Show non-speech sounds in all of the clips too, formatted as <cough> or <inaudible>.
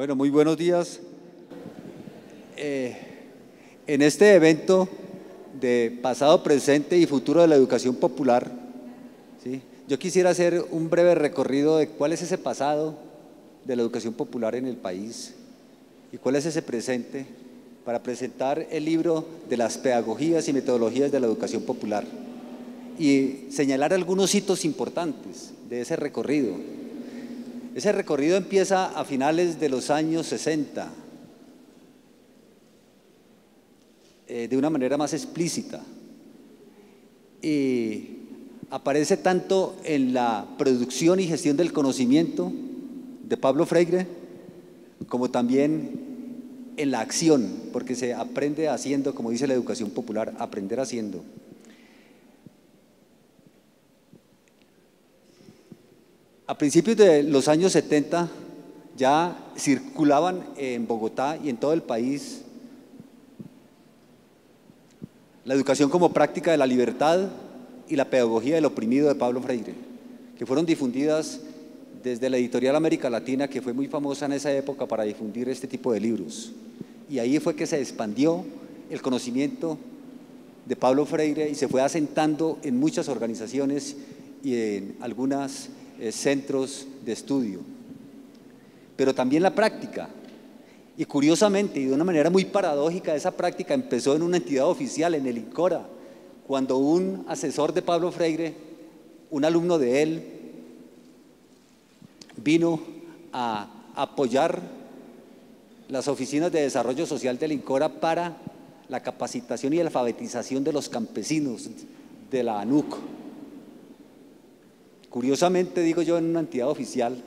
Bueno, muy buenos días. Eh, en este evento de pasado, presente y futuro de la educación popular, ¿sí? yo quisiera hacer un breve recorrido de cuál es ese pasado de la educación popular en el país y cuál es ese presente para presentar el libro de las pedagogías y metodologías de la educación popular y señalar algunos hitos importantes de ese recorrido. Ese recorrido empieza a finales de los años 60, eh, de una manera más explícita, y aparece tanto en la producción y gestión del conocimiento de Pablo Freire, como también en la acción, porque se aprende haciendo, como dice la educación popular, aprender haciendo. A principios de los años 70 ya circulaban en Bogotá y en todo el país la educación como práctica de la libertad y la pedagogía del oprimido de Pablo Freire, que fueron difundidas desde la editorial América Latina, que fue muy famosa en esa época para difundir este tipo de libros. Y ahí fue que se expandió el conocimiento de Pablo Freire y se fue asentando en muchas organizaciones y en algunas eh, centros de estudio, pero también la práctica. Y curiosamente, y de una manera muy paradójica, esa práctica empezó en una entidad oficial, en el INCORA, cuando un asesor de Pablo Freire, un alumno de él, vino a apoyar las oficinas de desarrollo social del INCORA para la capacitación y alfabetización de los campesinos de la ANUC. Curiosamente, digo yo, en una entidad oficial,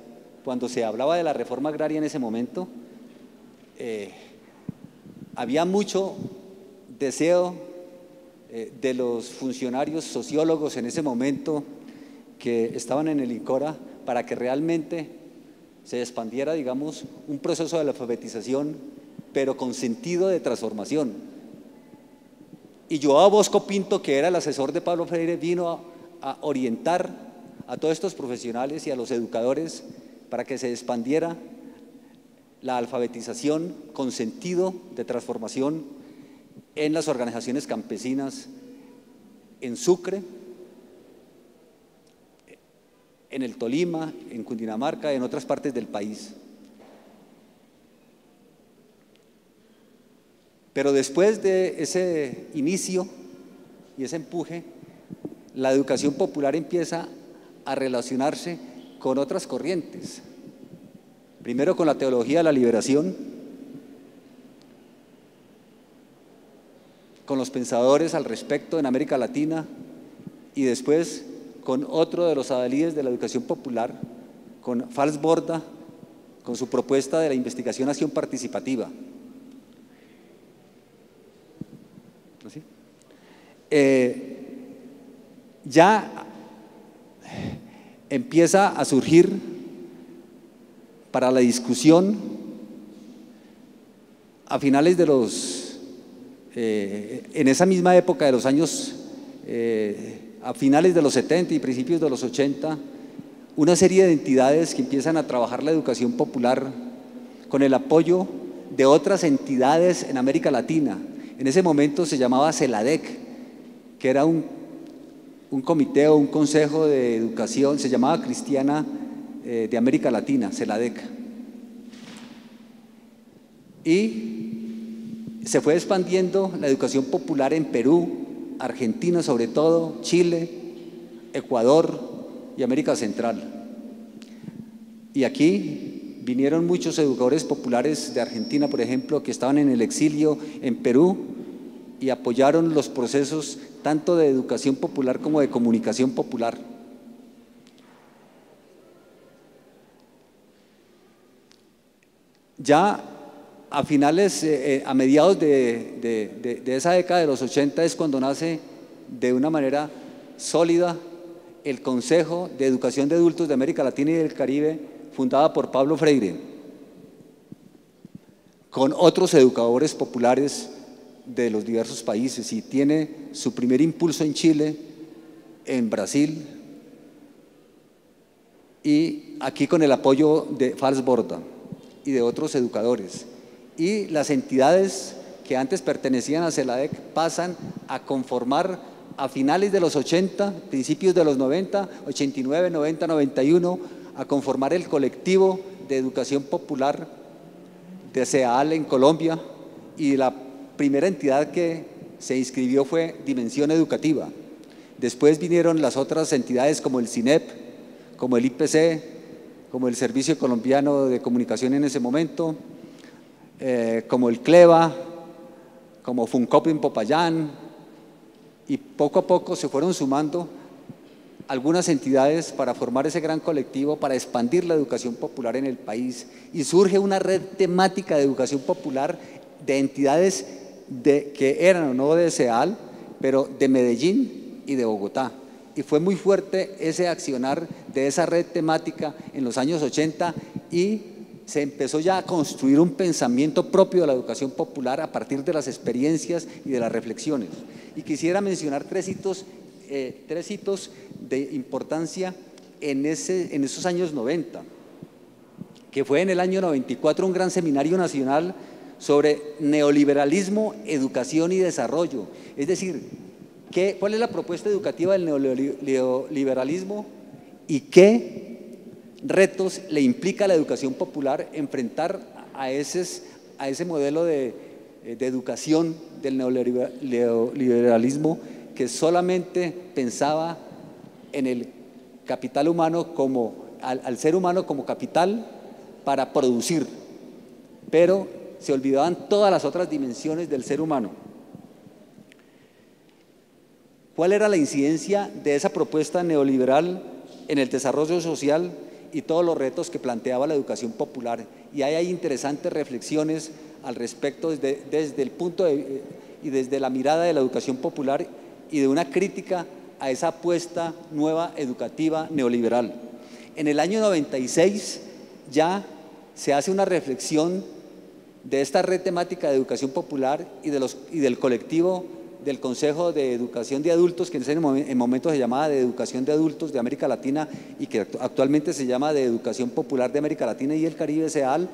cuando se hablaba de la reforma agraria en ese momento, eh, había mucho deseo eh, de los funcionarios sociólogos en ese momento que estaban en el ICORA para que realmente se expandiera, digamos, un proceso de alfabetización, pero con sentido de transformación. Y Joao Bosco Pinto, que era el asesor de Pablo Freire, vino a orientar a todos estos profesionales y a los educadores para que se expandiera la alfabetización con sentido de transformación en las organizaciones campesinas en Sucre, en el Tolima, en Cundinamarca, en otras partes del país. Pero después de ese inicio y ese empuje, la educación popular empieza a relacionarse con otras corrientes. Primero con la teología de la liberación, con los pensadores al respecto en América Latina y después con otro de los adalides de la educación popular, con Fals Borda, con su propuesta de la investigación acción participativa. Eh, ya empieza a surgir para la discusión a finales de los, eh, en esa misma época de los años, eh, a finales de los 70 y principios de los 80, una serie de entidades que empiezan a trabajar la educación popular con el apoyo de otras entidades en América Latina. En ese momento se llamaba CELADEC, que era un un comité o un consejo de educación, se llamaba Cristiana eh, de América Latina, CELADEC. Y se fue expandiendo la educación popular en Perú, Argentina sobre todo, Chile, Ecuador y América Central. Y aquí vinieron muchos educadores populares de Argentina, por ejemplo, que estaban en el exilio en Perú y apoyaron los procesos tanto de educación popular como de comunicación popular. Ya a finales, eh, eh, a mediados de, de esa década de los 80 es cuando nace de una manera sólida el Consejo de Educación de Adultos de América Latina y del Caribe, fundada por Pablo Freire, con otros educadores populares de los diversos países y tiene su primer impulso en Chile, en Brasil y aquí con el apoyo de Fals Borda. y de otros educadores. Y las entidades que antes pertenecían a CELADEC pasan a conformar a finales de los 80, principios de los 90, 89, 90, 91, a conformar el colectivo de educación popular de CEAL en Colombia y la primera entidad que se inscribió fue Dimensión Educativa. Después vinieron las otras entidades como el CINEP, como el IPC, como el Servicio Colombiano de Comunicación en ese momento, eh, como el CLEVA, como FUNCOP en Popayán, y poco a poco se fueron sumando algunas entidades para formar ese gran colectivo, para expandir la educación popular en el país. Y surge una red temática de educación popular de entidades de, que eran o no de SEAL, pero de Medellín y de Bogotá. Y fue muy fuerte ese accionar de esa red temática en los años 80 y se empezó ya a construir un pensamiento propio de la educación popular a partir de las experiencias y de las reflexiones. Y quisiera mencionar tres hitos, eh, de importancia en, ese, en esos años 90, que fue en el año 94 un gran seminario nacional sobre neoliberalismo, educación y desarrollo. Es decir, ¿qué, ¿cuál es la propuesta educativa del neoliberalismo y qué retos le implica a la educación popular enfrentar a ese, modelo de, de educación del neoliberalismo que solamente pensaba en el capital humano como, al, ser humano como capital para producir, pero se olvidaban todas las otras dimensiones del ser humano. ¿Cuál era la incidencia de esa propuesta neoliberal en el desarrollo social y todos los retos que planteaba la educación popular? Y ahí hay interesantes reflexiones al respecto desde, el punto de, y desde la mirada de la educación popular y de una crítica a esa apuesta nueva educativa neoliberal. En el año 96 ya se hace una reflexión de esta red temática de educación popular y, del colectivo del Consejo de Educación de Adultos, que en ese momento se llamaba de Educación de Adultos de América Latina y que actualmente se llama de Educación Popular de América Latina y el Caribe, SEAL,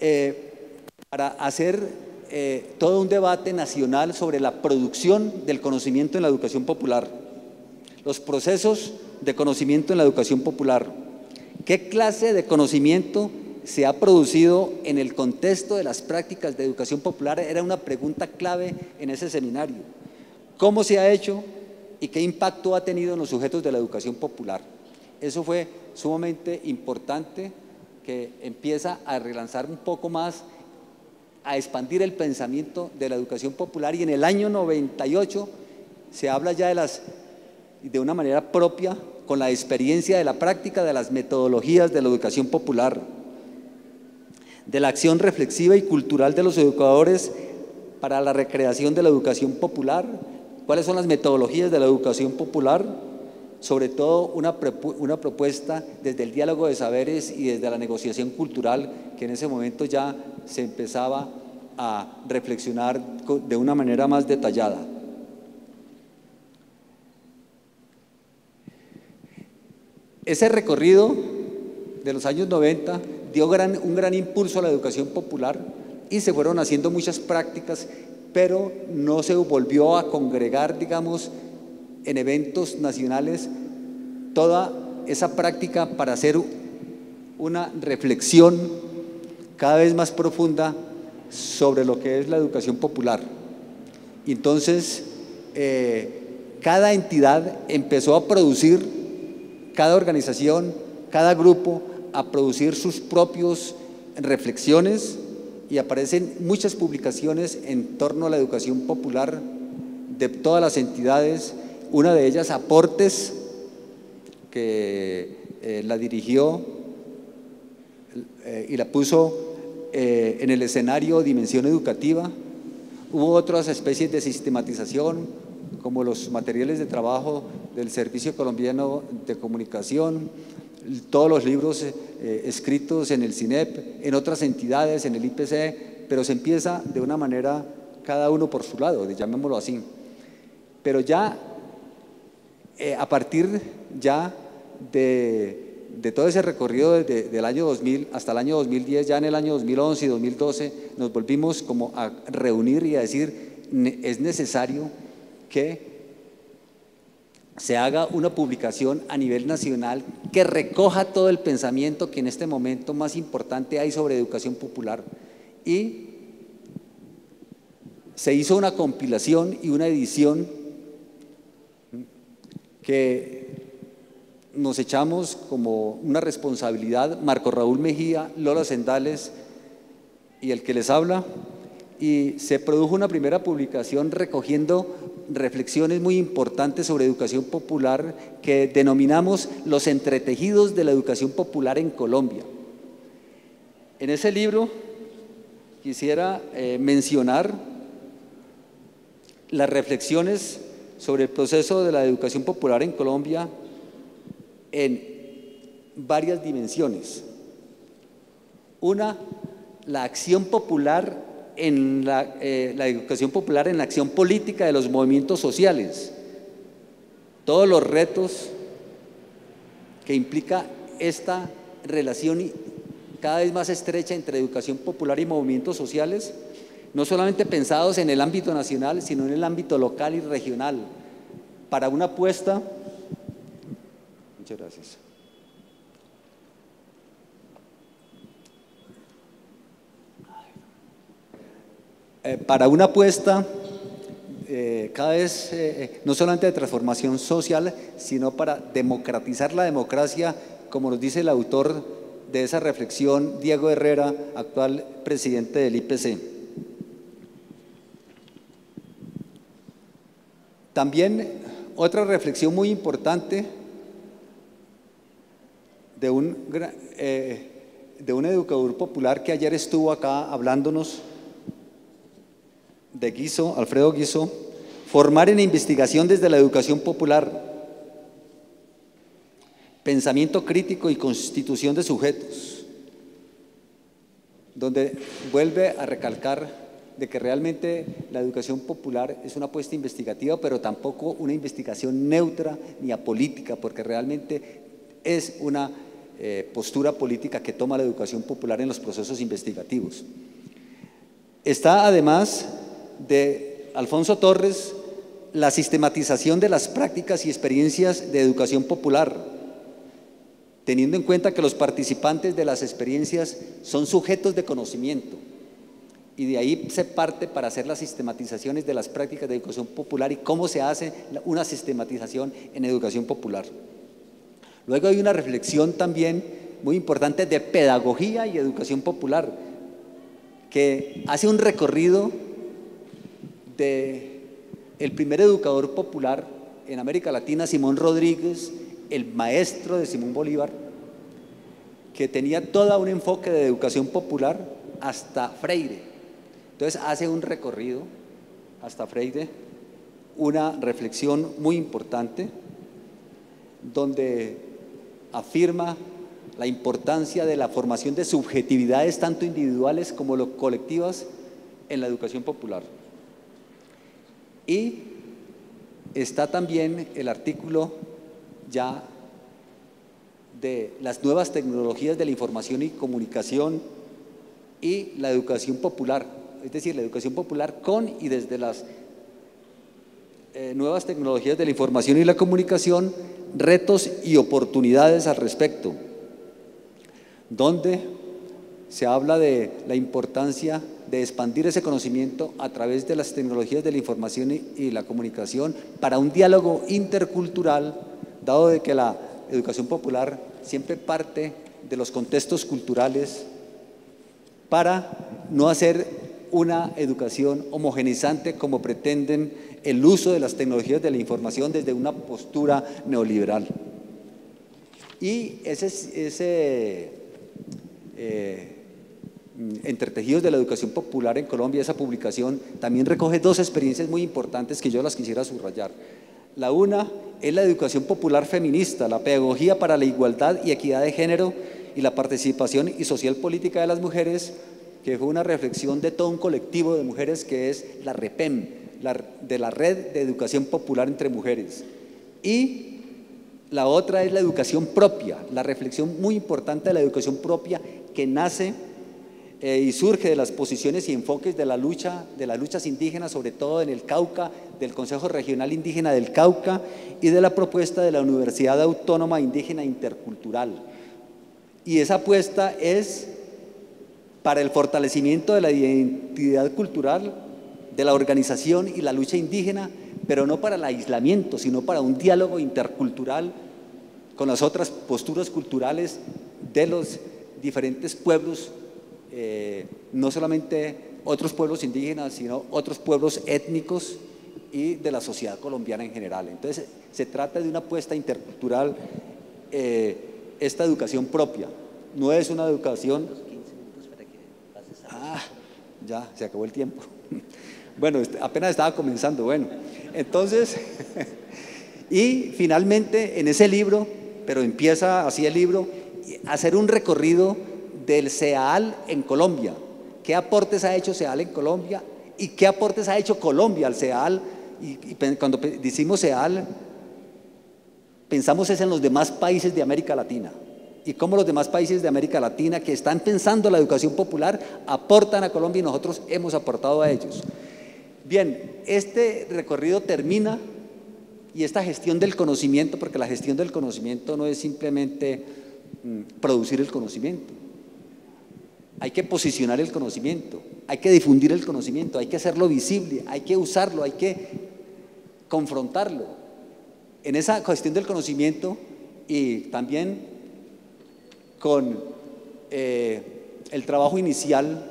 eh, para hacer eh, todo un debate nacional sobre la producción del conocimiento en la educación popular, los procesos de conocimiento en la educación popular, qué clase de conocimiento se ha producido en el contexto de las prácticas de educación popular, era una pregunta clave en ese seminario. ¿Cómo se ha hecho y qué impacto ha tenido en los sujetos de la educación popular? Eso fue sumamente importante que empieza a relanzar un poco más a expandir el pensamiento de la educación popular y en el año 98 se habla ya de las de una manera propia con la experiencia de la práctica de las metodologías de la educación popular, de la acción reflexiva y cultural de los educadores para la recreación de la educación popular, cuáles son las metodologías de la educación popular, sobre todo una, una propuesta desde el diálogo de saberes y desde la negociación cultural que en ese momento ya se empezaba a reflexionar de una manera más detallada. Ese recorrido de los años 90 dio un gran impulso a la educación popular y se fueron haciendo muchas prácticas, pero no se volvió a congregar, digamos, en eventos nacionales toda esa práctica para hacer una reflexión cada vez más profunda sobre lo que es la educación popular. Entonces, eh, cada entidad empezó a producir, cada organización, cada grupo, a producir sus propios reflexiones y aparecen muchas publicaciones en torno a la educación popular de todas las entidades, una de ellas aportes que eh, la dirigió eh, y la puso eh, en el escenario dimensión educativa. Hubo otras especies de sistematización, como los materiales de trabajo del Servicio Colombiano de Comunicación, todos los libros eh, escritos en el CINEP, en otras entidades, en el IPC, pero se empieza de una manera cada uno por su lado, llamémoslo así. Pero ya, eh, a partir ya de de todo ese recorrido desde del año 2000 hasta el año 2010, ya en el año 2011 y 2012, nos volvimos como a reunir y a decir, es necesario que se haga una publicación a nivel nacional que recoja todo el pensamiento que en este momento más importante hay sobre educación popular. Y se hizo una compilación y una edición que nos echamos como una responsabilidad, Marco Raúl Mejía, Lola Sendales y el que les habla, y se produjo una primera publicación recogiendo reflexiones muy importantes sobre educación popular que denominamos los entretejidos de la educación popular en Colombia. En ese libro quisiera eh, mencionar las reflexiones sobre el proceso de la educación popular en Colombia en varias dimensiones. Una, la acción popular en eh, la, educación popular en la acción política de los movimientos sociales. Todos los retos que implica esta relación cada vez más estrecha entre educación popular y movimientos sociales, no solamente pensados en el ámbito nacional, sino en el ámbito local y regional, para una apuesta. Muchas gracias. Eh, para una apuesta eh, cada vez, eh, no solamente de transformación social, sino para democratizar la democracia, como nos dice el autor de esa reflexión, Diego Herrera, actual presidente del IPC. También otra reflexión muy importante de un, de un educador popular que ayer estuvo acá hablándonos de Guiso, Alfredo Guiso, formar en investigación desde la educación popular, pensamiento crítico y constitución de sujetos, donde vuelve a recalcar de que realmente la educación popular es una apuesta investigativa, pero tampoco una investigación neutra ni apolítica, porque realmente es una eh, postura política que toma la educación popular en los procesos investigativos. Está además de Alfonso Torres la sistematización de las prácticas y experiencias de educación popular, teniendo en cuenta que los participantes de las experiencias son sujetos de conocimiento. Y de ahí se parte para hacer las sistematizaciones de las prácticas de educación popular y cómo se hace una sistematización en educación popular. Luego hay una reflexión también muy importante de pedagogía y educación popular, que hace un recorrido el primer educador popular en América Latina, Simón Rodríguez, el maestro de Simón Bolívar, que tenía todo un enfoque de educación popular hasta Freire. Entonces hace un recorrido hasta Freire, una reflexión muy importante, donde afirma la importancia de la formación de subjetividades tanto individuales como colectivas en la educación popular. Y está también el artículo ya de las nuevas tecnologías de la información y comunicación y la educación popular, es decir, la educación popular con y desde las eh, nuevas tecnologías de la información y la comunicación, retos y oportunidades al respecto, donde se habla de la importancia de expandir ese conocimiento a través de las tecnologías de la información y, la comunicación para un diálogo intercultural, dado de que la educación popular siempre parte de los contextos culturales para no hacer una educación homogenizante como pretenden el uso de las tecnologías de la información desde una postura neoliberal. Y ese, ese eh, entretejidos de la educación popular en Colombia, esa publicación también recoge dos experiencias muy importantes que yo las quisiera subrayar. La una es la educación popular feminista, la pedagogía para la igualdad y equidad de género y la participación y social política de las mujeres, que fue una reflexión de todo un colectivo de mujeres que es la REPEM, de la Red de Educación Popular entre Mujeres. Y La otra es la educación propia, la reflexión muy importante de la educación propia que nace eh, y surge de las posiciones y enfoques de la lucha, de las luchas indígenas, sobre todo en el Cauca, del Consejo Regional Indígena del Cauca y de la propuesta de la Universidad Autónoma Indígena Intercultural. Y esa apuesta es para el fortalecimiento de la identidad cultural, de la organización y la lucha indígena, pero no para el aislamiento, sino para un diálogo intercultural con las otras posturas culturales de los diferentes pueblos eh, no solamente otros pueblos indígenas, sino otros pueblos étnicos y de la sociedad colombiana en general. Entonces, se trata de una apuesta intercultural, eh, esta educación propia. No es una educación... Ah, ya, se acabó el tiempo. <laughs> Bueno, este, apenas estaba comenzando, bueno. Entonces, <laughs> y finalmente en ese libro, pero empieza así el libro, hacer un recorrido del CEAL en Colombia. ¿Qué aportes ha hecho CEAL en Colombia? ¿Y qué aportes ha hecho Colombia al CEAL? Y, cuando decimos CEAL, pensamos es en los demás países de América Latina. Y cómo los demás países de América Latina que están pensando la educación popular aportan a Colombia y nosotros hemos aportado a ellos. Bien, este recorrido termina y esta gestión del conocimiento, porque la gestión del conocimiento no es simplemente mm, producir el conocimiento, hay que posicionar el conocimiento, hay que difundir el conocimiento, hay que hacerlo visible, hay que usarlo, hay que confrontarlo. En esa cuestión del conocimiento y también con eh, el trabajo inicial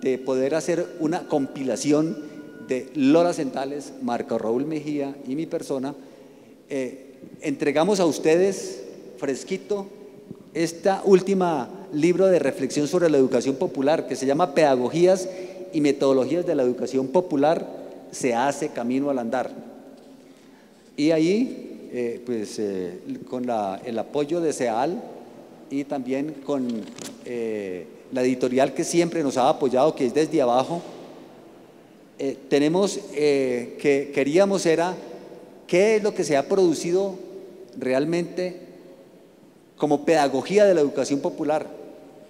de poder hacer una compilación de Lola Centales, Marco Raúl Mejía y mi persona, eh, entregamos a ustedes fresquito esta última libro de reflexión sobre la educación popular que se llama Pedagogías y Metodologías de la Educación Popular, se hace camino al andar. Y ahí, eh, pues eh, con el apoyo de SEAL y también con eh, la editorial que siempre nos ha apoyado, que es desde abajo, tenemos que queríamos era qué es lo que se ha producido realmente como pedagogía de la educación popular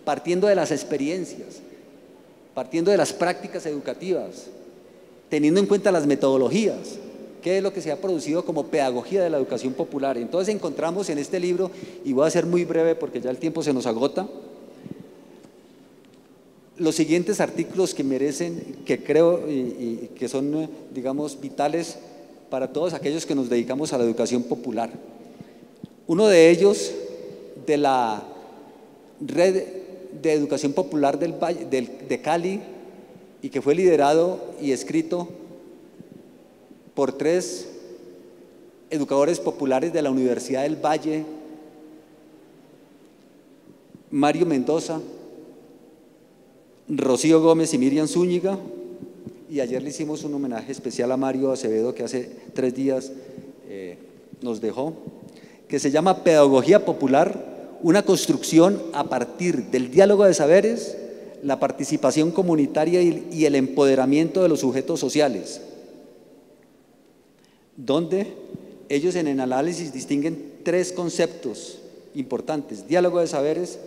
partiendo de las experiencias, partiendo de las prácticas educativas, teniendo en cuenta las metodologías, qué es lo que se ha producido como pedagogía de la educación popular. Entonces encontramos en este libro, y voy a ser muy breve porque ya el tiempo se nos agota, los siguientes artículos que merecen, que creo y, que son, digamos, vitales para todos aquellos que nos dedicamos a la educación popular. Uno de ellos, de la red de Educación Popular del de Cali y que fue liderado y escrito por tres educadores populares de la Universidad del Valle, Mario Mendoza, Rocío Gómez y Miriam Zúñiga. Y ayer le hicimos un homenaje especial a Mario Acevedo que hace tres días eh, nos dejó, que se llama Pedagogía Popular una construcción a partir del diálogo de saberes, la participación comunitaria y el empoderamiento de los sujetos sociales, donde ellos en el análisis distinguen tres conceptos importantes, diálogo de saberes,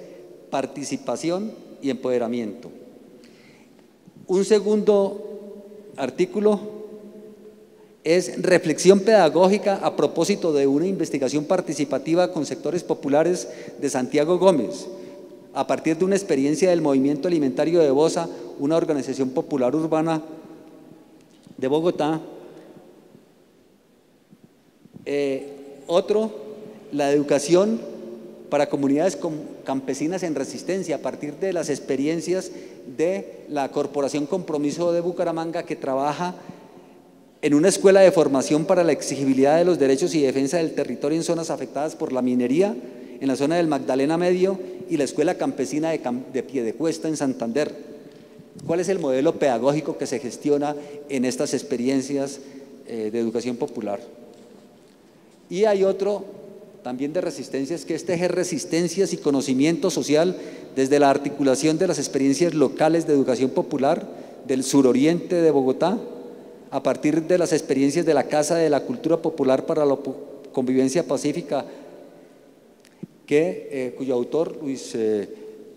participación y empoderamiento. Un segundo artículo es reflexión pedagógica a propósito de una investigación participativa con sectores populares de Santiago Gómez, a partir de una experiencia del movimiento alimentario de Bosa, una organización popular urbana de Bogotá. Eh, otro, la educación para comunidades campesinas en resistencia, a partir de las experiencias de la Corporación Compromiso de Bucaramanga que trabaja en una escuela de formación para la exigibilidad de los derechos y defensa del territorio en zonas afectadas por la minería, en la zona del Magdalena Medio, y la escuela campesina de, de Piedecuesta en Santander. ¿Cuál es el modelo pedagógico que se gestiona en estas experiencias eh, de educación popular? Y hay otro también de resistencias que es tejer resistencias y conocimiento social desde la articulación de las experiencias locales de educación popular del suroriente de Bogotá, a partir de las experiencias de la Casa de la Cultura Popular para la Convivencia Pacífica que, eh, cuyo autor, Luis eh,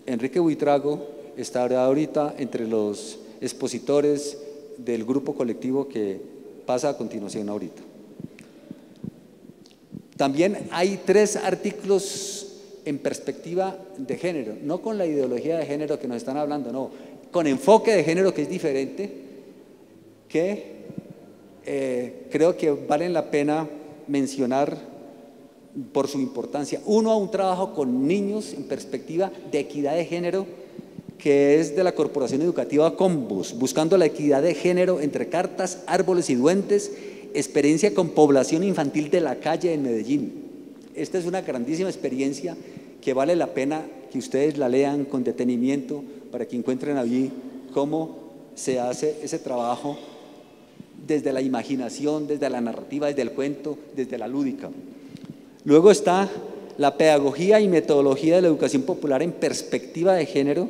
Enrique Buitrago, estará ahorita entre los expositores del grupo colectivo que pasa a continuación ahorita. También hay tres artículos en perspectiva de género, no con la ideología de género que nos están hablando, no, con enfoque de género que es diferente, que eh, creo que valen la pena mencionar por su importancia. Uno, un trabajo con niños en perspectiva de equidad de género, que es de la Corporación Educativa Combus, buscando la equidad de género entre cartas, árboles y duendes, experiencia con población infantil de la calle en Medellín. Esta es una grandísima experiencia que vale la pena que ustedes la lean con detenimiento para que encuentren allí cómo se hace ese trabajo desde la imaginación, desde la narrativa, desde el cuento, desde la lúdica. Luego está la pedagogía y metodología de la educación popular en perspectiva de género,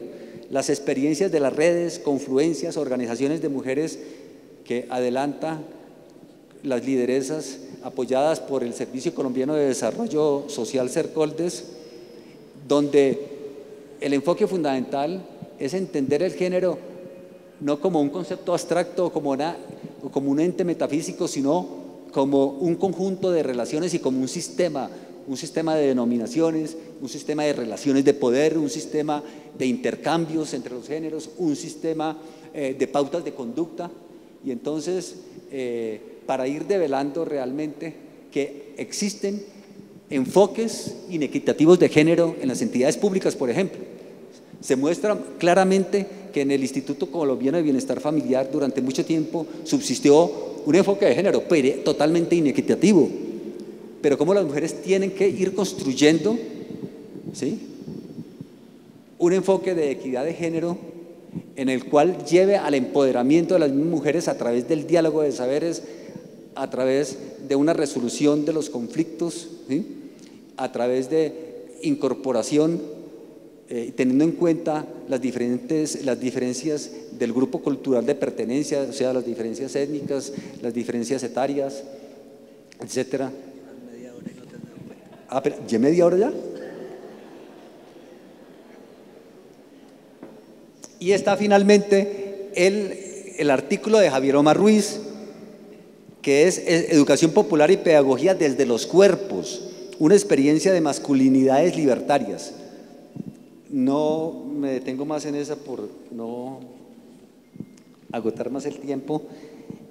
las experiencias de las redes, confluencias, organizaciones de mujeres que adelanta las lideresas apoyadas por el Servicio Colombiano de Desarrollo Social CERCOLDES, donde el enfoque fundamental es entender el género no como un concepto abstracto como un ente metafísico, sino como un conjunto de relaciones y como un sistema, un sistema de denominaciones, un sistema de relaciones de poder, un sistema de intercambios entre los géneros, un sistema eh, de pautas de conducta. Y entonces, eh, para ir develando realmente que existen enfoques inequitativos de género en las entidades públicas, por ejemplo. Se muestra claramente que en el Instituto Colombiano de Bienestar Familiar durante mucho tiempo subsistió un enfoque de género totalmente inequitativo. Pero cómo las mujeres tienen que ir construyendo ¿sí? un enfoque de equidad de género en el cual lleve al empoderamiento de las mujeres a través del diálogo de saberes, a través de una resolución de los conflictos, a través de incorporación eh, teniendo en cuenta las, diferentes, las diferencias del grupo cultural de pertenencia, o sea, las diferencias étnicas, las diferencias etarias, etcétera. Ah, pero, ¿ya media hora ya? Y está finalmente el, el artículo de Javier Omar Ruiz, que es Educación Popular y Pedagogía desde los Cuerpos, una experiencia de masculinidades libertarias. No me detengo más en esa por no agotar más el tiempo.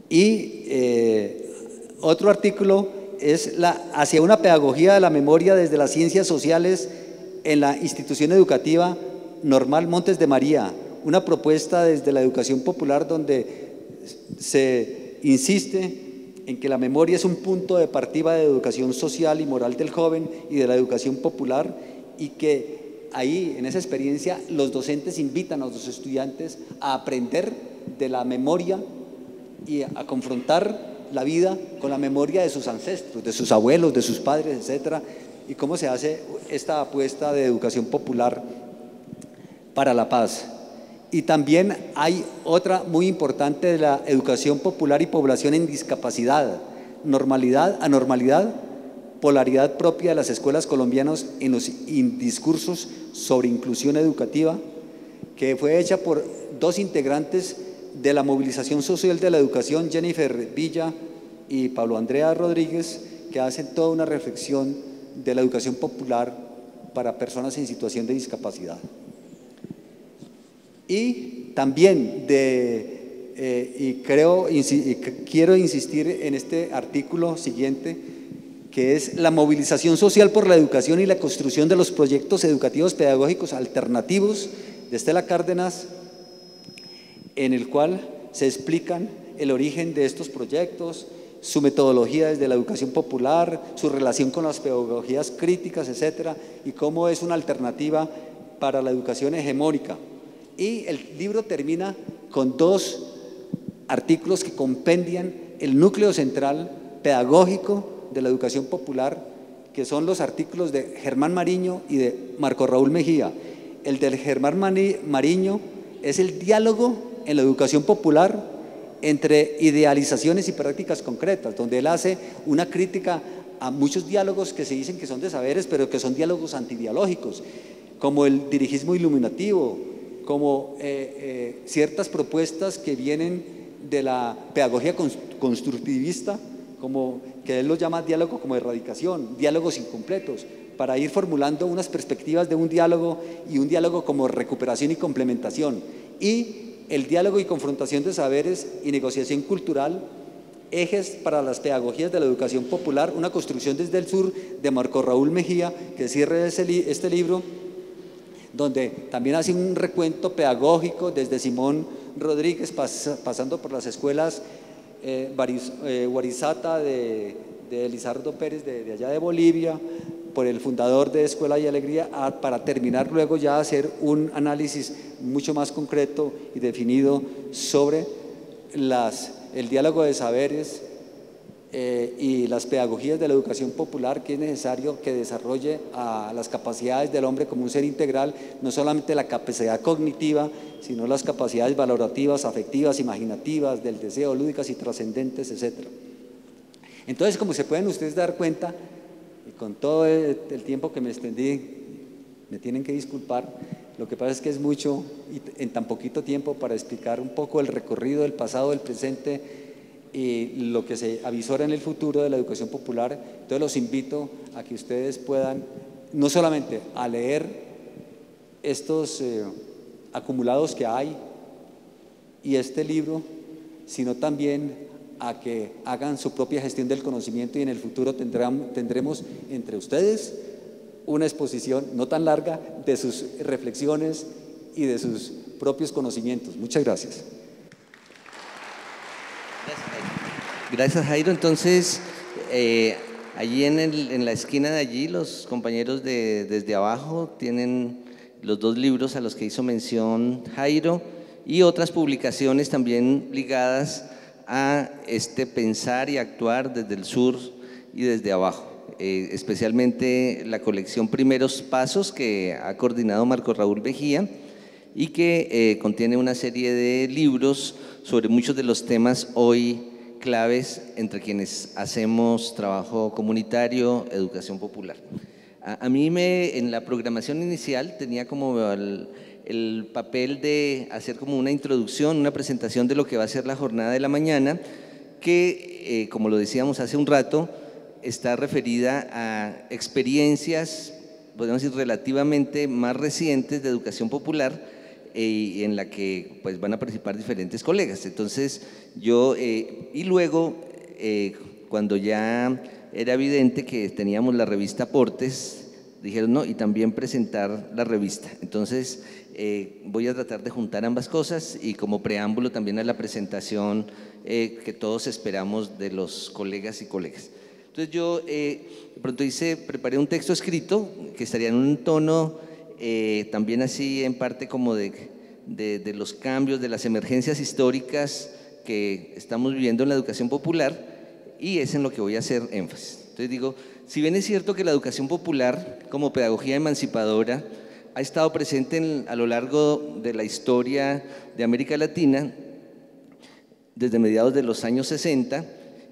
Y eh, otro artículo es la, hacia una pedagogía de la memoria desde las ciencias sociales en la institución educativa normal Montes de María, una propuesta desde la educación popular donde se insiste en que la memoria es un punto de partida de educación social y moral del joven y de la educación popular y que ahí, en esa experiencia, los docentes invitan a los estudiantes a aprender de la memoria y a confrontar la vida con la memoria de sus ancestros, de sus abuelos, de sus padres, etcétera, y cómo se hace esta apuesta de educación popular para la paz. Y también hay otra muy importante de la educación popular y población en discapacidad, normalidad, anormalidad polaridad propia de las escuelas colombianas en los discursos sobre inclusión educativa, que fue hecha por dos integrantes de la movilización social de la educación, Jennifer Villa y Pablo Andrea Rodríguez, que hacen toda una reflexión de la educación popular para personas en situación de discapacidad. Y también de, eh, y creo, quiero insistir en este artículo siguiente, que es la movilización social por la educación y la construcción de los proyectos educativos pedagógicos alternativos de Estela Cárdenas, en el cual se explican el origen de estos proyectos, su metodología desde la educación popular, su relación con las pedagogías críticas, etcétera, y cómo es una alternativa para la educación hegemónica. Y el libro termina con dos artículos que compendian el núcleo central pedagógico de la educación popular, que son los artículos de Germán Mariño y de Marco Raúl Mejía. El del Germán Mariño es el diálogo en la educación popular entre idealizaciones y prácticas concretas, donde él hace una crítica a muchos diálogos que se dicen que son de saberes, pero que son diálogos antidialógicos, como el dirigismo iluminativo, como eh, eh, ciertas propuestas que vienen de la pedagogía constructivista, como que él lo llama diálogo como erradicación, diálogos incompletos, para ir formulando unas perspectivas de un diálogo y un diálogo como recuperación y complementación. Y el diálogo y confrontación de saberes y negociación cultural, ejes para las pedagogías de la educación popular, una construcción desde el sur de Marco Raúl Mejía, que cierra este libro, donde también hace un recuento pedagógico desde Simón Rodríguez, pasando por las escuelas eh, eh, de, de, Elizardo Pérez de, allá de Bolivia, por el fundador de Escuela y Alegría, para terminar luego ya hacer un análisis mucho más concreto y definido sobre las, el diálogo de saberes eh, y las pedagogías de la educación popular que es necesario que desarrolle a las capacidades del hombre como un ser integral, no solamente la capacidad cognitiva, sino las capacidades valorativas, afectivas, imaginativas, del deseo, lúdicas y trascendentes, etc. Entonces, como se pueden ustedes dar cuenta, y con todo el tiempo que me extendí, me tienen que disculpar, lo que pasa es que es mucho y en tan poquito tiempo para explicar un poco el recorrido del pasado, del presente y lo que se avisora en el futuro de la educación popular. Entonces los invito a que ustedes puedan no solamente a leer estos eh, acumulados que hay y este libro, sino también a que hagan su propia gestión del conocimiento y en el futuro tendremos entre ustedes una exposición no tan larga de sus reflexiones y de sus propios conocimientos. Muchas gracias. Gracias, Jairo. Entonces, eh, allí en, la esquina de allí, los compañeros de Desde Abajo tienen los dos libros a los que hizo mención Jairo y otras publicaciones también ligadas a este pensar y actuar desde el sur y desde abajo. Eh, especialmente la colección Primeros Pasos que ha coordinado Marco Raúl Vejía y que eh, contiene una serie de libros sobre muchos de los temas hoy claves entre quienes hacemos trabajo comunitario, educación popular. A, mí me, en la programación inicial tenía como el, papel de hacer como una introducción, una presentación de lo que va a ser la jornada de la mañana, que, eh, como lo decíamos hace un rato, está referida a experiencias, podemos decir, relativamente más recientes de educación popular, eh, en la que pues, van a participar diferentes colegas. Entonces, yo, eh, y luego, eh, cuando ya era evidente que teníamos la revista Portes, dijeron, no, y también presentar la revista. Entonces, voy a tratar de juntar ambas cosas y como preámbulo también a la presentación que todos esperamos de los colegas y colegas. Entonces yo de pronto hice, preparé un texto escrito que estaría en un tono eh, también así en parte como de, de, los cambios, de las emergencias históricas que estamos viviendo en la educación popular y es en lo que voy a hacer énfasis. Entonces digo, si bien es cierto que la educación popular como pedagogía emancipadora ha estado presente a lo largo de la historia de América Latina, desde mediados de los años 60,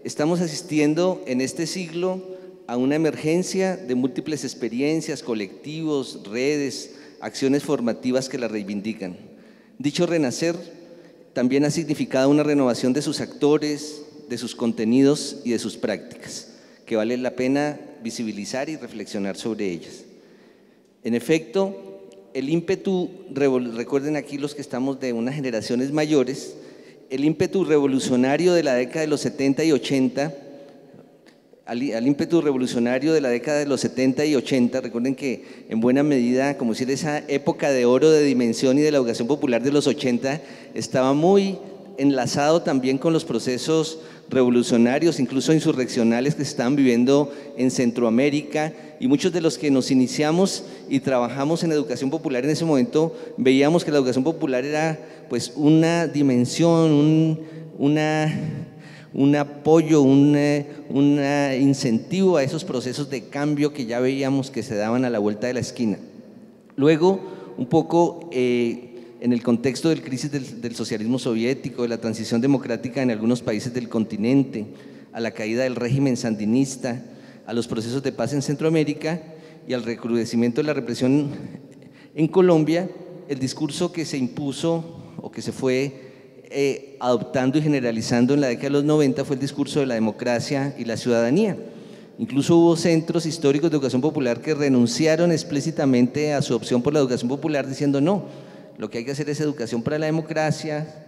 estamos asistiendo en este siglo a una emergencia de múltiples experiencias, colectivos, redes, acciones formativas que la reivindican. Dicho renacer también ha significado una renovación de sus actores, de sus contenidos y de sus prácticas, que vale la pena visibilizar y reflexionar sobre ellas. En efecto, el ímpetu, recuerden aquí los que estamos de unas generaciones mayores, el ímpetu revolucionario de la década de los 70 y 80 al, ímpetu revolucionario de la década de los 70 y 80, recuerden que en buena medida, como decir, esa época de oro de dimensión y de la educación popular de los 80 estaba muy enlazado también con los procesos revolucionarios, incluso insurreccionales que se estaban viviendo en Centroamérica. Y muchos de los que nos iniciamos y trabajamos en educación popular en ese momento veíamos que la educación popular era pues una dimensión, una un apoyo, un, incentivo a esos procesos de cambio que ya veíamos que se daban a la vuelta de la esquina. Luego, un poco eh, en el contexto del crisis del, socialismo soviético, de la transición democrática en algunos países del continente, a la caída del régimen sandinista, a los procesos de paz en Centroamérica y al recrudecimiento de la represión en Colombia, el discurso que se impuso o que se fue eh, adoptando y generalizando en la década de los 90 fue el discurso de la democracia y la ciudadanía. Incluso hubo centros históricos de educación popular que renunciaron explícitamente a su opción por la educación popular diciendo no, lo que hay que hacer es educación para la democracia,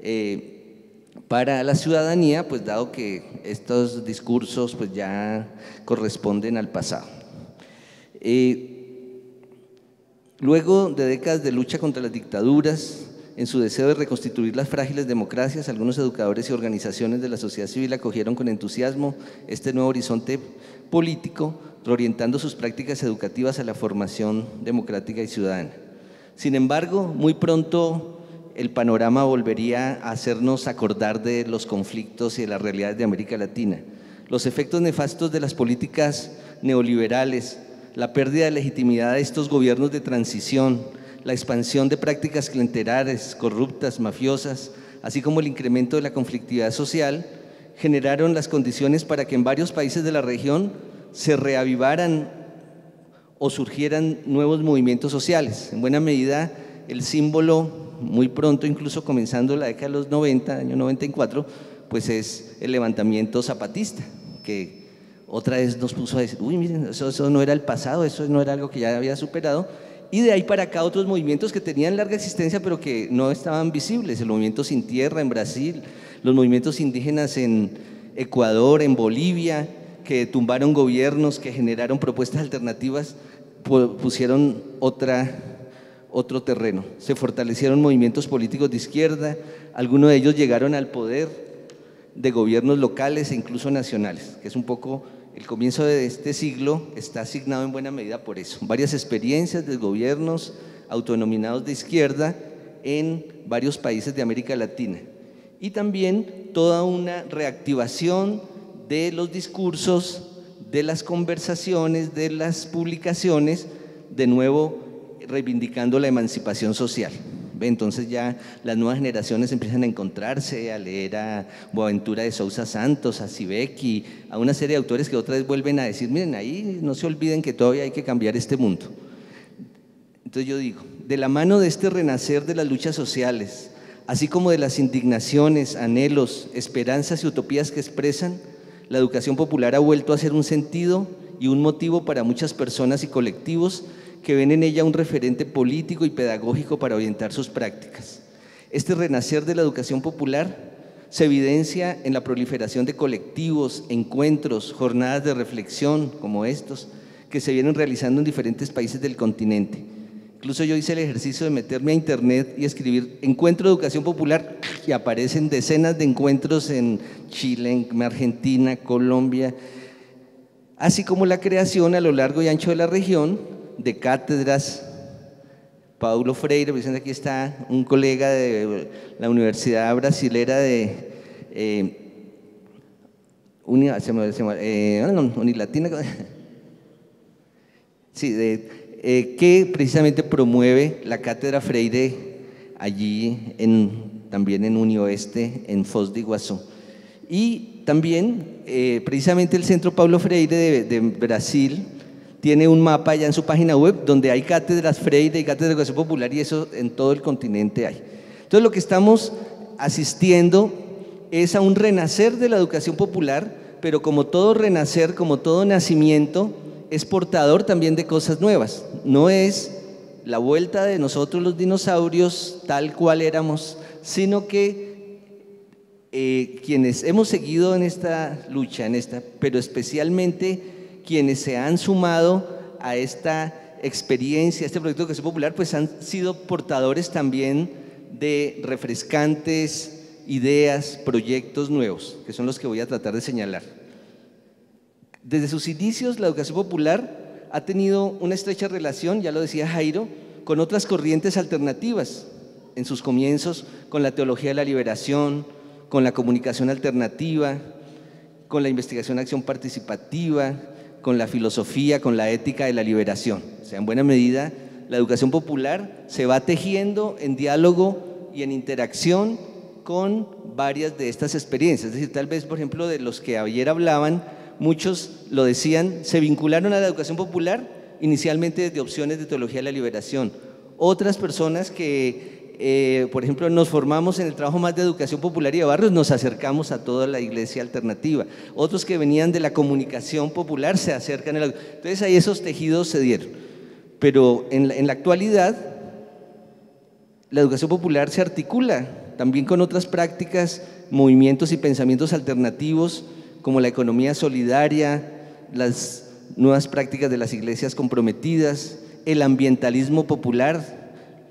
eh, para la ciudadanía, pues dado que estos discursos pues ya corresponden al pasado. Eh, luego de décadas de lucha contra las dictaduras, en su deseo de reconstituir las frágiles democracias, algunos educadores y organizaciones de la sociedad civil acogieron con entusiasmo este nuevo horizonte político, reorientando sus prácticas educativas a la formación democrática y ciudadana. Sin embargo, muy pronto el panorama volvería a hacernos acordar de los conflictos y de las realidades de América Latina. Los efectos nefastos de las políticas neoliberales, la pérdida de legitimidad de estos gobiernos de transición, la expansión de prácticas clientelares, corruptas, mafiosas, así como el incremento de la conflictividad social, generaron las condiciones para que en varios países de la región se reavivaran o surgieran nuevos movimientos sociales. En buena medida, el símbolo, muy pronto, incluso comenzando la década de los 90, año 94, pues es el levantamiento zapatista, que otra vez nos puso a decir, uy, miren, eso, eso no era el pasado, eso no era algo que ya había superado, y de ahí para acá otros movimientos que tenían larga existencia pero que no estaban visibles, el movimiento sin tierra en Brasil, los movimientos indígenas en Ecuador, en Bolivia, que tumbaron gobiernos, que generaron propuestas alternativas, pusieron otro terreno. Se fortalecieron movimientos políticos de izquierda, algunos de ellos llegaron al poder de gobiernos locales e incluso nacionales, que es un poco el comienzo de este siglo está asignado en buena medida por eso. Varias experiencias de gobiernos autonominados de izquierda en varios países de América Latina. Y también toda una reactivación de los discursos, de las conversaciones, de las publicaciones, de nuevo reivindicando la emancipación social. Entonces ya las nuevas generaciones empiezan a encontrarse, a leer a Boaventura de Sousa Santos, a Sibeki, a una serie de autores que otra vez vuelven a decir, miren, ahí no se olviden que todavía hay que cambiar este mundo. Entonces yo digo, de la mano de este renacer de las luchas sociales, así como de las indignaciones, anhelos, esperanzas y utopías que expresan, la educación popular ha vuelto a ser un sentido y un motivo para muchas personas y colectivos que ven en ella un referente político y pedagógico para orientar sus prácticas. Este renacer de la educación popular se evidencia en la proliferación de colectivos, encuentros, jornadas de reflexión como estos, que se vienen realizando en diferentes países del continente. Incluso yo hice el ejercicio de meterme a internet y escribir encuentro de educación popular y aparecen decenas de encuentros en Chile, en Argentina, Colombia, así como la creación a lo largo y ancho de la región de cátedras. Paulo Freire, pues aquí está un colega de la Universidad Brasilera de eh, eh, Unilatina, sí, eh, que precisamente promueve la cátedra Freire allí en, también en Unioeste, en Foz de Iguazú. Y también, precisamente el Centro Paulo Freire de, de Brasil, tiene un mapa ya en su página web donde hay cátedras Freire y cátedras de educación popular y eso en todo el continente hay. Entonces lo que estamos asistiendo es a un renacer de la educación popular, pero como todo renacer, como todo nacimiento, es portador también de cosas nuevas. No es la vuelta de nosotros los dinosaurios tal cual éramos, sino que eh, quienes hemos seguido en esta lucha, en esta, pero especialmente quienes se han sumado a esta experiencia, a este proyecto de educación popular, pues han sido portadores también de refrescantes ideas, proyectos nuevos, que son los que voy a tratar de señalar. Desde sus inicios, la educación popular ha tenido una estrecha relación, ya lo decía Jairo, con otras corrientes alternativas. En sus comienzos, con la teología de la liberación, con la comunicación alternativa, con la investigación acción participativa, con la filosofía, con la ética de la liberación. O sea, en buena medida, la educación popular se va tejiendo en diálogo y en interacción con varias de estas experiencias. Es decir, tal vez, por ejemplo, de los que ayer hablaban, muchos lo decían, se vincularon a la educación popular inicialmente desde opciones de teología de la liberación. Otras personas que, eh, por ejemplo, nos formamos en el trabajo más de educación popular y de barrios, nos acercamos a toda la iglesia alternativa. Otros que venían de la comunicación popular se acercan. A la... Entonces ahí esos tejidos se dieron. Pero en en la actualidad, la educación popular se articula también con otras prácticas, movimientos y pensamientos alternativos como la economía solidaria, las nuevas prácticas de las iglesias comprometidas, el ambientalismo popular,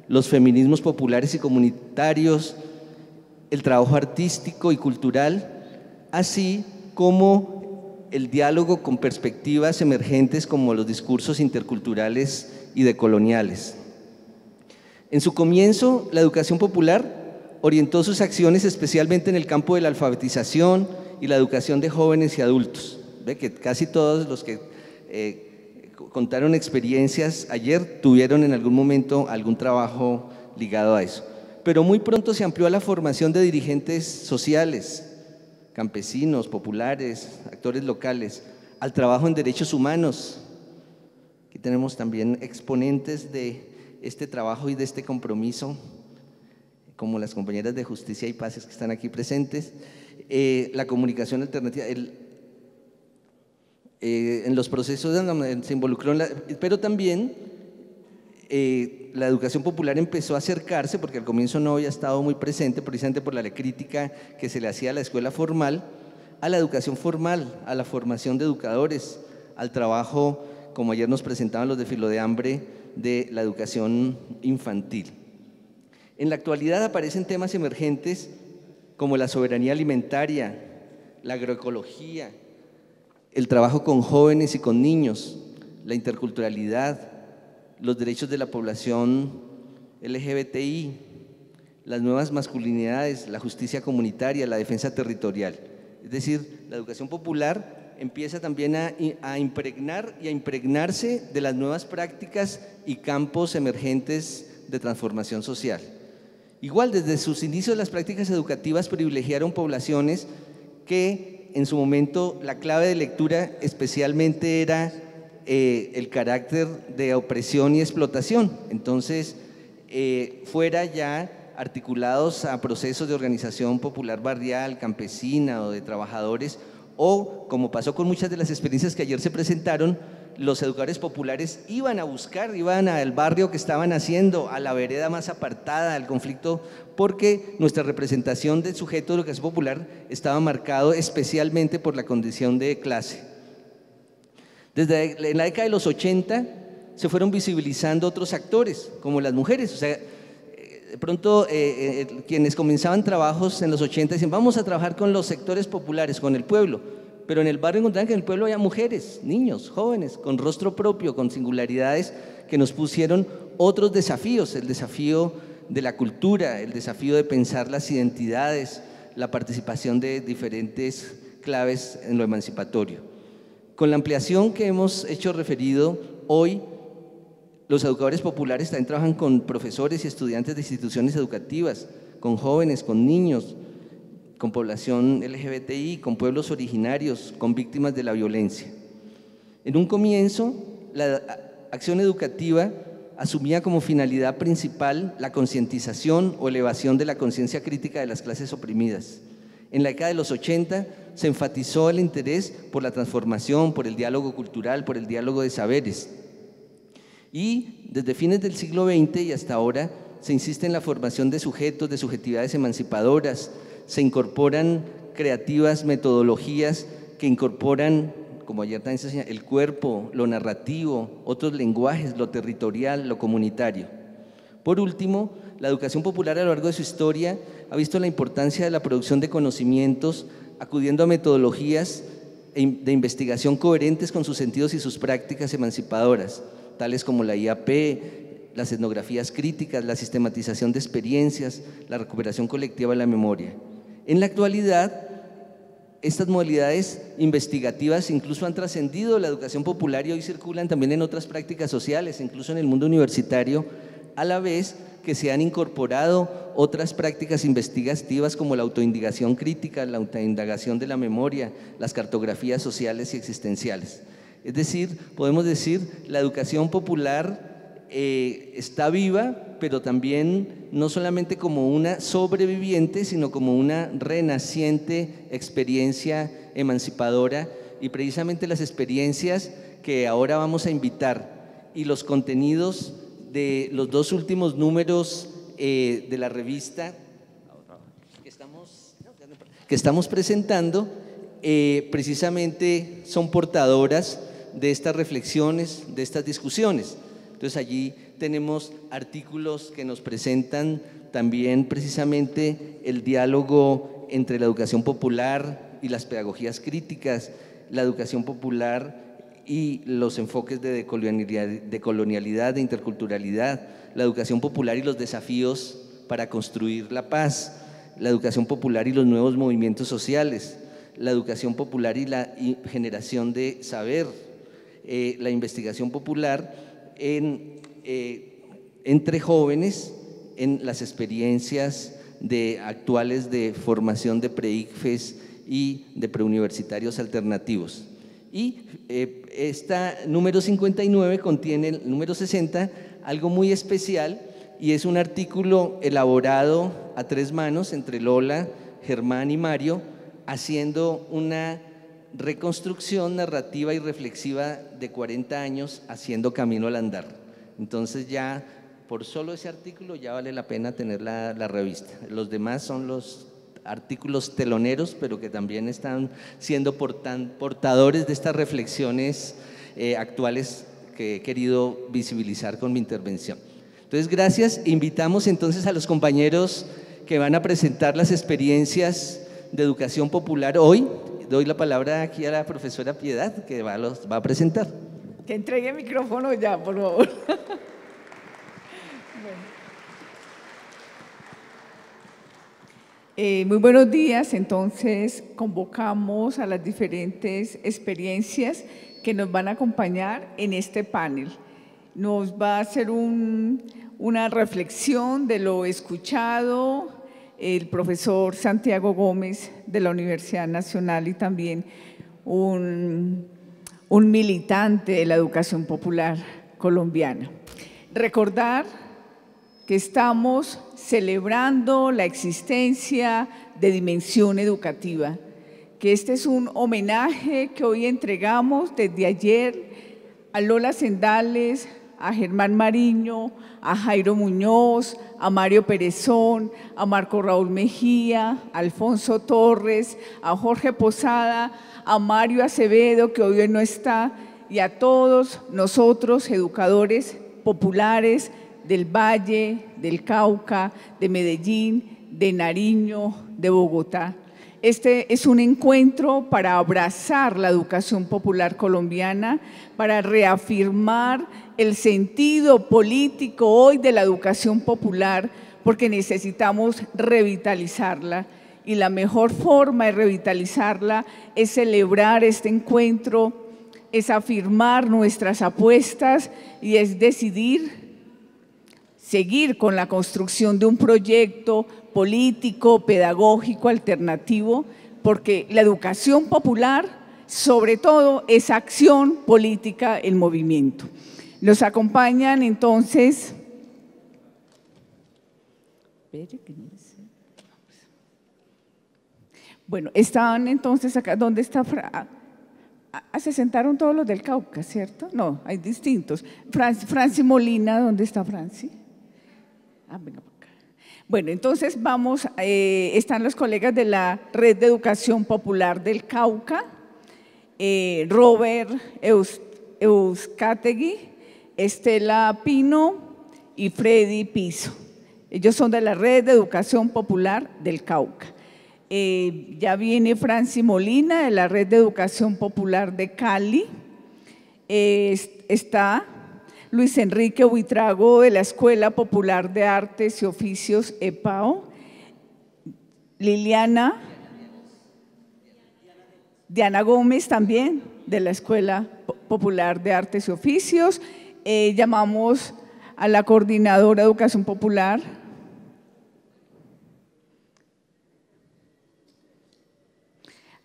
los feminismos populares y comunitarios, el trabajo artístico y cultural, así como el diálogo con perspectivas emergentes como los discursos interculturales y decoloniales. En su comienzo, la educación popular orientó sus acciones especialmente en el campo de la alfabetización y la educación de jóvenes y adultos. Ve que casi todos los que eh, contaron experiencias ayer tuvieron en algún momento algún trabajo ligado a eso. Pero muy pronto se amplió a la formación de dirigentes sociales, campesinos, populares, actores locales, al trabajo en derechos humanos. Aquí tenemos también exponentes de este trabajo y de este compromiso, como las compañeras de Justicia y Paces que están aquí presentes, eh, la comunicación alternativa, eh, en los procesos se involucró, pero también eh, la educación popular empezó a acercarse, porque al comienzo no había estado muy presente, precisamente por la crítica que se le hacía a la escuela formal, a la educación formal, a la formación de educadores, al trabajo, como ayer nos presentaban los de Filo de Hambre, de la educación infantil. En la actualidad aparecen temas emergentes como la soberanía alimentaria, la agroecología, el trabajo con jóvenes y con niños, la interculturalidad, los derechos de la población LGBTI, las nuevas masculinidades, la justicia comunitaria, la defensa territorial. Es decir, la educación popular empieza también a, impregnar y a impregnarse de las nuevas prácticas y campos emergentes de transformación social. Igual, desde sus inicios las prácticas educativas privilegiaron poblaciones que en su momento la clave de lectura especialmente era eh, el carácter de opresión y explotación. Entonces, eh, fuera ya articulados a procesos de organización popular barrial, campesina o de trabajadores, o como pasó con muchas de las experiencias que ayer se presentaron, los educadores populares iban a buscar, iban al barrio que estaban haciendo, a la vereda más apartada, al conflicto, porque nuestra representación del sujeto de educación popular estaba marcado especialmente por la condición de clase. Desde la década de los 80 se fueron visibilizando otros actores, como las mujeres. O sea, de pronto eh, eh, quienes comenzaban trabajos en los 80 decían, vamos a trabajar con los sectores populares, con el pueblo pero en el barrio encontraban que en el pueblo había mujeres, niños, jóvenes, con rostro propio, con singularidades que nos pusieron otros desafíos, el desafío de la cultura, el desafío de pensar las identidades, la participación de diferentes claves en lo emancipatorio. Con la ampliación que hemos hecho referido, hoy los educadores populares también trabajan con profesores y estudiantes de instituciones educativas, con jóvenes, con niños, con población LGBTI, con pueblos originarios, con víctimas de la violencia. En un comienzo, la acción educativa asumía como finalidad principal la concientización o elevación de la conciencia crítica de las clases oprimidas. En la década de los 80 se enfatizó el interés por la transformación, por el diálogo cultural, por el diálogo de saberes. Y desde fines del siglo XX y hasta ahora se insiste en la formación de sujetos, de subjetividades emancipadoras, se incorporan creativas metodologías que incorporan, como ayer también se enseña, el cuerpo, lo narrativo, otros lenguajes, lo territorial, lo comunitario. Por último, la educación popular a lo largo de su historia ha visto la importancia de la producción de conocimientos, acudiendo a metodologías e de investigación coherentes con sus sentidos y sus prácticas emancipadoras, tales como la IAP, las etnografías críticas, la sistematización de experiencias, la recuperación colectiva de la memoria. En la actualidad, estas modalidades investigativas incluso han trascendido la educación popular y hoy circulan también en otras prácticas sociales, incluso en el mundo universitario, a la vez que se han incorporado otras prácticas investigativas como la autoindigación crítica, la autoindagación de la memoria, las cartografías sociales y existenciales. Es decir, podemos decir, la educación popular eh, está viva, pero también no solamente como una sobreviviente, sino como una renaciente experiencia emancipadora y precisamente las experiencias que ahora vamos a invitar y los contenidos de los dos últimos números eh, de la revista que estamos, que estamos presentando, eh, precisamente son portadoras de estas reflexiones, de estas discusiones. Entonces allí tenemos artículos que nos presentan también precisamente el diálogo entre la educación popular y las pedagogías críticas, la educación popular y los enfoques de decolonialidad, de interculturalidad, la educación popular y los desafíos para construir la paz, la educación popular y los nuevos movimientos sociales, la educación popular y la generación de saber, eh, la investigación popular en, eh, entre jóvenes en las experiencias de, actuales de formación de pre-ICFES y de preuniversitarios alternativos. Y eh, esta número 59 contiene el número 60, algo muy especial, y es un artículo elaborado a tres manos entre Lola, Germán y Mario, haciendo una reconstrucción narrativa y reflexiva de 40 años haciendo camino al andar. Entonces ya por solo ese artículo ya vale la pena tener la, revista. Los demás son los artículos teloneros, pero que también están siendo portadores de estas reflexiones eh, actuales que he querido visibilizar con mi intervención. Entonces, gracias. Invitamos entonces a los compañeros que van a presentar las experiencias de educación popular hoy. Doy la palabra aquí a la profesora Piedad, que va, los, va a presentar. Que entregue el micrófono ya, por favor. <laughs> Eh, muy buenos días. Entonces, convocamos a las diferentes experiencias que nos van a acompañar en este panel. Nos va a hacer una reflexión de lo escuchado el profesor Santiago Gómez de la Universidad Nacional y también un, un militante de la educación popular colombiana. Recordar que estamos celebrando la existencia de dimensión educativa, que este es un homenaje que hoy entregamos desde ayer a Lola Sendales, a Germán Mariño, a Jairo Muñoz, a Mario Perezón, a Marco Raúl Mejía, a Alfonso Torres, a Jorge Posada, a Mario Acevedo, que hoy no está, y a todos nosotros, educadores populares, del Valle, del Cauca, de Medellín, de Nariño, de Bogotá. Este es un encuentro para abrazar la educación popular colombiana, para reafirmar el sentido político hoy de la educación popular, porque necesitamos revitalizarla. Y la mejor forma de revitalizarla es celebrar este encuentro, es afirmar nuestras apuestas y es decidir seguir con la construcción de un proyecto político, pedagógico, alternativo, porque la educación popular, sobre todo, es acción política en movimiento. Nos acompañan entonces... Bueno, están entonces acá, ¿dónde está? Ah, ah, se sentaron todos los del Cauca, ¿cierto? No, hay distintos. Franci Molina, ¿dónde está Franci? Ah, bueno, entonces vamos, eh, están los colegas de la Red de Educación Popular del Cauca, eh, Robert Euskategui, Estela Pino y Freddy Piso. Ellos son de la Red de Educación Popular del Cauca. Eh, ya viene Franci Molina de la Red de Educación Popular de Cali. está Luis Enrique Huitrago de la Escuela Popular de Artes y Oficios EPAO, Liliana, Diana Gómez también de la Escuela Popular de Artes y Oficios, eh, llamamos a la coordinadora de educación popular,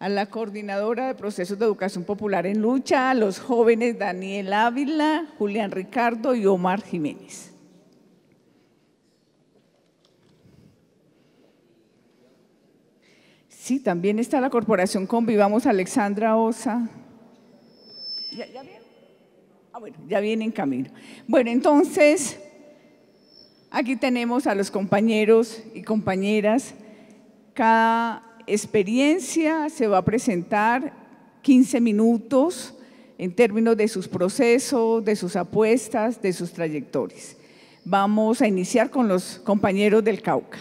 a la coordinadora de procesos de educación popular en lucha, a los jóvenes Daniel Ávila, Julián Ricardo y Omar Jiménez. Sí, también está la corporación Convivamos Alexandra Osa. ¿Ya, viene? Ah, bueno, ya viene en camino. Bueno, entonces, aquí tenemos a los compañeros y compañeras. Cada experiencia se va a presentar 15 minutos en términos de sus procesos, de sus apuestas, de sus trayectorias. Vamos a iniciar con los compañeros del Cauca.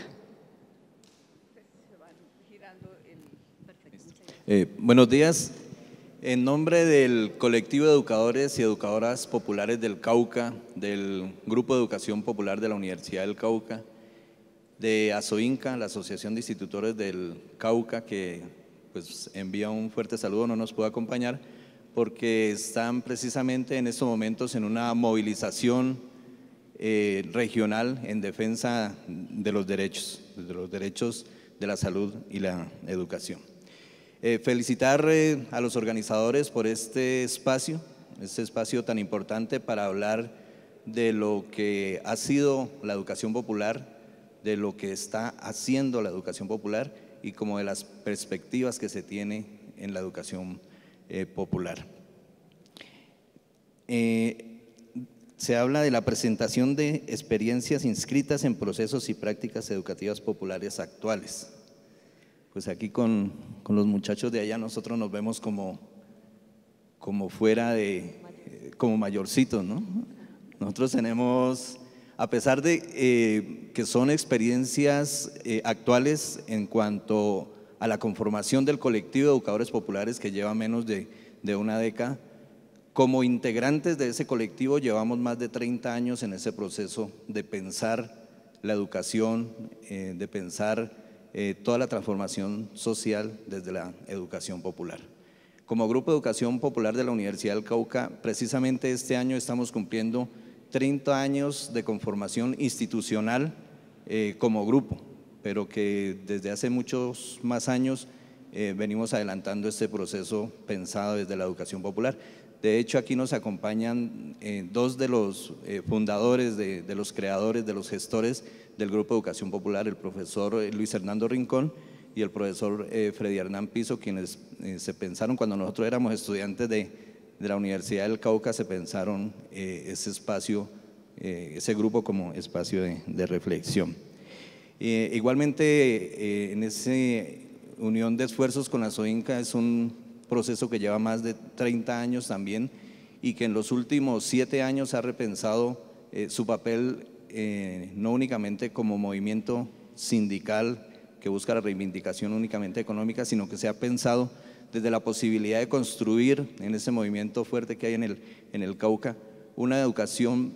Eh, buenos días. En nombre del colectivo de educadores y educadoras populares del Cauca, del Grupo de Educación Popular de la Universidad del Cauca, de ASOINCA, la Asociación de Institutores del Cauca, que pues envía un fuerte saludo, no nos puede acompañar, porque están precisamente en estos momentos en una movilización eh, regional en defensa de los derechos, de los derechos de la salud y la educación. Eh, felicitar eh, a los organizadores por este espacio, este espacio tan importante para hablar de lo que ha sido la educación popular, de lo que está haciendo la educación popular y como de las perspectivas que se tiene en la educación eh, popular. se habla de la presentación de experiencias inscritas en procesos y prácticas educativas populares actuales pues aquí con, los muchachos de allá nosotros nos vemos como, como fuera de, como mayorcitos, ¿no? Nosotros tenemos, a pesar de eh, que son experiencias eh, actuales en cuanto a la conformación del colectivo de educadores populares que lleva menos de, una década, como integrantes de ese colectivo llevamos más de 30 años en ese proceso de pensar la educación, eh, de pensar toda la transformación social desde la educación popular. Como Grupo de Educación Popular de la Universidad del Cauca, precisamente este año estamos cumpliendo 30 años de conformación institucional eh, como grupo, pero que desde hace muchos más años eh, venimos adelantando este proceso pensado desde la educación popular. De hecho, aquí nos acompañan dos de los fundadores, de los creadores, de los gestores del Grupo de Educación Popular, el profesor eh, Luis Hernando Rincón y el profesor eh, Freddy Hernán Piso, quienes eh, se pensaron cuando nosotros éramos estudiantes de, de la Universidad del Cauca, se pensaron ese espacio, ese grupo como espacio de, reflexión. igualmente, en esa unión de esfuerzos con la SOINCA es un proceso que lleva más de 30 años también y que en los últimos siete años ha repensado su papel eh, no únicamente como movimiento sindical que busca la reivindicación únicamente económica, sino que se ha pensado desde la posibilidad de construir en ese movimiento fuerte que hay en el, en el Cauca una educación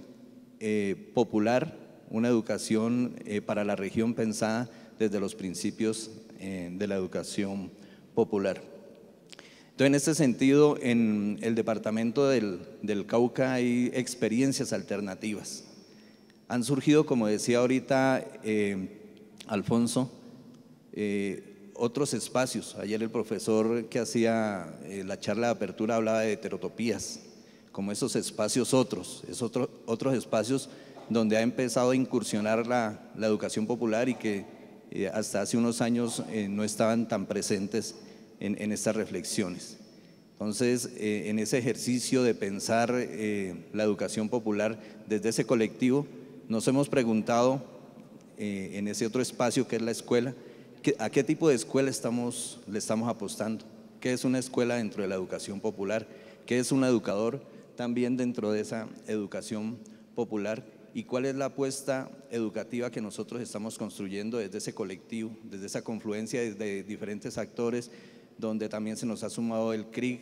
eh, popular, una educación eh, para la región pensada desde los principios de la educación popular. Entonces, en este sentido, en el departamento del, del Cauca hay experiencias alternativas han surgido, como decía ahorita eh, Alfonso, eh, otros espacios. Ayer el profesor que hacía eh, la charla de apertura hablaba de heterotopías, como esos espacios otros, esos otros espacios donde ha empezado a incursionar la, educación popular y que hasta hace unos años no estaban tan presentes en, estas reflexiones. Entonces, en ese ejercicio de pensar la educación popular desde ese colectivo, nos hemos preguntado eh, en ese otro espacio que es la escuela, ¿a qué tipo de escuela estamos, le estamos apostando? ¿Qué es una escuela dentro de la educación popular? ¿Qué es un educador también dentro de esa educación popular? ¿Y cuál es la apuesta educativa que nosotros estamos construyendo desde ese colectivo, desde esa confluencia de diferentes actores, donde también se nos ha sumado el CRIG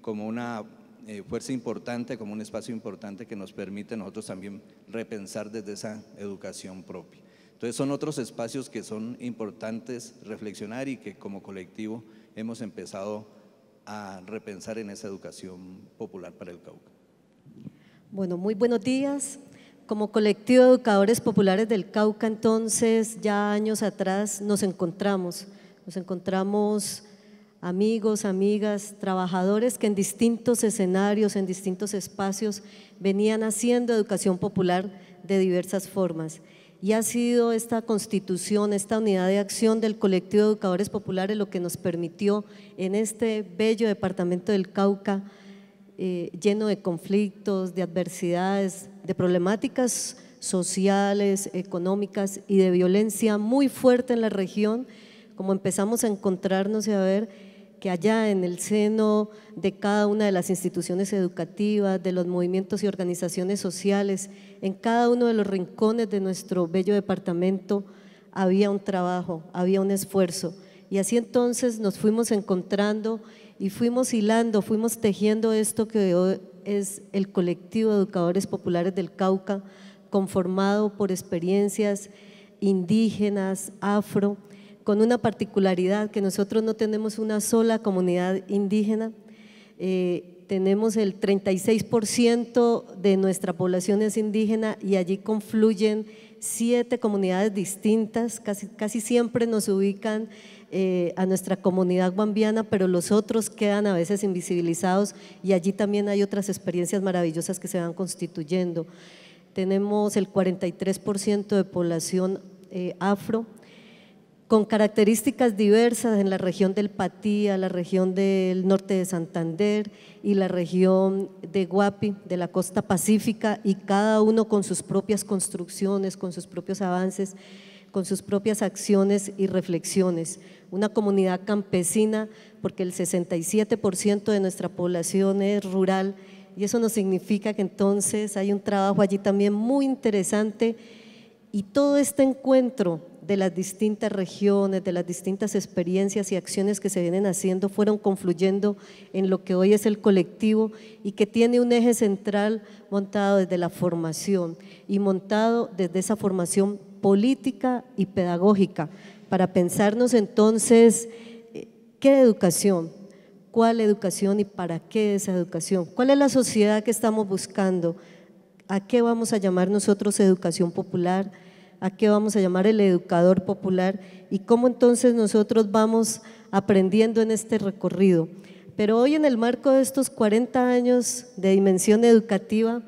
como una eh, fuerza importante, como un espacio importante que nos permite nosotros también repensar desde esa educación propia. Entonces son otros espacios que son importantes reflexionar y que como colectivo hemos empezado a repensar en esa educación popular para el Cauca. Bueno, muy buenos días como colectivo de educadores populares del Cauca, entonces, ya años atrás, nos encontramos. Nos encontramos amigos, amigas, trabajadores que en distintos escenarios, en distintos espacios, venían haciendo educación popular de diversas formas. Y ha sido esta constitución, esta unidad de acción del colectivo de educadores populares lo que nos permitió en este bello departamento del Cauca, eh, lleno de conflictos, de adversidades, de problemáticas sociales, económicas y de violencia muy fuerte en la región, como empezamos a encontrarnos y a ver que allá en el seno de cada una de las instituciones educativas, de los movimientos y organizaciones sociales, en cada uno de los rincones de nuestro bello departamento, había un trabajo, había un esfuerzo. Y así entonces nos fuimos encontrando y fuimos hilando, fuimos tejiendo esto que hoy es el colectivo de educadores populares del Cauca, conformado por experiencias indígenas, afro, con una particularidad que nosotros no tenemos una sola comunidad indígena, eh, tenemos el 36% de nuestra población es indígena y allí confluyen siete comunidades distintas, casi, casi siempre nos ubican eh, a nuestra comunidad guambiana, pero los otros quedan a veces invisibilizados y allí también hay otras experiencias maravillosas que se van constituyendo. Tenemos el 43% de población eh, afro, con características diversas en la región del Patía, la región del norte de Santander y la región de Guapi, de la costa pacífica, y cada uno con sus propias construcciones, con sus propios avances, con sus propias acciones y reflexiones. Una comunidad campesina, porque el 67% de nuestra población es rural, y eso nos significa que entonces hay un trabajo allí también muy interesante, y todo este encuentro de las distintas regiones, de las distintas experiencias y acciones que se vienen haciendo fueron confluyendo en lo que hoy es el colectivo y que tiene un eje central montado desde la formación y montado desde esa formación política y pedagógica. Para pensarnos entonces eh, qué educación, cuál educación y para qué esa educación, cuál es la sociedad que estamos buscando, a qué vamos a llamar nosotros educación popular, a qué vamos a llamar el educador popular y cómo entonces nosotros vamos aprendiendo en este recorrido. Pero hoy en el marco de estos 40 años de dimensión educativa,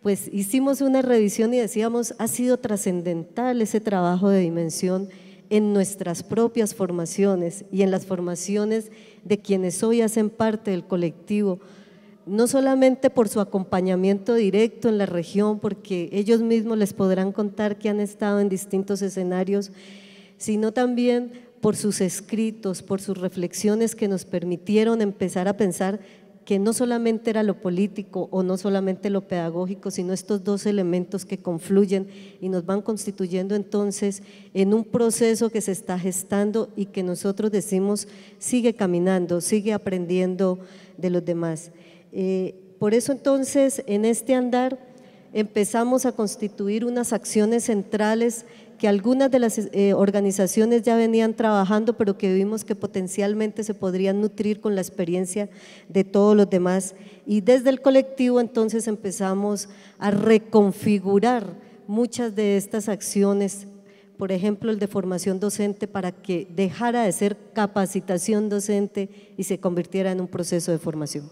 pues hicimos una revisión y decíamos, ha sido trascendental ese trabajo de dimensión en nuestras propias formaciones y en las formaciones de quienes hoy hacen parte del colectivo, no solamente por su acompañamiento directo en la región, porque ellos mismos les podrán contar que han estado en distintos escenarios, sino también por sus escritos, por sus reflexiones que nos permitieron empezar a pensar que no solamente era lo político o no solamente lo pedagógico, sino estos dos elementos que confluyen y nos van constituyendo entonces en un proceso que se está gestando y que nosotros decimos sigue caminando, sigue aprendiendo de los demás. Eh, por eso entonces en este andar empezamos a constituir unas acciones centrales que algunas de las eh, organizaciones ya venían trabajando, pero que vimos que potencialmente se podrían nutrir con la experiencia de todos los demás. Y desde el colectivo entonces empezamos a reconfigurar muchas de estas acciones, por ejemplo el de formación docente, para que dejara de ser capacitación docente y se convirtiera en un proceso de formación.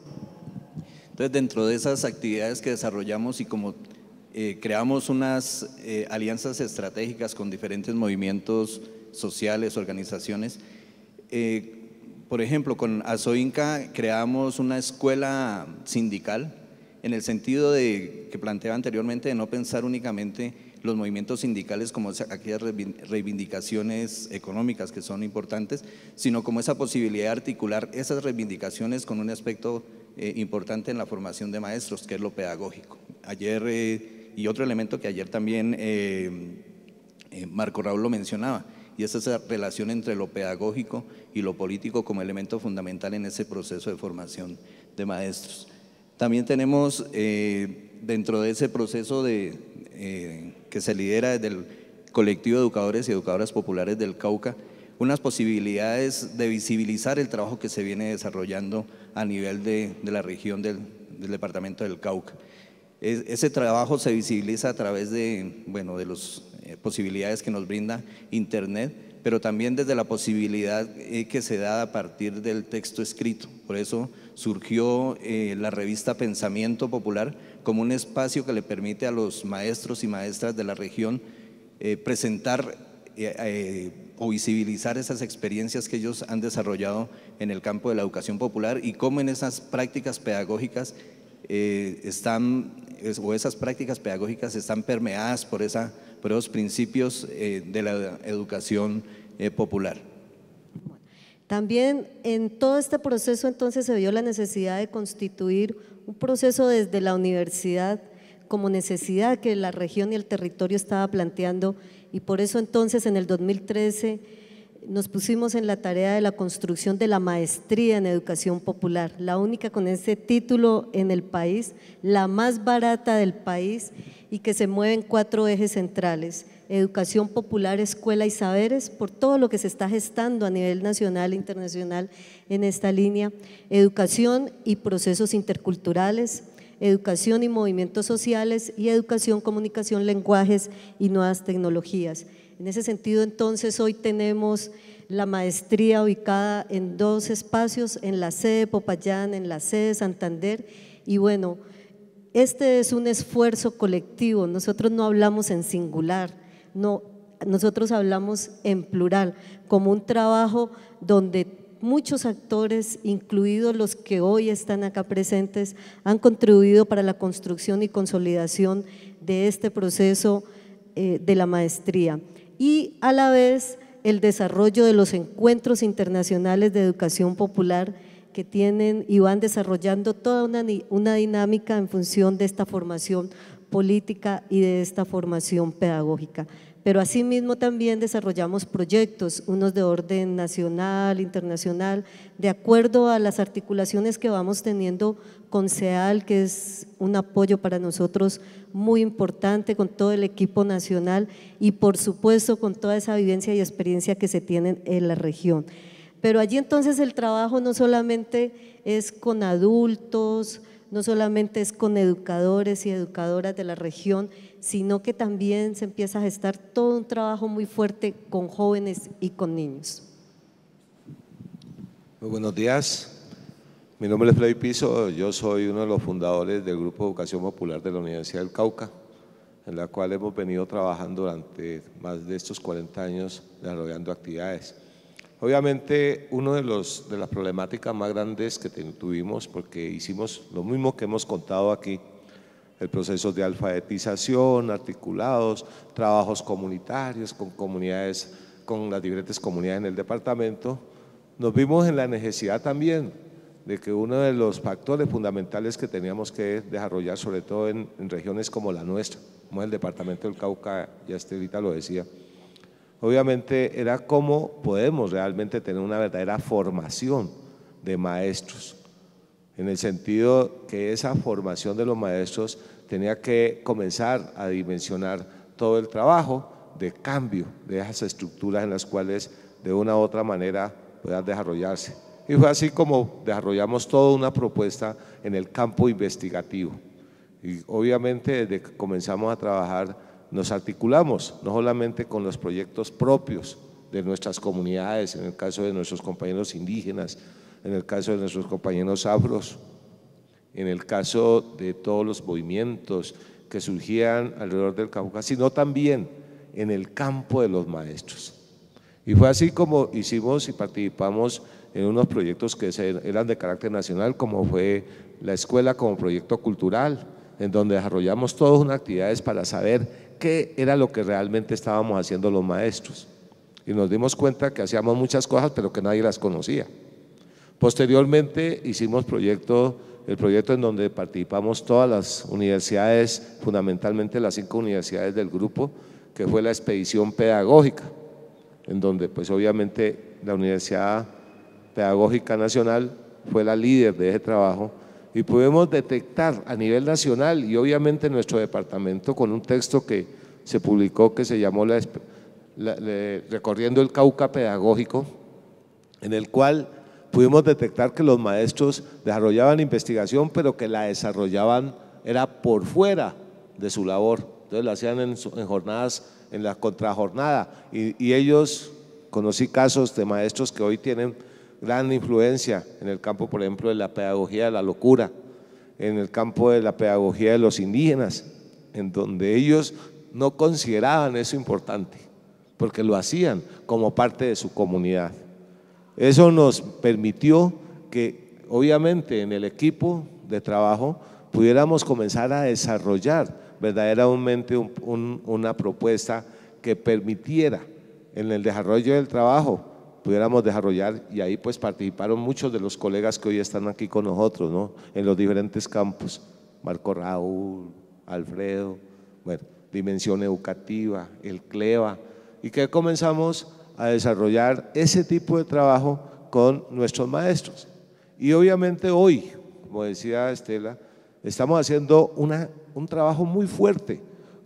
Entonces, dentro de esas actividades que desarrollamos y como eh, creamos unas eh, alianzas estratégicas con diferentes movimientos sociales, organizaciones, eh, por ejemplo, con Azoinca creamos una escuela sindical en el sentido de que planteaba anteriormente de no pensar únicamente los movimientos sindicales como aquellas reivindicaciones económicas que son importantes, sino como esa posibilidad de articular esas reivindicaciones con un aspecto eh, importante en la formación de maestros, que es lo pedagógico. Ayer, eh, y otro elemento que ayer también eh, Marco Raúl lo mencionaba, y es esa relación entre lo pedagógico y lo político como elemento fundamental en ese proceso de formación de maestros. También tenemos dentro de ese proceso de, que se lidera desde el colectivo de educadores y educadoras populares del Cauca, unas posibilidades de visibilizar el trabajo que se viene desarrollando a nivel de, la región del, departamento del Cauca. ese trabajo se visibiliza a través de, bueno, de las eh, posibilidades que nos brinda Internet, pero también desde la posibilidad eh, que se da a partir del texto escrito. Por eso surgió eh, la revista Pensamiento Popular como un espacio que le permite a los maestros y maestras de la región presentar o visibilizar esas experiencias que ellos han desarrollado en el campo de la educación popular y cómo en esas prácticas pedagógicas están, o esas prácticas pedagógicas están permeadas por esa por esos principios eh, de la educación eh, popular. También en todo este proceso entonces se vio la necesidad de constituir un proceso desde la universidad como necesidad que la región y el territorio estaba planteando y por eso entonces en el 2013 nos pusimos en la tarea de la construcción de la maestría en educación popular, la única con ese título en el país, la más barata del país y que se mueve en cuatro ejes centrales, educación popular, escuela y saberes, por todo lo que se está gestando a nivel nacional e internacional en esta línea, educación y procesos interculturales, educación y movimientos sociales y educación, comunicación, lenguajes y nuevas tecnologías. En ese sentido, entonces, hoy tenemos la maestría ubicada en dos espacios, en la sede de Popayán, en la sede de Santander, y bueno, este es un esfuerzo colectivo, nosotros no hablamos en singular, no, nosotros hablamos en plural, como un trabajo donde muchos actores, incluidos los que hoy están acá presentes, han contribuido para la construcción y consolidación de este proceso eh, de la maestría. Y a la vez el desarrollo de los encuentros internacionales de educación popular que tienen y van desarrollando toda una, una dinámica en función de esta formación política y de esta formación pedagógica pero asimismo también desarrollamos proyectos, unos de orden nacional, internacional, de acuerdo a las articulaciones que vamos teniendo con CEAL, que es un apoyo para nosotros muy importante con todo el equipo nacional y por supuesto con toda esa vivencia y experiencia que se tienen en la región. Pero allí entonces el trabajo no solamente es con adultos, no solamente es con educadores y educadoras de la región, sino que también se empieza a gestar todo un trabajo muy fuerte con jóvenes y con niños. Muy buenos días. Mi nombre es Freddy Piso, yo soy uno de los fundadores del Grupo de Educación Popular de la Universidad del Cauca, en la cual hemos venido trabajando durante más de estos 40 años desarrollando actividades. Obviamente, una de, los, de las problemáticas más grandes que tuvimos, porque hicimos lo mismo que hemos contado aquí, el proceso de alfabetización, articulados, trabajos comunitarios con comunidades, con las diferentes comunidades en el departamento, nos vimos en la necesidad también de que uno de los factores fundamentales que teníamos que desarrollar, sobre todo en, regiones como la nuestra, como el departamento del Cauca, ya Estelita lo decía, obviamente era cómo podemos realmente tener una verdadera formación de maestros, en el sentido que esa formación de los maestros tenía que comenzar a dimensionar todo el trabajo de cambio de esas estructuras en las cuales de una u otra manera puedan desarrollarse. Y fue así como desarrollamos toda una propuesta en el campo investigativo. Y obviamente desde que comenzamos a trabajar nos articulamos no solamente con los proyectos propios de nuestras comunidades, en el caso de nuestros compañeros indígenas, en el caso de nuestros compañeros afros, en el caso de todos los movimientos que surgían alrededor del Cauca, sino también en el campo de los maestros. Y fue así como hicimos y participamos en unos proyectos que eran de carácter nacional, como fue la escuela como proyecto cultural, en donde desarrollamos todas unas actividades para saber qué era lo que realmente estábamos haciendo los maestros. Y nos dimos cuenta que hacíamos muchas cosas, pero que nadie las conocía. Posteriormente hicimos proyectos el proyecto en donde participamos todas las universidades, fundamentalmente las cinco universidades del grupo, que fue la expedición pedagógica, en donde pues obviamente la Universidad Pedagógica Nacional fue la líder de ese trabajo y pudimos detectar a nivel nacional y obviamente en nuestro departamento con un texto que se publicó que se llamó Recorriendo el Cauca Pedagógico, en el cual pudimos detectar que los maestros desarrollaban investigación, pero que la desarrollaban era por fuera de su labor. Entonces lo hacían en, jornadas, en la contrajornada. Y, y ellos, conocí casos de maestros que hoy tienen gran influencia en el campo, por ejemplo, de la pedagogía de la locura, en el campo de la pedagogía de los indígenas, en donde ellos no consideraban eso importante, porque lo hacían como parte de su comunidad. Eso nos permitió que, obviamente, en el equipo de trabajo pudiéramos comenzar a desarrollar verdaderamente una propuesta que permitiera en el desarrollo del trabajo pudiéramos desarrollar y ahí pues participaron muchos de los colegas que hoy están aquí con nosotros, ¿no? En los diferentes campos, Marco Raúl, Alfredo, bueno, dimensión educativa, el CLEVA, y que comenzamos a desarrollar ese tipo de trabajo con nuestros maestros. Y obviamente hoy, como decía Estela, estamos haciendo una, un trabajo muy fuerte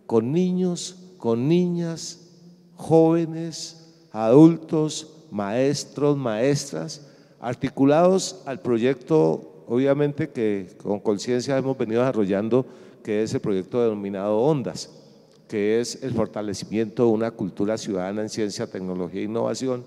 con niños, con niñas, jóvenes, adultos, maestros, maestras, articulados al proyecto, obviamente que con conciencia hemos venido desarrollando, que es el proyecto denominado Ondas que es el fortalecimiento de una cultura ciudadana en ciencia, tecnología e innovación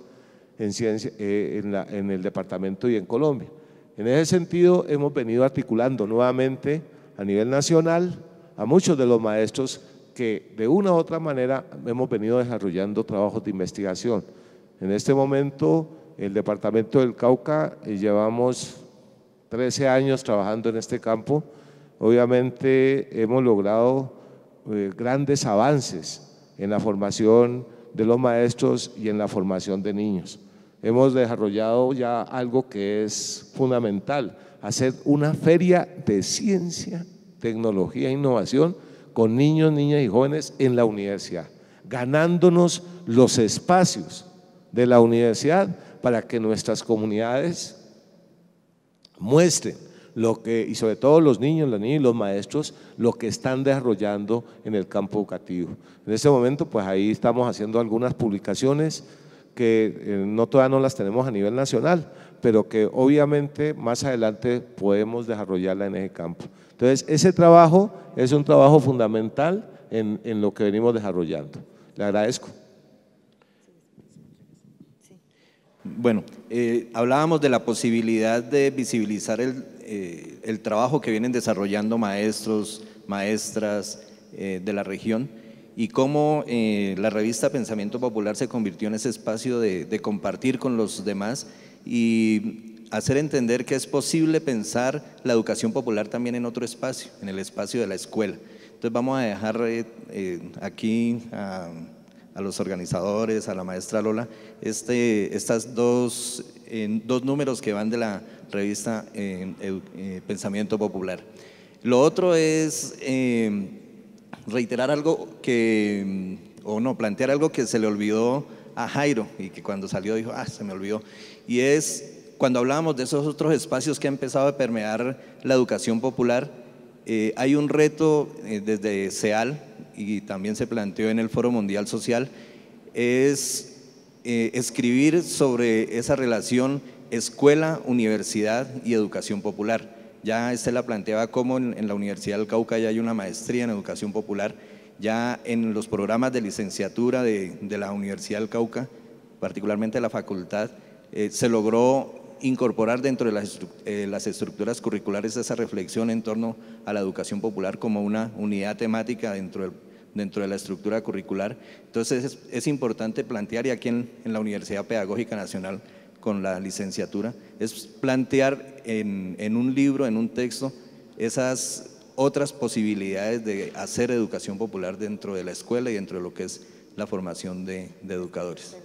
en, ciencia, eh, en, el departamento y en Colombia. En ese sentido, hemos venido articulando nuevamente a nivel nacional a muchos de los maestros que de una u otra manera hemos venido desarrollando trabajos de investigación. En este momento, el departamento del Cauca eh, llevamos 13 años trabajando en este campo. Obviamente hemos logrado eh, grandes avances en la formación de los maestros y en la formación de niños. Hemos desarrollado ya algo que es fundamental, hacer una feria de ciencia, tecnología e innovación con niños, niñas y jóvenes en la universidad, ganándonos los espacios de la universidad para que nuestras comunidades muestren lo que, y sobre todo los niños, las niñas y los maestros, lo que están desarrollando en el campo educativo. En este momento, pues ahí estamos haciendo algunas publicaciones que eh, no todavía no las tenemos a nivel nacional, pero que obviamente más adelante podemos desarrollarla en ese campo. Entonces, ese trabajo es un trabajo fundamental en, en lo que venimos desarrollando. Le agradezco. Bueno, eh, hablábamos de la posibilidad de visibilizar el, eh, el trabajo que vienen desarrollando maestros, maestras eh, de la región y cómo eh, la revista Pensamiento Popular se convirtió en ese espacio de, compartir con los demás y hacer entender que es posible pensar la educación popular también en otro espacio, en el espacio de la escuela. Entonces vamos a dejar aquí a, los organizadores, a la maestra Lola, este, estas dos, dos números que van de la revista eh, Pensamiento Popular. Lo otro es eh, reiterar algo que, o no, plantear algo que se le olvidó a Jairo y que cuando salió dijo, ah, se me olvidó. Y es cuando hablábamos de esos otros espacios que ha empezado a permear la educación popular, eh, hay un reto desde CEAL y también se planteó en el Foro Mundial Social, es escribir sobre esa relación escuela, universidad y educación popular. Ya Estela planteaba cómo en, la Universidad del Cauca ya hay una maestría en educación popular, ya en los programas de licenciatura de, la Universidad del Cauca, particularmente la facultad, eh, se logró incorporar dentro de eh, las, estructuras curriculares esa reflexión en torno a la educación popular como una unidad temática dentro, dentro de la estructura curricular. Entonces es, importante plantear, y aquí en la Universidad Pedagógica Nacional con la licenciatura, es plantear en, un libro, en un texto, esas otras posibilidades de hacer educación popular dentro de la escuela y dentro de lo que es la formación de, educadores.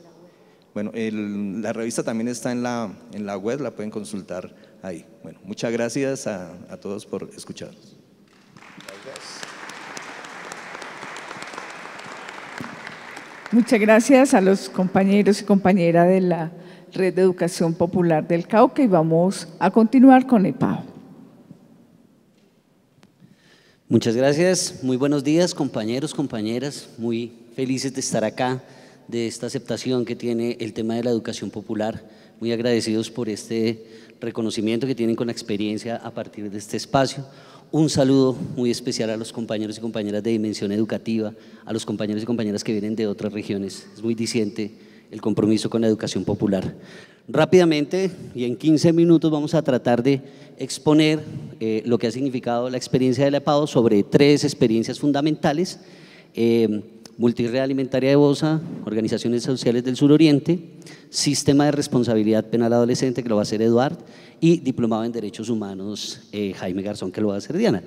Bueno, la revista también está en la, en la web, la pueden consultar ahí. Bueno, muchas gracias a, a todos por escucharnos. Muchas gracias a los compañeros y compañeras de la Red de Educación Popular del Cauca y vamos a continuar con el PAO. Muchas gracias, muy buenos días compañeros, compañeras, muy felices de estar acá, de esta aceptación que tiene el tema de la educación popular, muy agradecidos por este reconocimiento que tienen con la experiencia a partir de este espacio. un saludo muy especial a los compañeros y compañeras de Dimensión Educativa, a los compañeros y compañeras que vienen de otras regiones. Es muy diciente el compromiso con la educación popular. Rápidamente y en 15 minutos vamos a tratar de exponer eh, lo que ha significado la experiencia del EPAO sobre tres experiencias fundamentales. Eh, Multirred Alimentaria de Bosa, Organizaciones Sociales del Suroriente, Sistema de Responsabilidad Penal Adolescente, que lo va a hacer Eduard, y Diplomado en Derechos Humanos, eh, Jaime Garzón, que lo va a hacer Diana.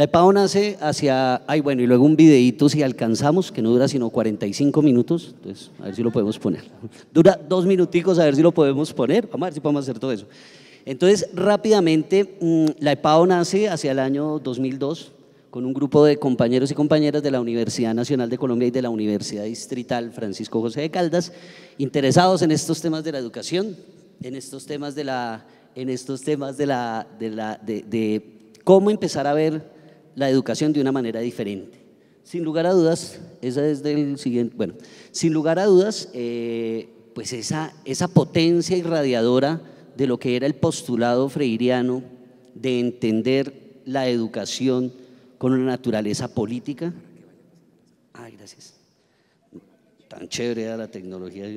La EPAO nace hacia, ay bueno, y luego un videíto si alcanzamos, que no dura sino 45 minutos, entonces a ver si lo podemos poner. <laughs> Dura dos minuticos, a ver si lo podemos poner, vamos a ver si podemos hacer todo eso. Entonces, rápidamente, mm, la EPAO nace hacia el año 2002, con un grupo de compañeros y compañeras de la Universidad Nacional de Colombia y de la Universidad Distrital Francisco José de Caldas, interesados en estos temas de la educación, en estos temas de la, en estos temas de la, de cómo empezar a ver la educación de una manera diferente. Sin lugar a dudas, esa es del siguiente, bueno, sin lugar a dudas, eh, pues esa, esa potencia irradiadora de lo que era el postulado freiriano de entender la educación con una naturaleza política. Ay, gracias. Tan chévere la tecnología.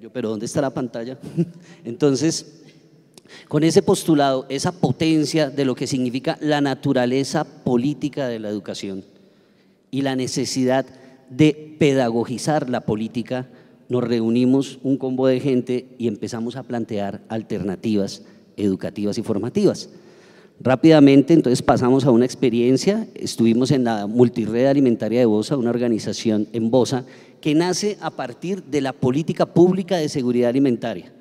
Yo, pero ¿dónde está la pantalla? <laughs> Entonces, con ese postulado, esa potencia de lo que significa la naturaleza política de la educación y la necesidad de pedagogizar la política, nos reunimos un combo de gente y empezamos a plantear alternativas educativas y formativas. Rápidamente, entonces pasamos a una experiencia, estuvimos en la Multired Alimentaria de Bosa, una organización en Bosa que nace a partir de la política pública de seguridad alimentaria.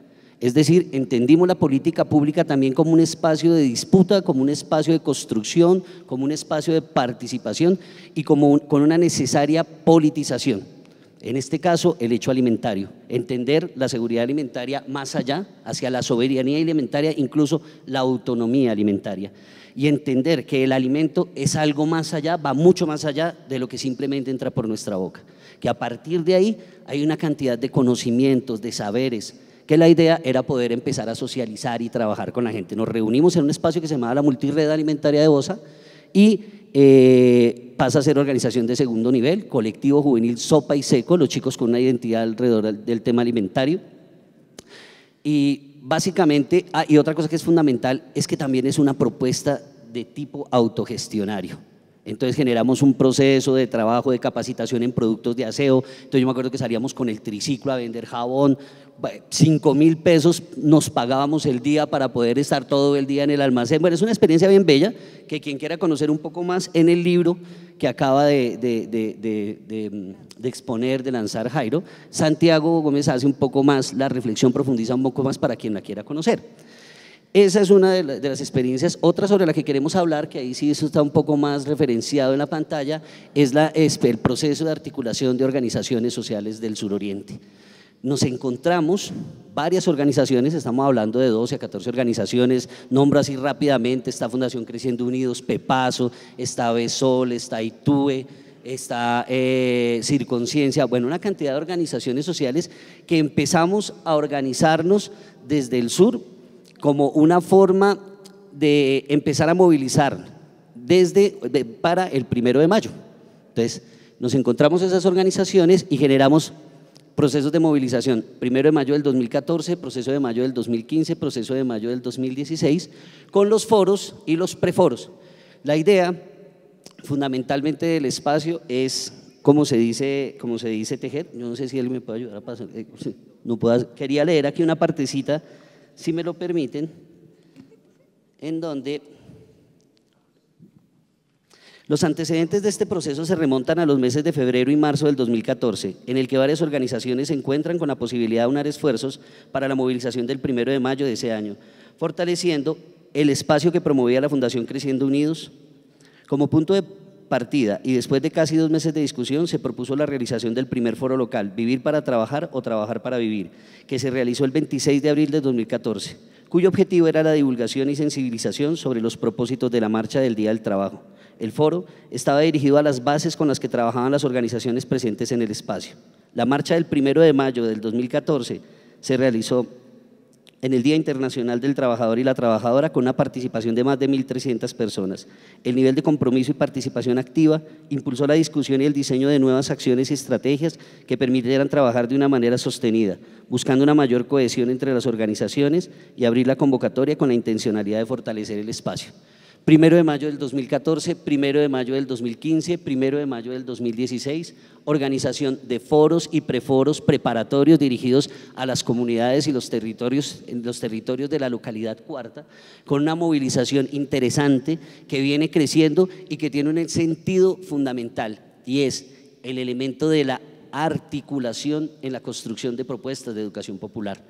Es decir, entendimos la política pública también como un espacio de disputa, como un espacio de construcción, como un espacio de participación y como con una necesaria politización. En este caso, el hecho alimentario, entender la seguridad alimentaria más allá, hacia la soberanía alimentaria, incluso la autonomía alimentaria. Y entender que el alimento es algo más allá, va mucho más allá de lo que simplemente entra por nuestra boca. Que a partir de ahí hay una cantidad de conocimientos, de saberes, que la idea era poder empezar a socializar y trabajar con la gente. Nos reunimos en un espacio que se llamaba la Multired Alimentaria de Bosa y eh, pasa a ser organización de segundo nivel, colectivo juvenil Sopa y Seco, los chicos con una identidad alrededor del tema alimentario. Y básicamente, ah, y otra cosa que es fundamental, es que también es una propuesta de tipo autogestionario. Entonces generamos un proceso de trabajo de capacitación en productos de aseo. Entonces yo me acuerdo que salíamos con el triciclo a vender jabón, 5 mil pesos nos pagábamos el día para poder estar todo el día en el almacén. Bueno, es una experiencia bien bella que quien quiera conocer un poco más en el libro que acaba de, de, exponer, de lanzar Jairo, Santiago Gómez hace un poco más la reflexión, profundiza un poco más para quien la quiera conocer. Esa es una de, las experiencias. Otra sobre la que queremos hablar, que ahí sí eso está un poco más referenciado en la pantalla, es, la, el proceso de articulación de organizaciones sociales del suroriente nos encontramos varias organizaciones, estamos hablando de 12 a 14 organizaciones, nombro así rápidamente, está Fundación Creciendo Unidos, Pepaso, está Besol, está ITUE, está eh, Circonciencia, bueno, una cantidad de organizaciones sociales que empezamos a organizarnos desde el sur como una forma de empezar a movilizar desde para el primero de mayo. Entonces, nos encontramos esas organizaciones y generamos procesos de movilización, primero de mayo del 2014, proceso de mayo del 2015, proceso de mayo del 2016, con los foros y los preforos. La idea fundamentalmente del espacio es, como se dice, como se dice tejer, yo no sé si él me puede ayudar a pasar, eh, no puedo, quería leer aquí una partecita, si me lo permiten, en donde los antecedentes de este proceso se remontan a los meses de febrero y marzo del 2014, en el que varias organizaciones se encuentran con la posibilidad de unar esfuerzos para la movilización del primero de mayo de ese año, fortaleciendo el espacio que promovía la Fundación Creciendo Unidos. Como punto de partida y después de casi dos meses de discusión, se propuso la realización del primer foro local, Vivir para Trabajar o Trabajar para Vivir, que se realizó el 26 de abril de 2014, cuyo objetivo era la divulgación y sensibilización sobre los propósitos de la marcha del Día del Trabajo el foro estaba dirigido a las bases con las que trabajaban las organizaciones presentes en el espacio. La marcha del primero de mayo del 2014 se realizó en el Día Internacional del Trabajador y la Trabajadora con una participación de más de 1.300 personas. El nivel de compromiso y participación activa impulsó la discusión y el diseño de nuevas acciones y estrategias que permitieran trabajar de una manera sostenida, buscando una mayor cohesión entre las organizaciones y abrir la convocatoria con la intencionalidad de fortalecer el espacio. Primero de mayo del 2014, primero de mayo del 2015, primero de mayo del 2016, organización de foros y preforos preparatorios dirigidos a las comunidades y los territorios, los territorios de la localidad cuarta, con una movilización interesante que viene creciendo y que tiene un sentido fundamental y es el elemento de la articulación en la construcción de propuestas de educación popular.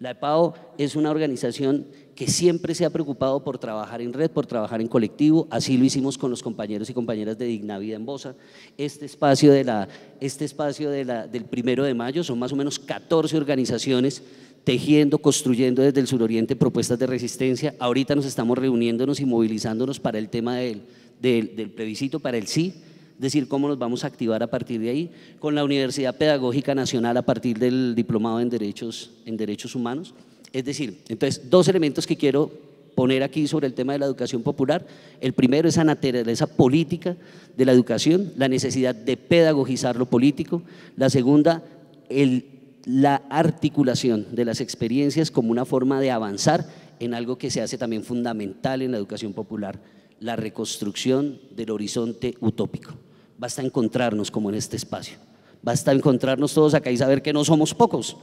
La EPAO es una organización que siempre se ha preocupado por trabajar en red, por trabajar en colectivo, así lo hicimos con los compañeros y compañeras de Digna Vida en Bosa. Este este espacio de la, del primero de mayo son más o menos 14 organizaciones tejiendo, construyendo desde el suroriente propuestas de resistencia. Ahorita nos estamos reuniéndonos y movilizándonos para el tema del, del, del plebiscito, para el sí, decir, cómo nos vamos a activar a partir de ahí, con la Universidad Pedagógica Nacional a partir del diplomado en Derechos, en derechos Humanos. Es decir, entonces, dos elementos que quiero poner aquí sobre el tema de la educación popular. El primero es la naturaleza política de la educación, la necesidad de pedagogizar lo político. La segunda, el, la articulación de las experiencias como una forma de avanzar en algo que se hace también fundamental en la educación popular, la reconstrucción del horizonte utópico. Basta encontrarnos como en este espacio, basta encontrarnos todos acá y saber que no somos pocos,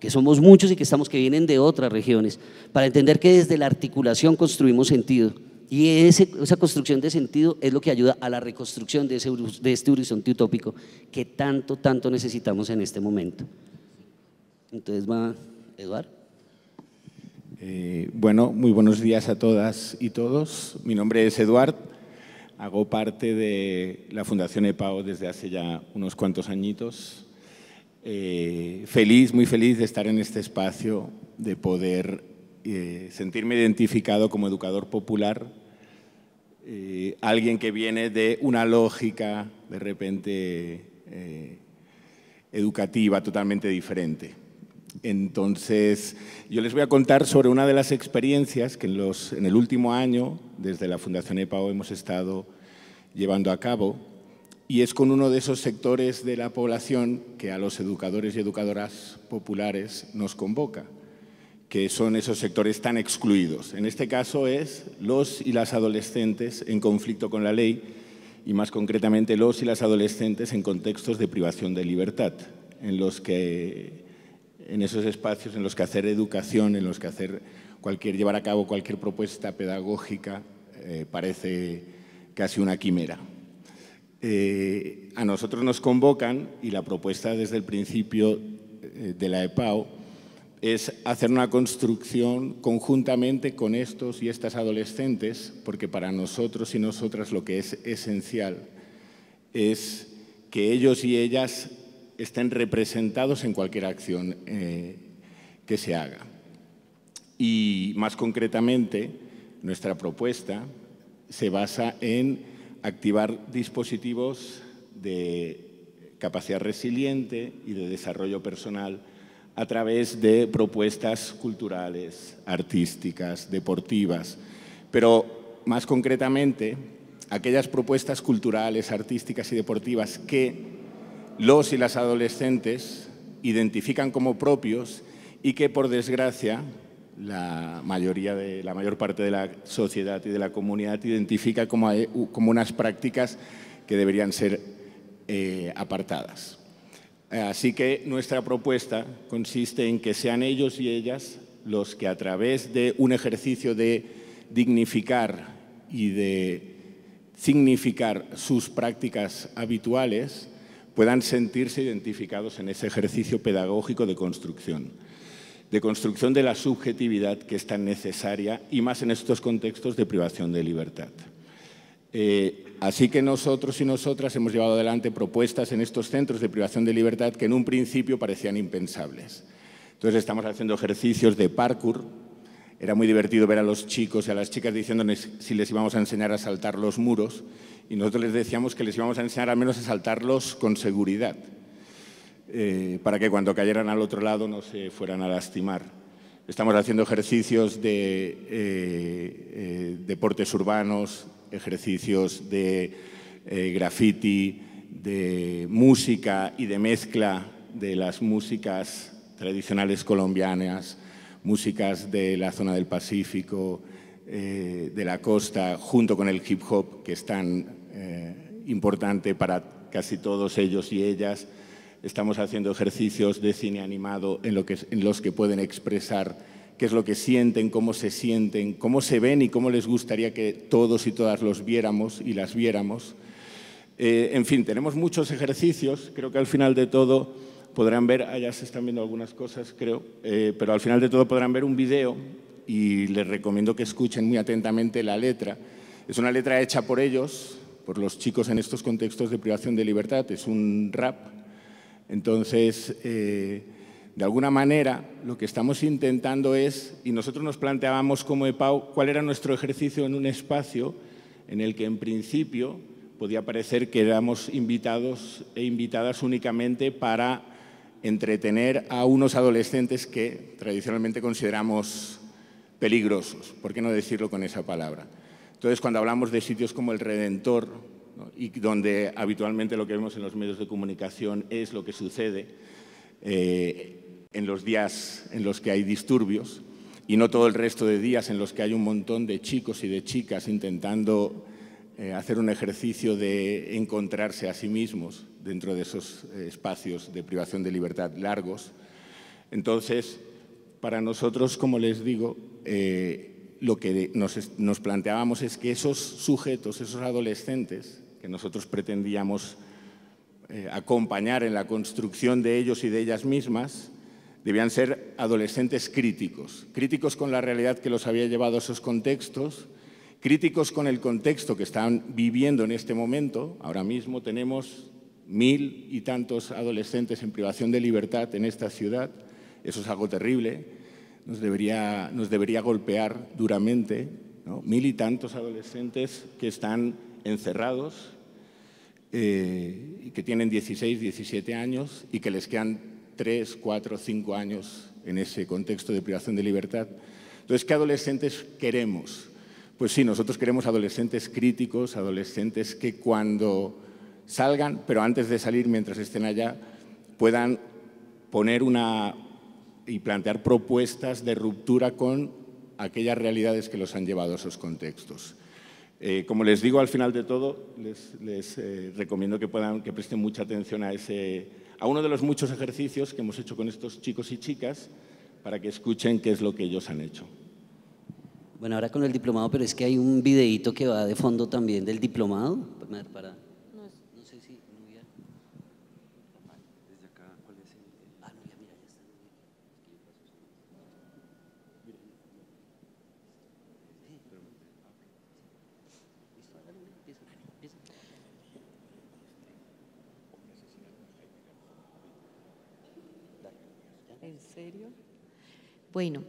que somos muchos y que estamos que vienen de otras regiones, para entender que desde la articulación construimos sentido. Y esa construcción de sentido es lo que ayuda a la reconstrucción de, ese, de este horizonte utópico que tanto, tanto necesitamos en este momento. Entonces va Eduardo. Eh, bueno, muy buenos días a todas y todos. Mi nombre es Eduard. Hago parte de la Fundación EPAO desde hace ya unos cuantos añitos. Eh, feliz, muy feliz de estar en este espacio, de poder eh, sentirme identificado como educador popular, eh, alguien que viene de una lógica de repente eh, educativa totalmente diferente. Entonces, yo les voy a contar sobre una de las experiencias que en, los, en el último año, desde la Fundación EPAO, hemos estado llevando a cabo y es con uno de esos sectores de la población que a los educadores y educadoras populares nos convoca, que son esos sectores tan excluidos. En este caso es los y las adolescentes en conflicto con la ley y más concretamente los y las adolescentes en contextos de privación de libertad, en los que en esos espacios en los que hacer educación, en los que hacer cualquier llevar a cabo cualquier propuesta pedagógica eh, parece casi una quimera. Eh, a nosotros nos convocan y la propuesta desde el principio eh, de la EPAO es hacer una construcción conjuntamente con estos y estas adolescentes, porque para nosotros y nosotras lo que es esencial es que ellos y ellas estén representados en cualquier acción eh, que se haga. Y más concretamente, nuestra propuesta se basa en activar dispositivos de capacidad resiliente y de desarrollo personal a través de propuestas culturales, artísticas, deportivas, pero más concretamente aquellas propuestas culturales, artísticas y deportivas que los y las adolescentes identifican como propios y que por desgracia la mayoría de la mayor parte de la sociedad y de la comunidad identifica como, como unas prácticas que deberían ser eh, apartadas. Así que nuestra propuesta consiste en que sean ellos y ellas los que a través de un ejercicio de dignificar y de significar sus prácticas habituales puedan sentirse identificados en ese ejercicio pedagógico de construcción de construcción de la subjetividad que es tan necesaria y más en estos contextos de privación de libertad. Eh, así que nosotros y nosotras hemos llevado adelante propuestas en estos centros de privación de libertad que en un principio parecían impensables. Entonces estamos haciendo ejercicios de parkour. Era muy divertido ver a los chicos y a las chicas diciéndoles si les íbamos a enseñar a saltar los muros y nosotros les decíamos que les íbamos a enseñar al menos a saltarlos con seguridad. Eh, para que cuando cayeran al otro lado no se fueran a lastimar. Estamos haciendo ejercicios de eh, eh, deportes urbanos, ejercicios de graffiti, de música y de mezcla de las músicas tradicionales colombianas, músicas de la zona del Pacífico, de la costa, junto con el hip hop, que es tan importante para casi todos ellos y ellas. Estamos haciendo ejercicios de cine animado en, los que pueden expresar qué es lo que sienten, cómo se sienten, cómo se ven y cómo les gustaría que todos y todas los viéramos y las viéramos. Eh, en fin, tenemos muchos ejercicios. Creo que al final de todo podrán ver, ah, se están viendo algunas cosas, creo, eh, pero al final de todo podrán ver un video y les recomiendo que escuchen muy atentamente la letra. Es una letra hecha por ellos, por los chicos en estos contextos de privación de libertad. Es un rap entonces, eh, de alguna manera, lo que estamos intentando es, y nosotros nos planteábamos como EPAU, cuál era nuestro ejercicio en un espacio en el que en principio podía parecer que éramos invitados e invitadas únicamente para entretener a unos adolescentes que tradicionalmente consideramos peligrosos, ¿por qué no decirlo con esa palabra? Entonces, cuando hablamos de sitios como el Redentor, y donde habitualmente lo que vemos en los medios de comunicación es lo que sucede eh, en los días en los que hay disturbios y no todo el resto de días en los que hay un montón de chicos y de chicas intentando eh, hacer un ejercicio de encontrarse a sí mismos dentro de esos eh, espacios de privación de libertad largos. Entonces, para nosotros, como les digo, lo que nos, planteábamos es que esos sujetos, esos adolescentes que nosotros pretendíamos eh, acompañar en la construcción de ellos y de ellas mismas, debían ser adolescentes críticos, críticos con la realidad que los había llevado a esos contextos, críticos con el contexto que están viviendo en este momento. Ahora mismo tenemos mil y tantos adolescentes en privación de libertad en esta ciudad. Eso es algo terrible nos debería, nos debería golpear duramente. Mil y tantos adolescentes que están encerrados eh, y que tienen 16, 17 años y que les quedan 3, 4, 5 años en ese contexto de privación de libertad. Entonces, ¿qué adolescentes queremos? Pues sí, nosotros queremos adolescentes críticos, adolescentes que cuando salgan, pero antes de salir, mientras estén allá, puedan poner una, y plantear propuestas de ruptura con aquellas realidades que los han llevado a esos contextos. Eh, como les digo, al final de todo, les, eh, recomiendo que, puedan, que presten mucha atención a, ese, a uno de los muchos ejercicios que hemos hecho con estos chicos y chicas para que escuchen qué es lo que ellos han hecho. Bueno, ahora con el diplomado, pero es que hay un videíto que va de fondo también del diplomado para Bueno,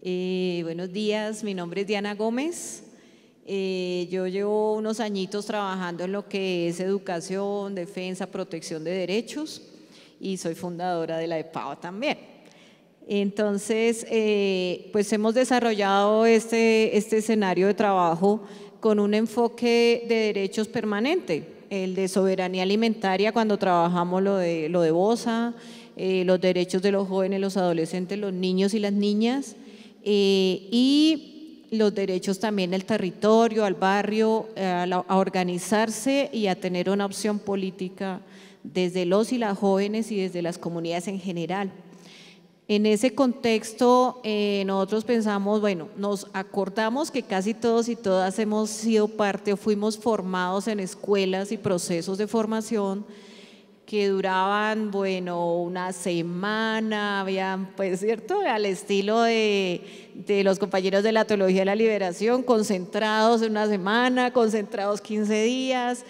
eh, buenos días, mi nombre es Diana Gómez. Eh, yo llevo unos añitos trabajando en lo que es educación, defensa, protección de derechos y soy fundadora de la EPAO también. Entonces, eh, pues hemos desarrollado este, este escenario de trabajo con un enfoque de derechos permanente, el de soberanía alimentaria cuando trabajamos lo de, lo de BOSA, eh, los derechos de los jóvenes, los adolescentes, los niños y las niñas, eh, y los derechos también del territorio, al barrio, eh, a, organizarse y a tener una opción política desde los y las jóvenes y desde las comunidades en general. En ese contexto, nosotros pensamos, bueno, nos acordamos que casi todos y todas hemos sido parte o fuimos formados en escuelas y procesos de formación que duraban, bueno, una semana, habían, pues, ¿cierto? Al estilo de, de, los compañeros de la Teología de la Liberación, concentrados en una semana, concentrados 15 días.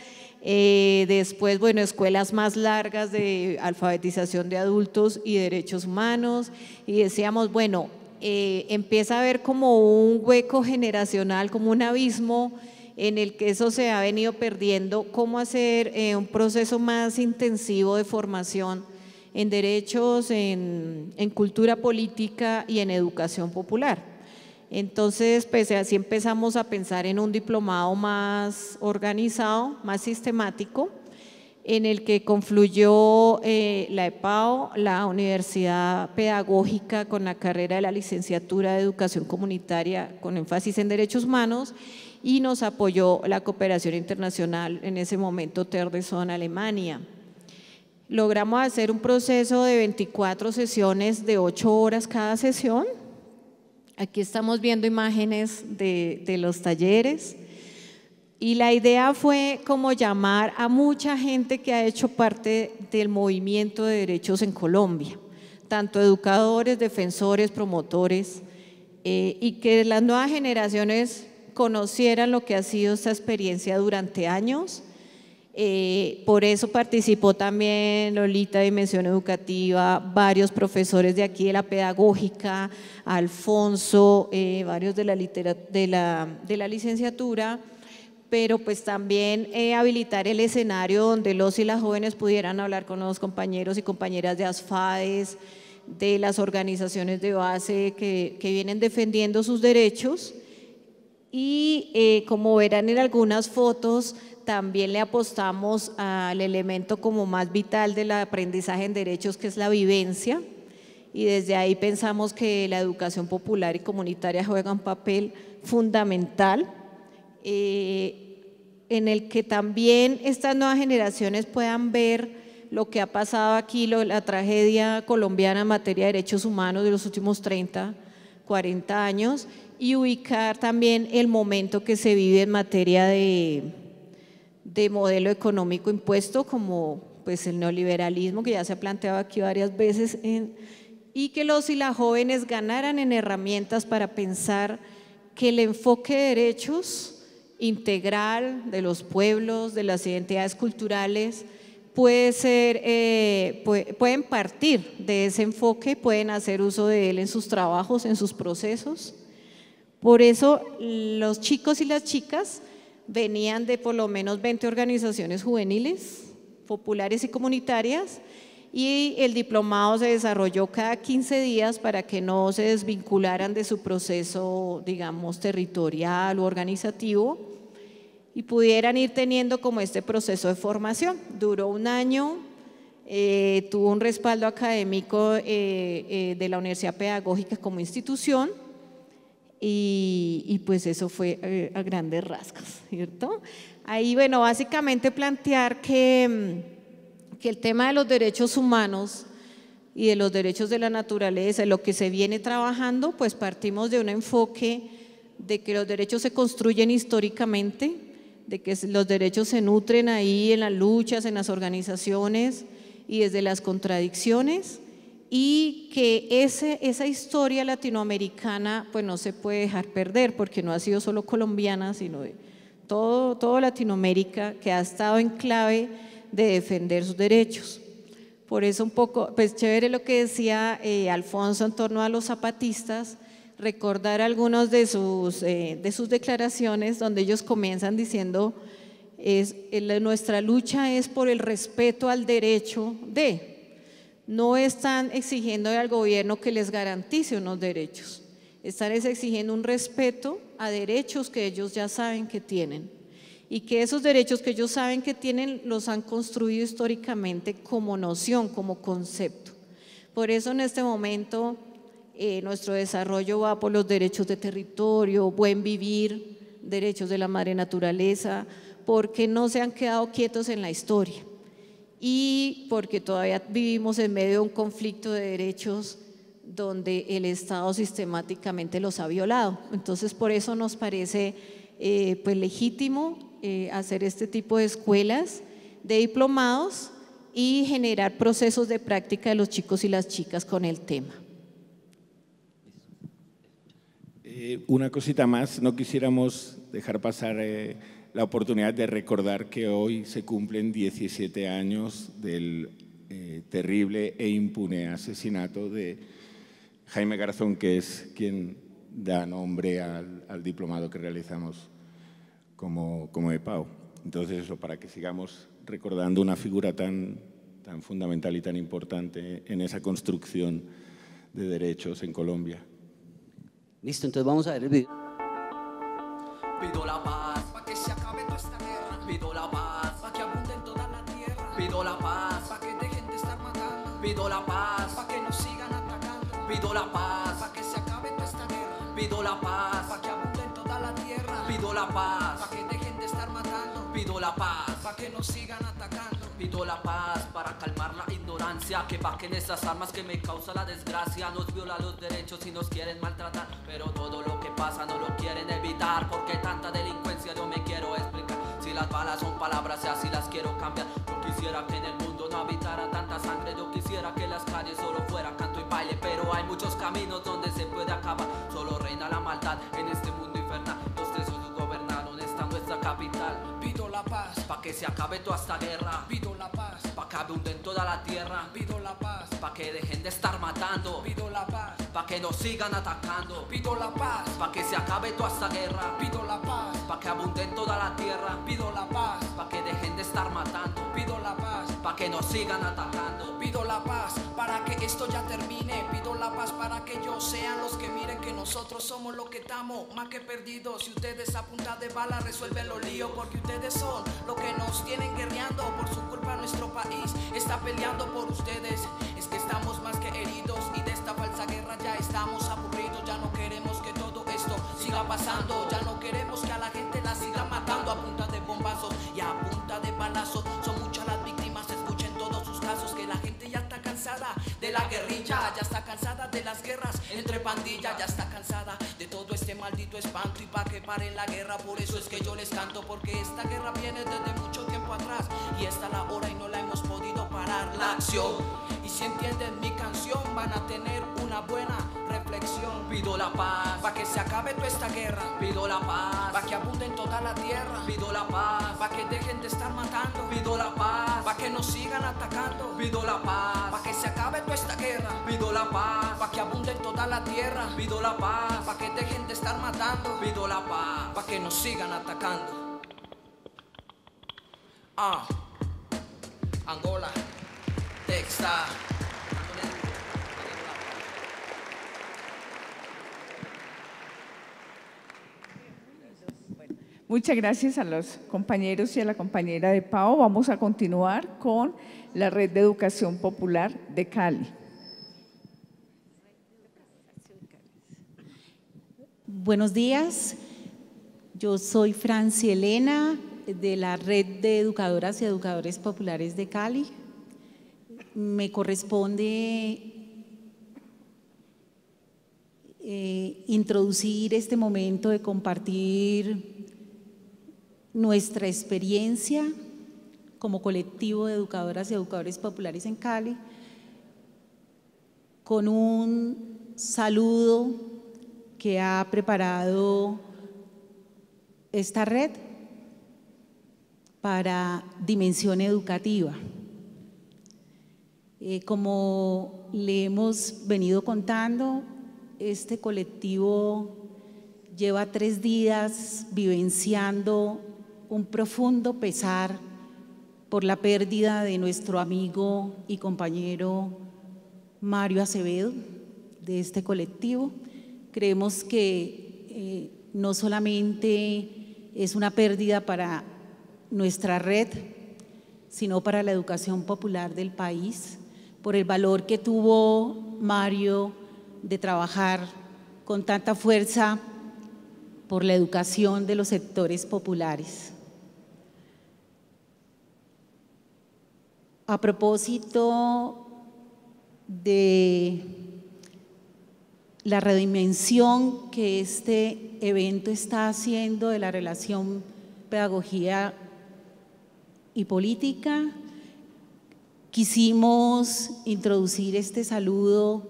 Eh, después, bueno, escuelas más largas de alfabetización de adultos y derechos humanos. Y decíamos, bueno, eh, empieza a haber como un hueco generacional, como un abismo en el que eso se ha venido perdiendo, cómo hacer eh, un proceso más intensivo de formación en derechos, en, en cultura política y en educación popular. Entonces, pues así empezamos a pensar en un diplomado más organizado, más sistemático, en el que confluyó eh, la EPAO, la Universidad Pedagógica con la carrera de la licenciatura de Educación Comunitaria con énfasis en derechos humanos y nos apoyó la cooperación internacional en ese momento Terdeson Alemania. Logramos hacer un proceso de 24 sesiones de 8 horas cada sesión. Aquí estamos viendo imágenes de, de los talleres. Y la idea fue como llamar a mucha gente que ha hecho parte del movimiento de derechos en Colombia, tanto educadores, defensores, promotores, eh, y que las nuevas generaciones conocieran lo que ha sido esta experiencia durante años. Eh, por eso participó también Lolita de Dimensión Educativa, varios profesores de aquí de la pedagógica, Alfonso, eh, varios de la, de la, de la licenciatura pero pues también eh, habilitar el escenario donde los y las jóvenes pudieran hablar con los compañeros y compañeras de ASFADES, de las organizaciones de base que, que vienen defendiendo sus derechos. Y eh, como verán en algunas fotos, también le apostamos al elemento como más vital del aprendizaje en derechos, que es la vivencia. Y desde ahí pensamos que la educación popular y comunitaria juega un papel fundamental. Eh, en el que también estas nuevas generaciones puedan ver lo que ha pasado aquí, la tragedia colombiana en materia de derechos humanos de los últimos 30, 40 años y ubicar también el momento que se vive en materia de, de modelo económico impuesto como pues el neoliberalismo que ya se ha planteado aquí varias veces y que los y las jóvenes ganaran en herramientas para pensar que el enfoque de derechos integral de los pueblos, de las identidades culturales, puede ser, eh, pueden partir de ese enfoque, pueden hacer uso de él en sus trabajos, en sus procesos. Por eso los chicos y las chicas venían de por lo menos 20 organizaciones juveniles, populares y comunitarias, y el diplomado se desarrolló cada 15 días para que no se desvincularan de su proceso, digamos, territorial o organizativo y pudieran ir teniendo como este proceso de formación. Duró un año, eh, tuvo un respaldo académico eh, eh, de la Universidad Pedagógica como institución y, y pues eso fue a grandes rasgos, ¿cierto? Ahí, bueno, básicamente plantear que, mm, que el tema de los derechos humanos y de los derechos de la naturaleza, lo que se viene trabajando, pues partimos de un enfoque de que los derechos se construyen históricamente, de que los derechos se nutren ahí en las luchas, en las organizaciones y desde las contradicciones y que ese, esa historia latinoamericana pues no se puede dejar perder porque no ha sido solo colombiana, sino de todo, toda Latinoamérica que ha estado en clave de defender sus derechos. Por eso un poco, pues chévere lo que decía eh, Alfonso en torno a los zapatistas, recordar algunas de sus, eh, de sus declaraciones donde ellos comienzan diciendo, es, nuestra lucha es por el respeto al derecho de, no están exigiendo al gobierno que les garantice unos derechos, están exigiendo un respeto a derechos que ellos ya saben que tienen y que esos derechos que ellos saben que tienen los han construido históricamente como noción, como concepto. Por eso en este momento eh, nuestro desarrollo va por los derechos de territorio, buen vivir, derechos de la madre naturaleza, porque no se han quedado quietos en la historia y porque todavía vivimos en medio de un conflicto de derechos donde el Estado sistemáticamente los ha violado. Entonces, por eso nos parece eh, pues legítimo eh, hacer este tipo de escuelas de diplomados y generar procesos de práctica de los chicos y las chicas con el tema. Eh, una cosita más, no quisiéramos dejar pasar la oportunidad de recordar que hoy se cumplen 17 años del eh, terrible e impune asesinato de Jaime Garzón, que es quien da nombre al, diplomado que realizamos como, como EPAO. Entonces, eso, para que sigamos recordando una figura tan, tan fundamental y tan importante en esa construcción de derechos en Colombia. Listo, entonces vamos a ver el video. Pido la paz Pido la paz para que abunde en toda la tierra. Pido la paz para que dejen de estar matando. Pido la paz para que nos sigan atacando. Pido la paz para que se acabe toda esta guerra. Pido la paz para que abunde en toda la tierra. Pido la paz para que dejen de estar matando. Pido la paz para que nos sigan atacando. Pido la paz para calmar la ignorancia. Que baquen esas armas que me causa la desgracia. Nos viola los derechos y nos quieren maltratar. Pero todo lo que pasa no lo quieren evitar. Porque tanta delincuencia yo me quiero explicar. Si las balas son palabras y así las quiero cambiar. Yo quisiera que en el mundo no habitara tanta sangre. Yo quisiera que las calles solo fueran canto y baile. Pero hay muchos caminos donde se puede acabar. Solo reina la maldad en este mundo infernal. Los tesos gobernaron esta nuestra capital. Que se acabe toda esta guerra. Pido la paz para que abunde en toda la tierra. Pido la paz para que dejen de estar matando. Pido la paz para que nos sigan atacando. Pido la paz para que se acabe toda esta guerra. Pido la paz para que abunde en toda la tierra. Pido la paz para que dejen de estar matando. Que nos sigan atacando. Pido la paz para que esto ya termine. Pido la paz para que ellos sean los que miren que nosotros somos lo que estamos, más que perdidos. Si ustedes a punta de bala resuelven los líos, porque ustedes son lo que nos tienen guerreando. Por su culpa nuestro país está peleando por ustedes. Es que estamos más que heridos y de esta falsa guerra ya estamos aburridos. Ya no queremos que todo esto siga pasando. Ya no queremos que a la gente la siga matando a punta de bombazos y a punta de balazos. Cansada de las guerras entre pandillas, ya está cansada de todo este maldito espanto. Y para que pare la guerra, por eso es que yo les canto. Porque esta guerra viene desde mucho tiempo atrás y esta la hora y no la hemos podido parar. La acción, y si entienden mi canción, van a tener una buena Pido la paz para que se acabe toda esta guerra. Pido la paz para que abunde en toda la tierra. Pido la paz para que dejen de estar matando. Pido la paz para que nos sigan atacando. Pido la paz para que se acabe toda esta guerra. Pido la paz para que abunde en toda la tierra. Pido la paz para que dejen de estar matando. Pido la paz para que nos sigan atacando. Ah, Angola, Texas. Muchas gracias a los compañeros y a la compañera de PAO. Vamos a continuar con la Red de Educación Popular de Cali. Buenos días, yo soy Franci Elena de la Red de Educadoras y Educadores Populares de Cali. Me corresponde eh, introducir este momento de compartir nuestra experiencia como colectivo de educadoras y educadores populares en Cali con un saludo que ha preparado esta red para dimensión educativa. Eh, como le hemos venido contando, este colectivo lleva tres días vivenciando un profundo pesar por la pérdida de nuestro amigo y compañero Mario Acevedo de este colectivo. Creemos que eh, no solamente es una pérdida para nuestra red, sino para la educación popular del país, por el valor que tuvo Mario de trabajar con tanta fuerza por la educación de los sectores populares. A propósito de la redimensión que este evento está haciendo de la relación pedagogía y política, quisimos introducir este saludo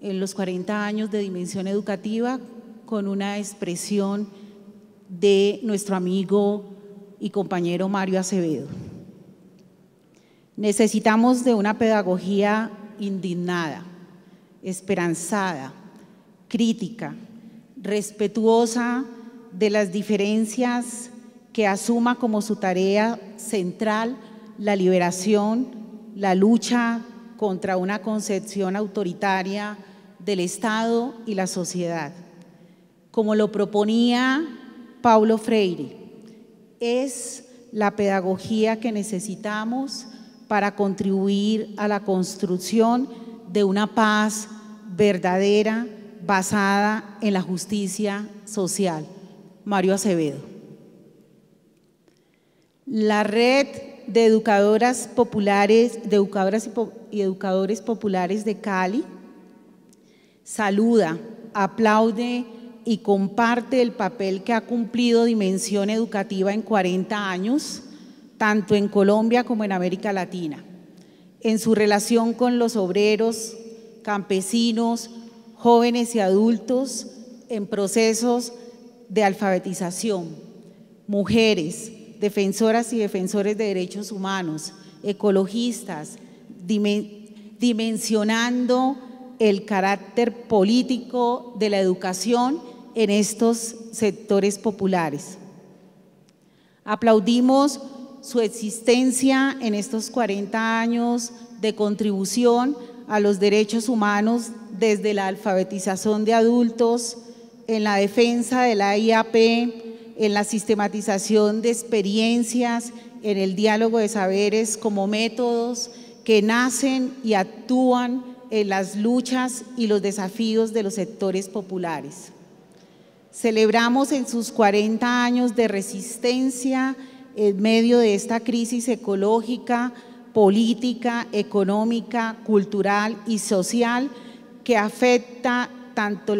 en los 40 años de dimensión educativa con una expresión de nuestro amigo y compañero Mario Acevedo. Necesitamos de una pedagogía indignada, esperanzada, crítica, respetuosa de las diferencias, que asuma como su tarea central la liberación la lucha contra una concepción autoritaria del Estado y la sociedad. Como lo proponía Paulo Freire, es la pedagogía que necesitamos para contribuir a la construcción de una paz verdadera basada en la justicia social. Mario Acevedo. La red de educadoras populares, de educadoras y educadores populares de Cali saluda, aplaude y comparte el papel que ha cumplido Dimensión Educativa en 40 años, tanto en Colombia como en América Latina, en su relación con los obreros, campesinos, jóvenes y adultos en procesos de alfabetización, mujeres, defensoras y defensores de derechos humanos, ecologistas, dimensionando el carácter político de la educación en estos sectores populares. Aplaudimos su existencia en estos 40 años de contribución a los derechos humanos desde la alfabetización de adultos, en la defensa de la IAP, en la sistematización de experiencias, en el diálogo de saberes como métodos que nacen y actúan en las luchas y los desafíos de los sectores populares. Celebramos en sus 40 años de resistencia en medio de esta crisis ecológica, política, económica, cultural y social que afecta tanto,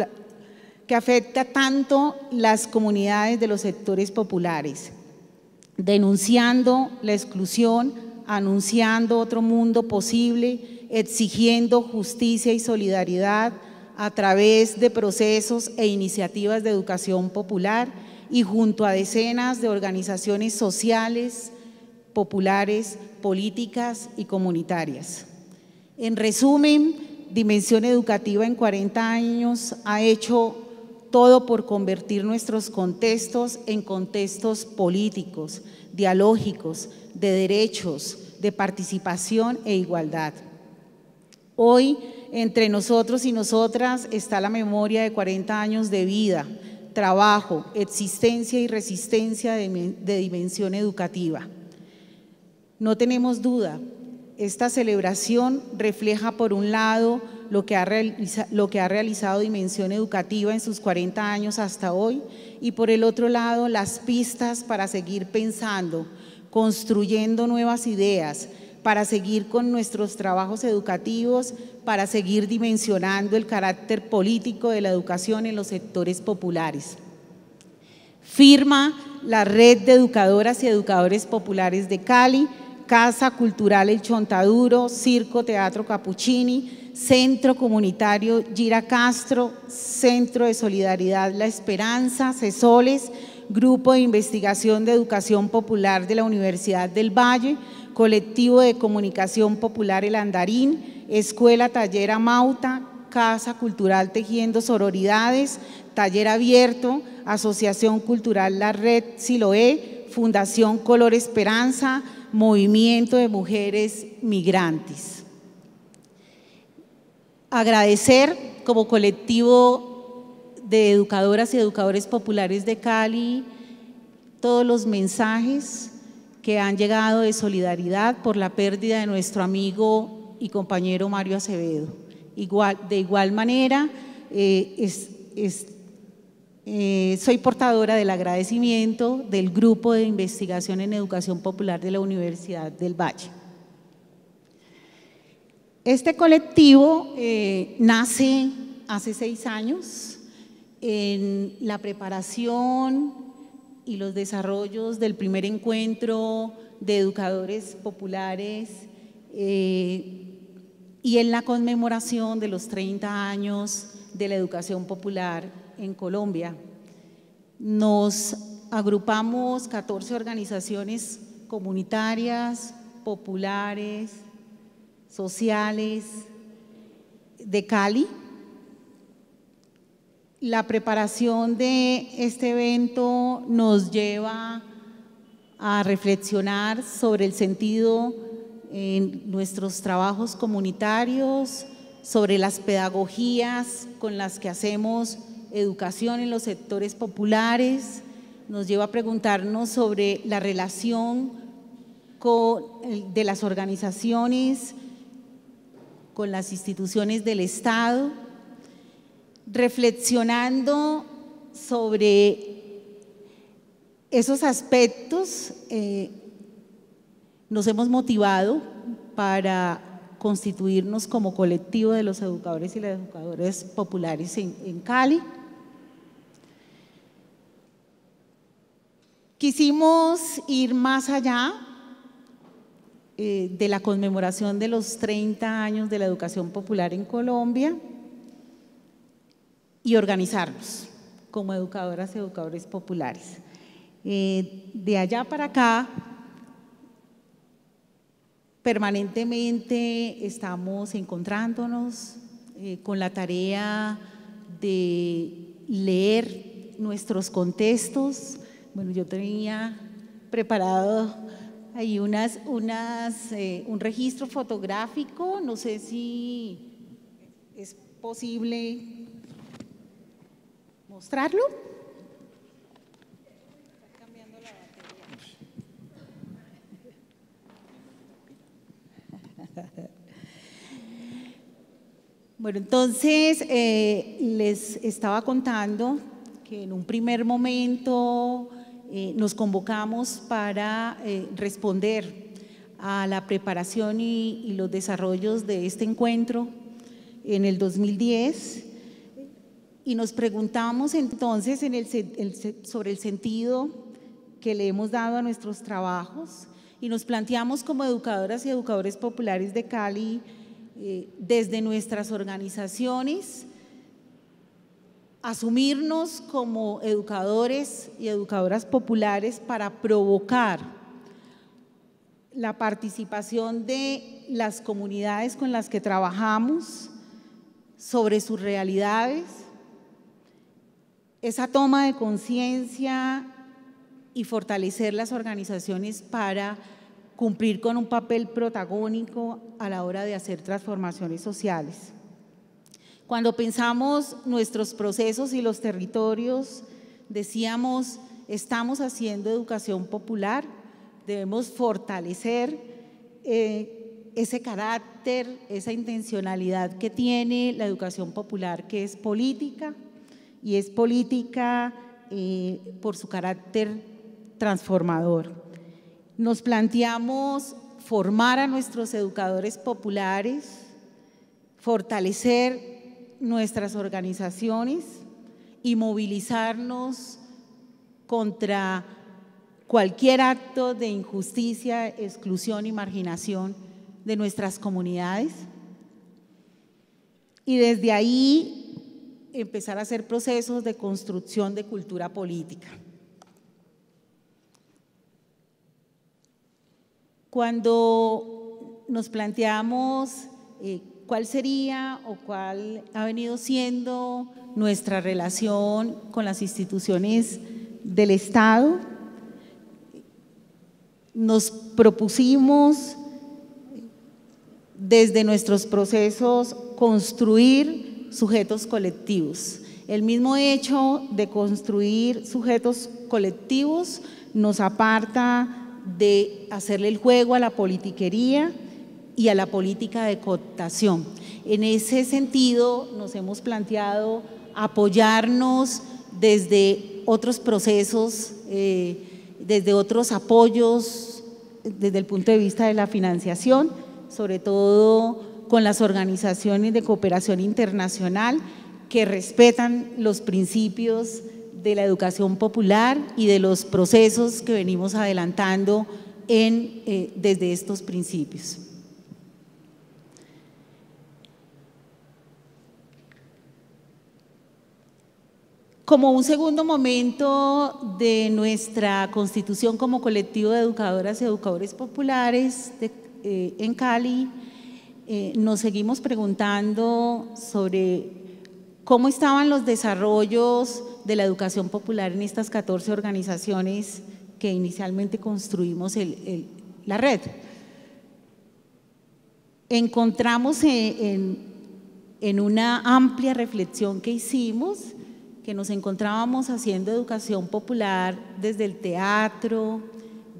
que afecta tanto las comunidades de los sectores populares, denunciando la exclusión, anunciando otro mundo posible, exigiendo justicia y solidaridad, a través de procesos e iniciativas de educación popular y junto a decenas de organizaciones sociales, populares, políticas y comunitarias. En resumen, Dimensión Educativa en 40 años ha hecho todo por convertir nuestros contextos en contextos políticos, dialógicos, de derechos, de participación e igualdad. Hoy, entre nosotros y nosotras está la memoria de 40 años de vida, trabajo, existencia y resistencia de, dimensión educativa. No tenemos duda, esta celebración refleja por un lado lo que, ha lo que ha realizado Dimensión Educativa en sus 40 años hasta hoy y por el otro lado las pistas para seguir pensando, construyendo nuevas ideas, para seguir con nuestros trabajos educativos, para seguir dimensionando el carácter político de la educación en los sectores populares. Firma la Red de Educadoras y Educadores Populares de Cali, Casa Cultural El Chontaduro, Circo Teatro Capuccini, Centro Comunitario Gira Castro, Centro de Solidaridad La Esperanza, CESOLES, Grupo de Investigación de Educación Popular de la Universidad del Valle, Colectivo de Comunicación Popular El Andarín, Escuela Taller Mauta, Casa Cultural Tejiendo Sororidades, Taller Abierto, Asociación Cultural La Red Siloé, Fundación Color Esperanza, Movimiento de Mujeres Migrantes. Agradecer como colectivo de educadoras y educadores populares de Cali todos los mensajes que han llegado de solidaridad por la pérdida de nuestro amigo y compañero Mario Acevedo. De igual manera, eh, eh, soy portadora del agradecimiento del Grupo de Investigación en Educación Popular de la Universidad del Valle. Este colectivo eh, nace hace seis años en la preparación y los desarrollos del primer encuentro de educadores populares eh, y en la conmemoración de los 30 años de la educación popular en Colombia. Nos agrupamos 14 organizaciones comunitarias, populares, sociales de Cali, la preparación de este evento nos lleva a reflexionar sobre el sentido en nuestros trabajos comunitarios, sobre las pedagogías con las que hacemos educación en los sectores populares, nos lleva a preguntarnos sobre la relación de las organizaciones con las instituciones del Estado, reflexionando sobre esos aspectos, eh, nos hemos motivado para constituirnos como colectivo de los educadores y las educadoras populares en Cali. Quisimos ir más allá eh, de la conmemoración de los 30 años de la educación popular en Colombia y organizarnos como educadoras y educadores populares. Eh, de allá para acá, permanentemente estamos encontrándonos eh, con la tarea de leer nuestros contextos, bueno, yo tenía preparado ahí unas, unas, eh, un registro fotográfico, no sé si es posible mostrarlo. Bueno, entonces eh, les estaba contando que en un primer momento eh, nos convocamos para eh, responder a la preparación y, los desarrollos de este encuentro en el 2010 y nos preguntamos entonces sobre el sentido que le hemos dado a nuestros trabajos y nos planteamos como educadoras y educadores populares de Cali eh, desde nuestras organizaciones asumirnos como educadores y educadoras populares para provocar la participación de las comunidades con las que trabajamos sobre sus realidades, esa toma de conciencia y fortalecer las organizaciones para cumplir con un papel protagónico a la hora de hacer transformaciones sociales. Cuando pensamos nuestros procesos y los territorios, decíamos, estamos haciendo educación popular, debemos fortalecer eh, ese carácter, esa intencionalidad que tiene la educación popular, que es política, y es política eh, por su carácter transformador. Nos planteamos formar a nuestros educadores populares, fortalecer nuestras organizaciones y movilizarnos contra cualquier acto de injusticia, exclusión y marginación de nuestras comunidades. Y desde ahí empezar a hacer procesos de construcción de cultura política. Cuando nos planteamos eh, cuál sería o cuál ha venido siendo nuestra relación con las instituciones del Estado. Nos propusimos desde nuestros procesos construir sujetos colectivos. El mismo hecho de construir sujetos colectivos nos aparta de hacerle el juego a la politiquería y a la política de cooptación. En ese sentido, nos hemos planteado apoyarnos desde otros procesos, eh, desde otros apoyos, desde el punto de vista de la financiación, sobre todo con las organizaciones de cooperación internacional que respetan los principios de la educación popular y de los procesos que venimos adelantando en, eh, desde estos principios. Como un segundo momento de nuestra constitución como colectivo de educadoras y educadores populares eh, en Cali, eh, nos seguimos preguntando sobre cómo estaban los desarrollos de la educación popular en estas 14 organizaciones que inicialmente construimos la red. encontramos en, en una amplia reflexión que hicimos que nos encontrábamos haciendo educación popular desde el teatro,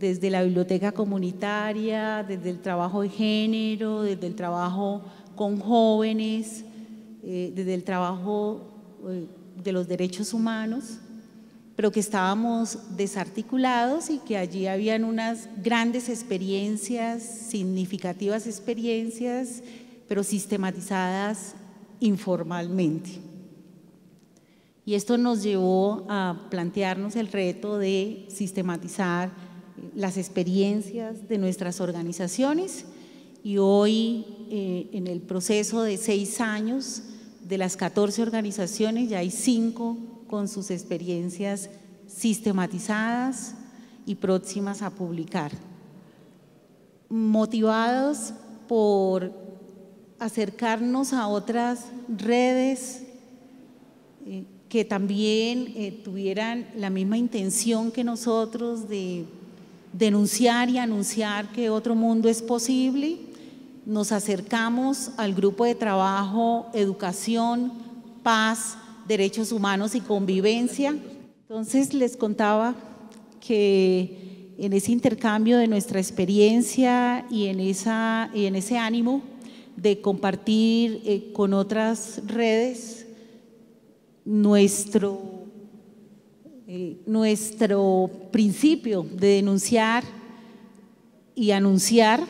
desde la biblioteca comunitaria, desde el trabajo de género, desde el trabajo con jóvenes, eh, desde el trabajo eh, de los derechos humanos, pero que estábamos desarticulados y que allí habían unas grandes experiencias, significativas experiencias, pero sistematizadas informalmente. Y esto nos llevó a plantearnos el reto de sistematizar las experiencias de nuestras organizaciones y hoy eh, en el proceso de seis años de las 14 organizaciones ya hay cinco con sus experiencias sistematizadas y próximas a publicar. Motivados por acercarnos a otras redes eh, que también eh, tuvieran la misma intención que nosotros de denunciar y anunciar que otro mundo es posible, nos acercamos al grupo de trabajo Educación, Paz, Derechos Humanos y Convivencia. Entonces les contaba que en ese intercambio de nuestra experiencia y en, esa, y en ese ánimo de compartir eh, con otras redes, nuestro, eh, nuestro principio de denunciar y anunciar.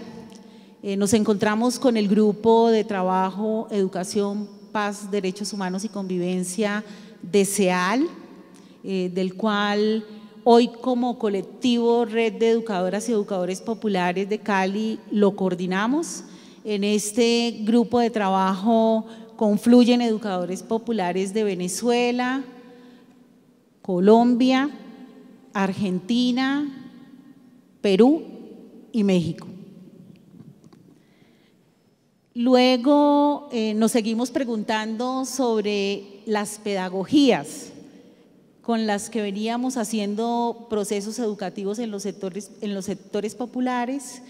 Eh, nos encontramos con el grupo de trabajo Educación, Paz, Derechos Humanos y Convivencia de SEAL, eh, del cual hoy como colectivo Red de Educadoras y Educadores Populares de Cali lo coordinamos. En este grupo de trabajo confluyen educadores populares de Venezuela, Colombia, Argentina, Perú y México. Luego eh, nos seguimos preguntando sobre las pedagogías con las que veníamos haciendo procesos educativos en los sectores, en los sectores populares.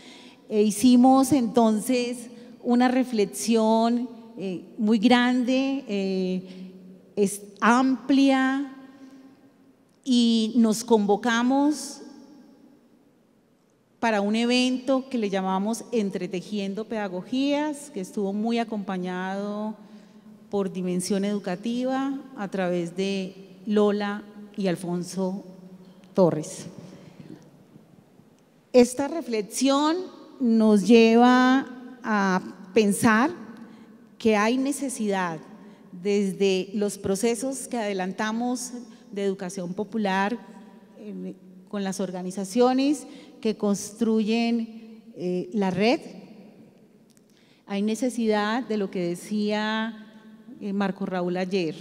E hicimos entonces una reflexión eh, muy grande, eh, es amplia y nos convocamos para un evento que le llamamos Entretejiendo Pedagogías, que estuvo muy acompañado por Dimensión Educativa a través de Lola y Alfonso Torres. Esta reflexión nos lleva a pensar que hay necesidad desde los procesos que adelantamos de educación popular con las organizaciones que construyen eh, la red. Hay necesidad de lo que decía eh, Marco Raúl ayer,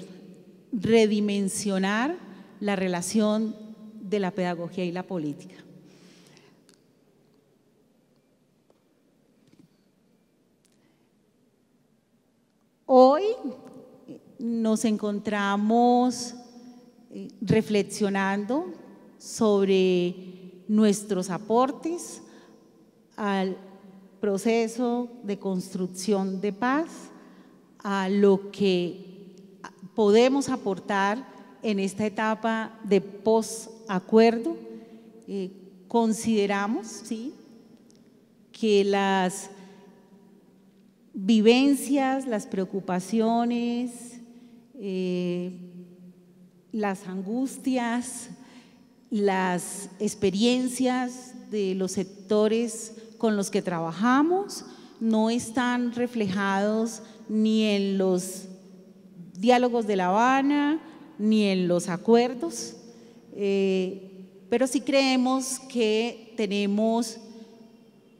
redimensionar la relación de la pedagogía y la política. Hoy nos encontramos reflexionando sobre nuestros aportes al proceso de construcción de paz, a lo que podemos aportar en esta etapa de posacuerdo. Eh, consideramos ¿sí? que las vivencias, las preocupaciones, eh, las angustias, las experiencias de los sectores con los que trabajamos no están reflejados ni en los diálogos de La Habana, ni en los acuerdos, eh, pero sí creemos que tenemos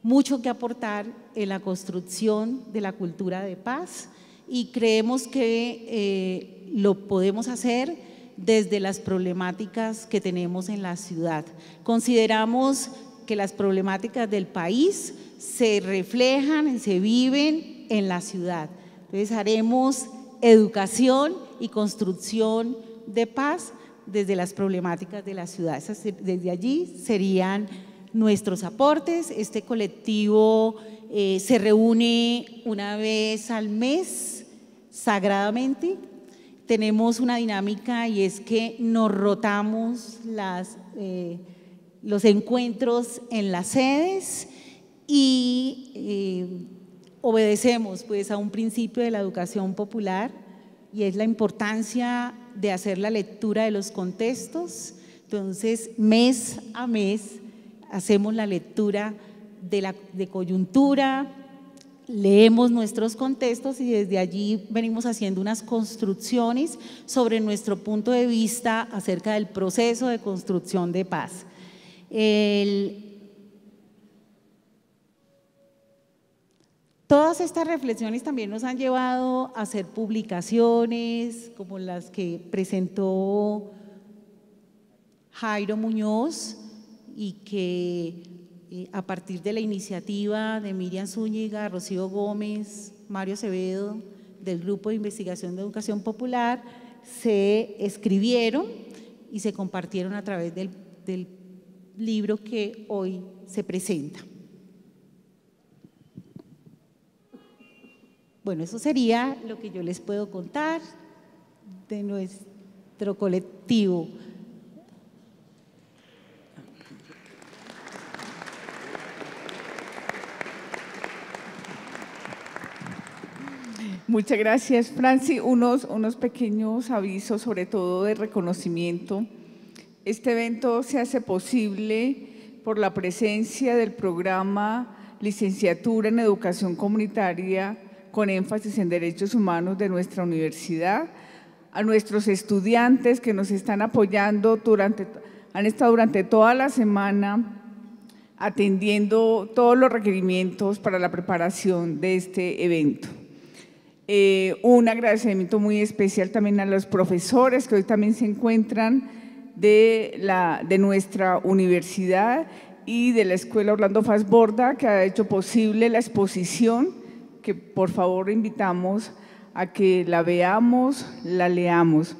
mucho que aportar en la construcción de la cultura de paz y creemos que eh, lo podemos hacer desde las problemáticas que tenemos en la ciudad. Consideramos que las problemáticas del país se reflejan, se viven en la ciudad. Entonces haremos educación y construcción de paz desde las problemáticas de la ciudad. desde allí serían nuestros aportes. Este colectivo eh, se reúne una vez al mes, sagradamente. Tenemos una dinámica y es que nos rotamos las, eh, los encuentros en las sedes y eh, obedecemos pues a un principio de la educación popular y es la importancia de hacer la lectura de los contextos. Entonces, mes a mes hacemos la lectura de, la, de coyuntura, leemos nuestros contextos y desde allí venimos haciendo unas construcciones sobre nuestro punto de vista acerca del proceso de construcción de paz. todas estas reflexiones también nos han llevado a hacer publicaciones como las que presentó Jairo Muñoz y que a partir de la iniciativa de Miriam Zúñiga, Rocío Gómez, Mario Acevedo, del Grupo de Investigación de Educación Popular, se escribieron y se compartieron a través del libro que hoy se presenta. Bueno, eso sería lo que yo les puedo contar de nuestro colectivo. Muchas gracias, Franci. Unos, unos pequeños avisos, sobre todo de reconocimiento. Este evento se hace posible por la presencia del programa Licenciatura en Educación Comunitaria con énfasis en derechos humanos de nuestra universidad, a nuestros estudiantes que nos están apoyando durante, han estado durante toda la semana atendiendo todos los requerimientos para la preparación de este evento. Eh, un agradecimiento muy especial también a los profesores que hoy también se encuentran de, la, de nuestra universidad y de la Escuela Orlando Fasborda, que ha hecho posible la exposición, que por favor invitamos a que la veamos, la leamos.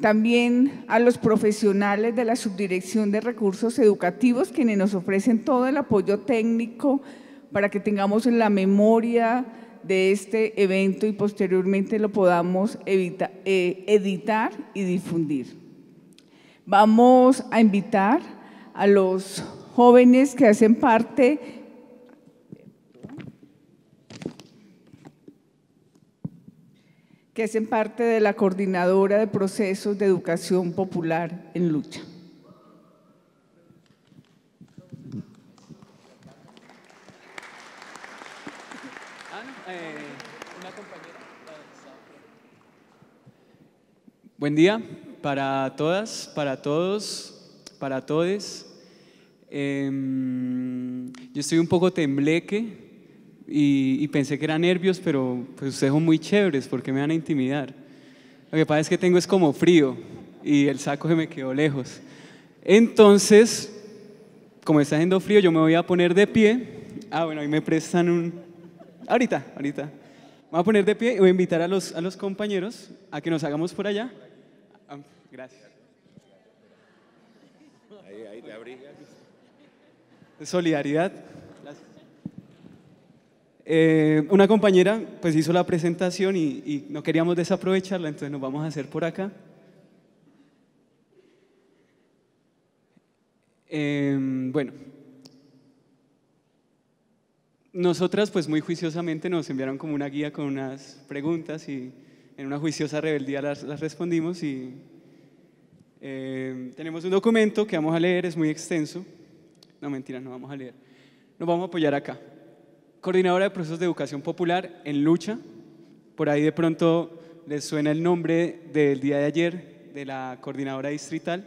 También a los profesionales de la Subdirección de Recursos Educativos, quienes nos ofrecen todo el apoyo técnico para que tengamos en la memoria de este evento y posteriormente lo podamos eh, editar y difundir. Vamos a invitar a los jóvenes que hacen parte que hacen parte de la coordinadora de procesos de educación popular en lucha. Buen día para todas, para todos, para todes. Em, yo estoy un poco tembleque y, pensé que eran nervios, pero pues ustedes son muy chéveres porque me van a intimidar. Lo que pasa es que tengo es como frío y el saco se me quedó lejos. Entonces, como está haciendo frío, yo me voy a poner de pie. Ah, bueno, ahí me prestan un... Ahorita, ahorita. Me voy a poner de pie y voy a invitar a los, a los compañeros a que nos hagamos por allá. Gracias. Ahí, ahí te abrigas. Solidaridad. Gracias. Eh, una compañera pues hizo la presentación y, no queríamos desaprovecharla, entonces nos vamos a hacer por acá. Em, bueno, nosotras pues muy juiciosamente nos enviaron como una guía con unas preguntas y en una juiciosa rebeldía las, las respondimos y eh, tenemos un documento que vamos a leer, es muy extenso. No, mentira, no vamos a leer. Nos vamos a apoyar acá. Coordinadora de Procesos de Educación Popular en Lucha. Por ahí de pronto les suena el nombre del día de ayer de la coordinadora distrital.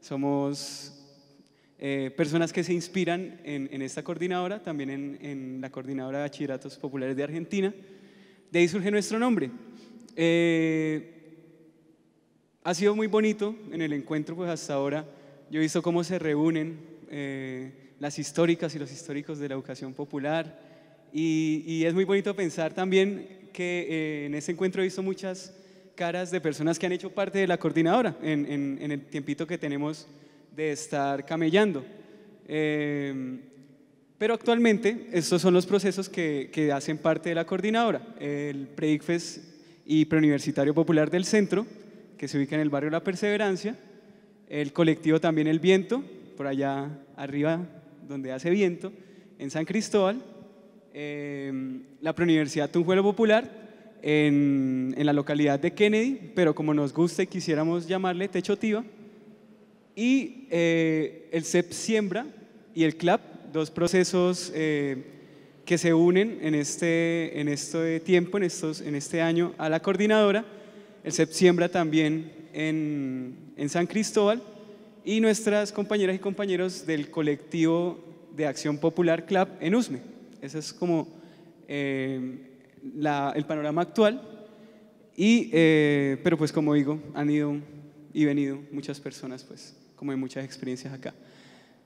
Somos eh, personas que se inspiran en, esta coordinadora, también en, la coordinadora de bachilleratos populares de Argentina. De ahí surge nuestro nombre. Eh, ha sido muy bonito en el encuentro, pues hasta ahora yo he visto cómo se reúnen eh, las históricas y los históricos de la educación popular y, es muy bonito pensar también que eh, en ese encuentro he visto muchas caras de personas que han hecho parte de la coordinadora en, el tiempito que tenemos de estar camellando. Eh, pero actualmente estos son los procesos que, que hacen parte de la coordinadora. El PREICFES y Preuniversitario Popular del Centro, que se ubica en el barrio La Perseverancia. El colectivo también El Viento, por allá arriba donde hace viento, en San Cristóbal. Eh, la Preuniversidad Tunjuelo Popular, en, en, la localidad de Kennedy, pero como nos gusta y quisiéramos llamarle Techotiva. Y eh, el CEP Siembra y el CLAP, dos procesos eh, que se unen en este, en este tiempo, en, estos, en este año, a la coordinadora. El CEP Siembra también en, en San Cristóbal y nuestras compañeras y compañeros del colectivo de Acción Popular CLAP en USME. Ese es como eh, la, el panorama actual. Y, eh, pero pues como digo, han ido y venido muchas personas, pues como hay muchas experiencias acá.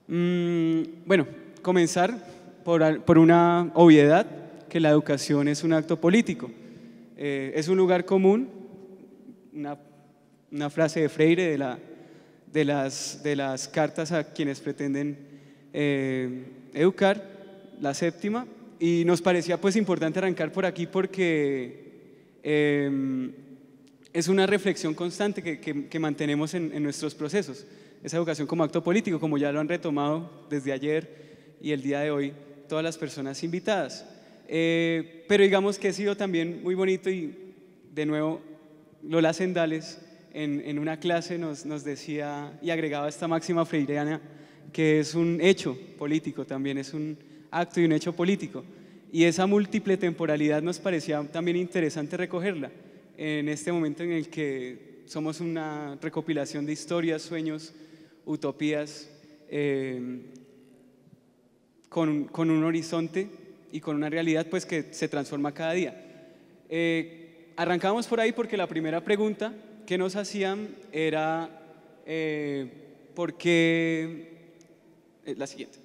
Mm, bueno, comenzar por, por, una obviedad, que la educación es un acto político. Eh, es un lugar común, una, una frase de Freire de, la, de, las, de las cartas a quienes pretenden eh, educar, la séptima, y nos parecía pues importante arrancar por aquí porque eh, es una reflexión constante que, que, que mantenemos en, en, nuestros procesos. Esa educación como acto político, como ya lo han retomado desde ayer y el día de hoy todas las personas invitadas. Eh, pero digamos que ha sido también muy bonito y de nuevo Lola Sendales en, en una clase nos, nos decía y agregaba esta máxima freireana que es un hecho político también, es un acto y un hecho político. Y esa múltiple temporalidad nos parecía también interesante recogerla en este momento en el que somos una recopilación de historias, sueños, utopías, eh, con, un horizonte y con una realidad pues que se transforma cada día. Eh, arrancamos por ahí porque la primera pregunta que nos hacían era eh, ¿por qué? La siguiente.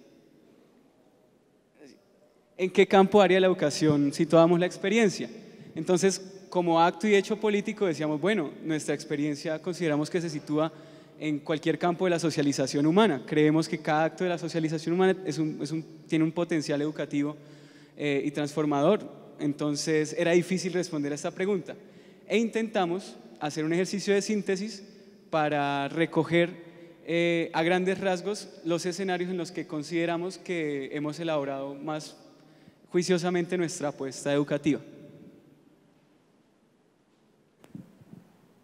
¿En qué campo haría la educación situábamos la experiencia? Entonces, como acto y hecho político decíamos, bueno, nuestra experiencia consideramos que se sitúa en cualquier campo de la socialización humana. Creemos que cada acto de la socialización humana tiene un potencial educativo eh, y transformador. Entonces era difícil responder a esta pregunta. E intentamos hacer un ejercicio de síntesis para recoger eh, a grandes rasgos los escenarios en los que consideramos que hemos elaborado más juiciosamente nuestra apuesta educativa.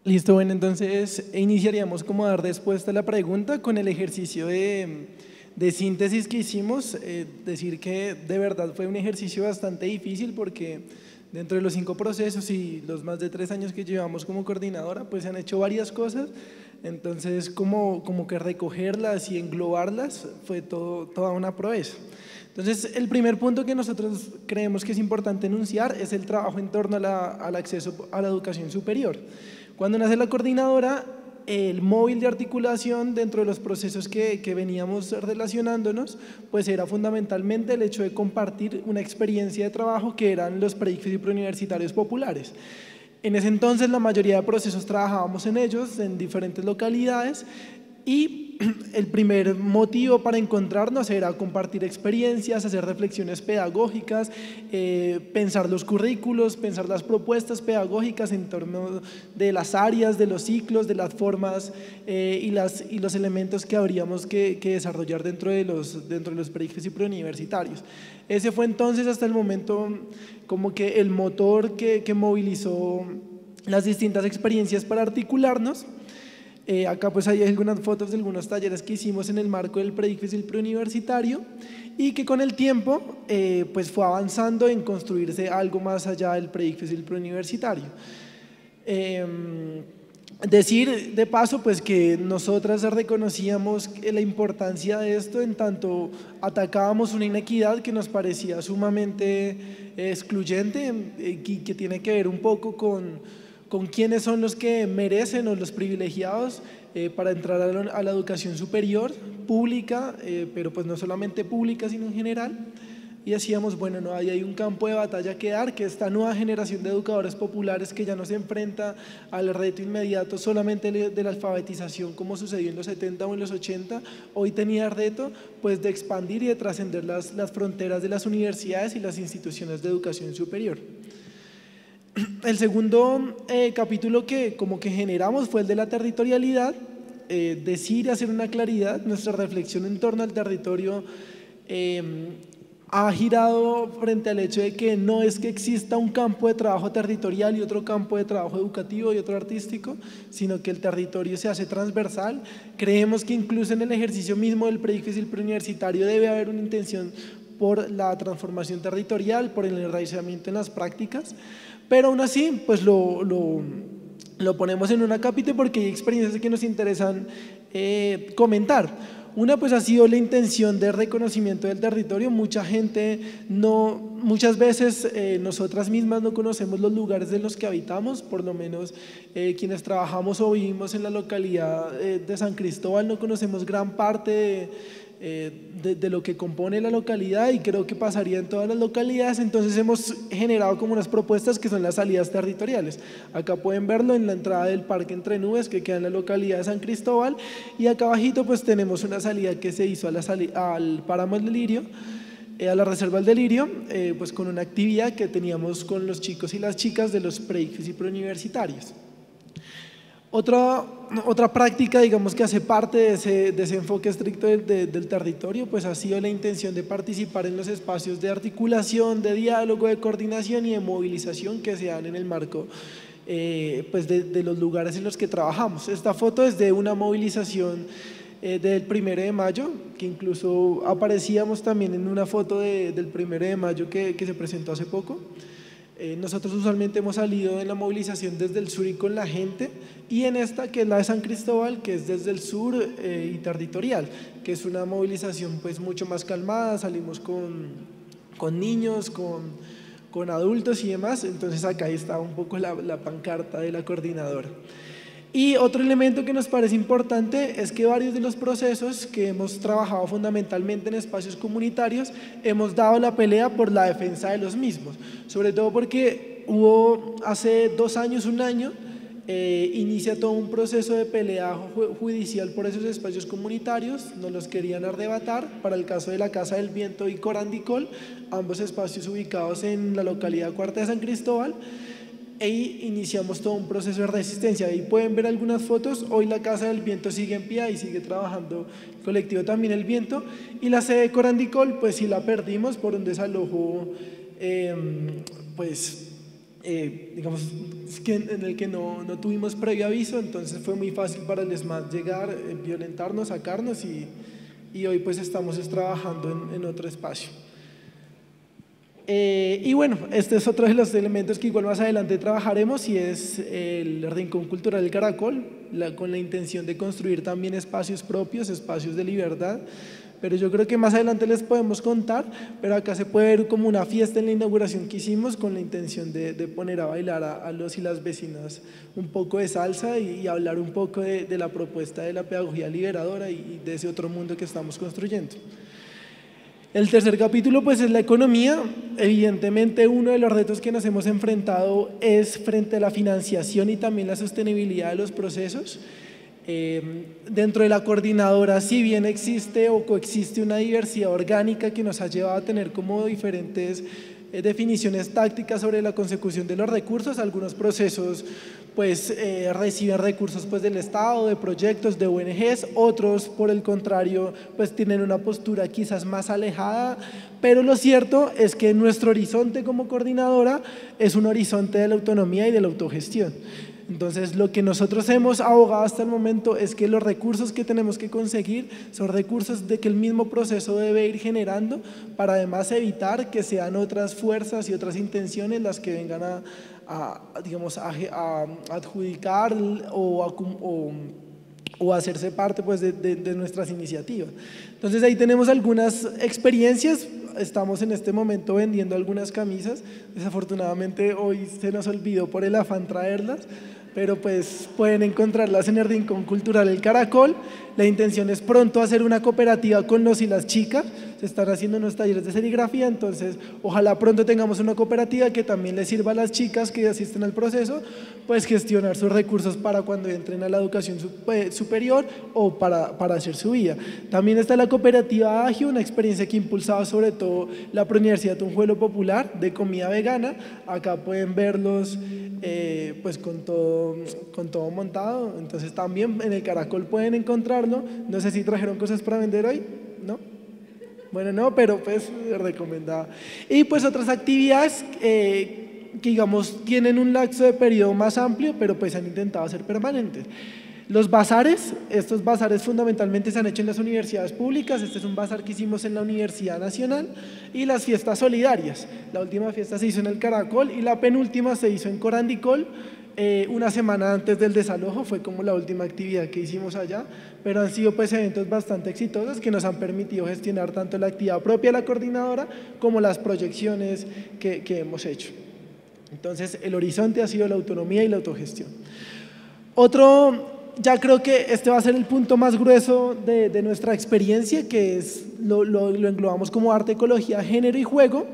Listo, bueno, entonces iniciaríamos como a dar respuesta a la pregunta con el ejercicio de, de síntesis que hicimos. Eh, decir que de verdad fue un ejercicio bastante difícil porque dentro de los cinco procesos y los más de tres años que llevamos como coordinadora, pues se han hecho varias cosas. Entonces, como, como que recogerlas y englobarlas fue todo, toda una proeza. Entonces, el primer punto que nosotros creemos que es importante enunciar es el trabajo en torno a la, al acceso a la educación superior. Cuando nace la coordinadora, el móvil de articulación dentro de los procesos que, que, veníamos relacionándonos, pues era fundamentalmente el hecho de compartir una experiencia de trabajo que eran los predictos y preuniversitarios populares. En ese entonces la mayoría de procesos trabajábamos en ellos, en diferentes localidades, y <clears throat> el primer motivo para encontrarnos era compartir experiencias, hacer reflexiones pedagógicas, eh, pensar los currículos, pensar las propuestas pedagógicas en torno de las áreas, de los ciclos, de las formas eh, y, las, y los elementos que habríamos que, que, desarrollar dentro de los, dentro de los proyectos y preuniversitarios. Ese fue entonces hasta el momento como que el motor que, que movilizó las distintas experiencias para articularnos. Eh, acá pues hay algunas fotos de algunos talleres que hicimos en el marco del predicfes preuniversitario y que con el tiempo eh, pues fue avanzando en construirse algo más allá del predicfes preuniversitario. Eh, decir de paso pues que nosotras reconocíamos la importancia de esto en tanto atacábamos una inequidad que nos parecía sumamente excluyente y que tiene que ver un poco con con quiénes son los que merecen o los privilegiados eh, para entrar a la, educación superior pública, eh, pero pues no solamente pública, sino en general. y decíamos, bueno, no, ahí hay un campo de batalla que dar, que esta nueva generación de educadores populares que ya no se enfrenta al reto inmediato solamente de la alfabetización como sucedió en los 70 o en los 80, hoy tenía reto pues de expandir y de trascender las fronteras de las universidades y las instituciones de educación superior. <clears throat> El segundo eh, capítulo que como que generamos fue el de la territorialidad, eh, decir y hacer una claridad, nuestra reflexión en torno al territorio eh, ha girado frente al hecho de que no es que exista un campo de trabajo territorial y otro campo de trabajo educativo y otro artístico, sino que el territorio se hace transversal. Creemos que incluso en el ejercicio mismo del preuniversitario preuniversitario debe haber una intención por la transformación territorial, por el enraizamiento en las prácticas, pero aún así, pues lo, lo, ponemos en una capítulo porque hay experiencias que nos interesan eh, comentar. Una pues ha sido la intención de reconocimiento del territorio. Mucha gente no, muchas veces eh, nosotras mismas no conocemos los lugares en los que habitamos, por lo menos eh, quienes trabajamos o vivimos en la localidad eh, de San Cristóbal no conocemos gran parte de, eh, de, lo que compone la localidad y creo que pasaría en todas las localidades, entonces hemos generado como unas propuestas que son las salidas territoriales. Acá pueden verlo en la entrada del Parque Entre Nubes que queda en la localidad de San Cristóbal y acá abajito pues tenemos una salida que se hizo a la al Páramo del Delirio eh, a la Reserva del Delirio, eh, pues con una actividad que teníamos con los chicos y las chicas de los pre y preuniversitarios. Otra, otra práctica, digamos, que hace parte de ese, de ese enfoque estricto del territorio, pues ha sido la intención de participar en los espacios de articulación, de diálogo, de coordinación y de movilización que se dan en el marco eh, pues de, de, los lugares en los que trabajamos. Esta foto es de una movilización eh, del primero de mayo, que incluso aparecíamos también en una foto de, del primero de mayo que, que se presentó hace poco. Eh, nosotros usualmente hemos salido en la movilización desde el sur y con la gente, y en esta que es la de San Cristóbal, que es desde el sur eh, y territorial, que es una movilización pues mucho más calmada, salimos con, con niños, con, con, adultos y demás, entonces acá está un poco la, la pancarta de la coordinadora. Y otro elemento que nos parece importante es que varios de los procesos que hemos trabajado fundamentalmente en espacios comunitarios hemos dado la pelea por la defensa de los mismos, sobre todo porque hubo hace dos años, un año, eh, inicia todo un proceso de pelea judicial por esos espacios comunitarios, nos los querían arrebatar. Para el caso de la Casa del Viento y Corandicol, ambos espacios ubicados en la localidad Cuarta de San Cristóbal e iniciamos todo un proceso de resistencia. Ahí pueden ver algunas fotos. Hoy la Casa del Viento sigue en pie y sigue trabajando el colectivo también El Viento. Y la sede de Corandicol, pues sí la perdimos por un desalojo, em, pues, eh, digamos, en el que no, no, tuvimos previo aviso. Entonces fue muy fácil para el ESMAD llegar, eh, violentarnos, sacarnos y, y, hoy pues estamos trabajando en, en otro espacio. Eh, y bueno, este es otro de los elementos que igual más adelante trabajaremos y es el Rincón Cultural del Caracol, con la intención de construir también espacios propios, espacios de libertad. Pero yo creo que más adelante les podemos contar, pero acá se puede ver como una fiesta en la inauguración que hicimos con la intención de, poner a bailar a, los y las vecinas un poco de salsa y, hablar un poco de, de, la propuesta de la pedagogía liberadora y de ese otro mundo que estamos construyendo. El tercer capítulo pues es la economía. Evidentemente uno de los retos que nos hemos enfrentado es frente a la financiación y también la sostenibilidad de los procesos. Eh, dentro de la coordinadora, si bien existe o coexiste una diversidad orgánica que nos ha llevado a tener como diferentes eh, definiciones tácticas sobre la consecución de los recursos, algunos procesos pues eh, reciben recursos pues del Estado, de proyectos, de ONGs, otros por el contrario pues tienen una postura quizás más alejada, pero lo cierto es que nuestro horizonte como coordinadora es un horizonte de la autonomía y de la autogestión. Entonces, lo que nosotros hemos abogado hasta el momento es que los recursos que tenemos que conseguir son recursos de que el mismo proceso debe ir generando para además evitar que sean otras fuerzas y otras intenciones las que vengan a, a, digamos, a, adjudicar o, o, hacerse parte pues, de, de, nuestras iniciativas. Entonces ahí tenemos algunas experiencias, estamos en este momento vendiendo algunas camisas, desafortunadamente hoy se nos olvidó por el afán traerlas, pero pues pueden encontrarlas en Rincón Cultural El Caracol. La intención es pronto hacer una cooperativa con los y las chicas, se están haciendo unos talleres de serigrafía, entonces ojalá pronto tengamos una cooperativa que también les sirva a las chicas que asisten al proceso, pues gestionar sus recursos para cuando entren a la educación eh, superior o para, para hacer su vida. También está la cooperativa Agio, una experiencia que impulsaba sobre todo la Universidad Tunjuelo Popular de comida vegana. Acá pueden verlos eh, pues con todo, con todo montado, entonces también en el Caracol pueden encontrarlo. No sé si trajeron cosas para vender hoy, ¿no? Bueno, no, pero pues recomendado. Y pues otras actividades eh, que digamos tienen un lapso de periodo más amplio, pero pues han intentado hacer permanentes. Los bazares, estos bazares fundamentalmente se han hecho en las universidades públicas, este es un bazar que hicimos en la Universidad Nacional, y las fiestas solidarias. La última fiesta se hizo en el Caracol y la penúltima se hizo en Corandicol, eh, una semana antes del desalojo, fue como la última actividad que hicimos allá, pero han sido pues eventos bastante exitosos que nos han permitido gestionar tanto la actividad propia de la coordinadora como las proyecciones que, que hemos hecho. Entonces, el horizonte ha sido la autonomía y la autogestión. Otro, ya creo que este va a ser el punto más grueso de, de nuestra experiencia, que es, lo, lo, lo, englobamos como arte, ecología, género y juego.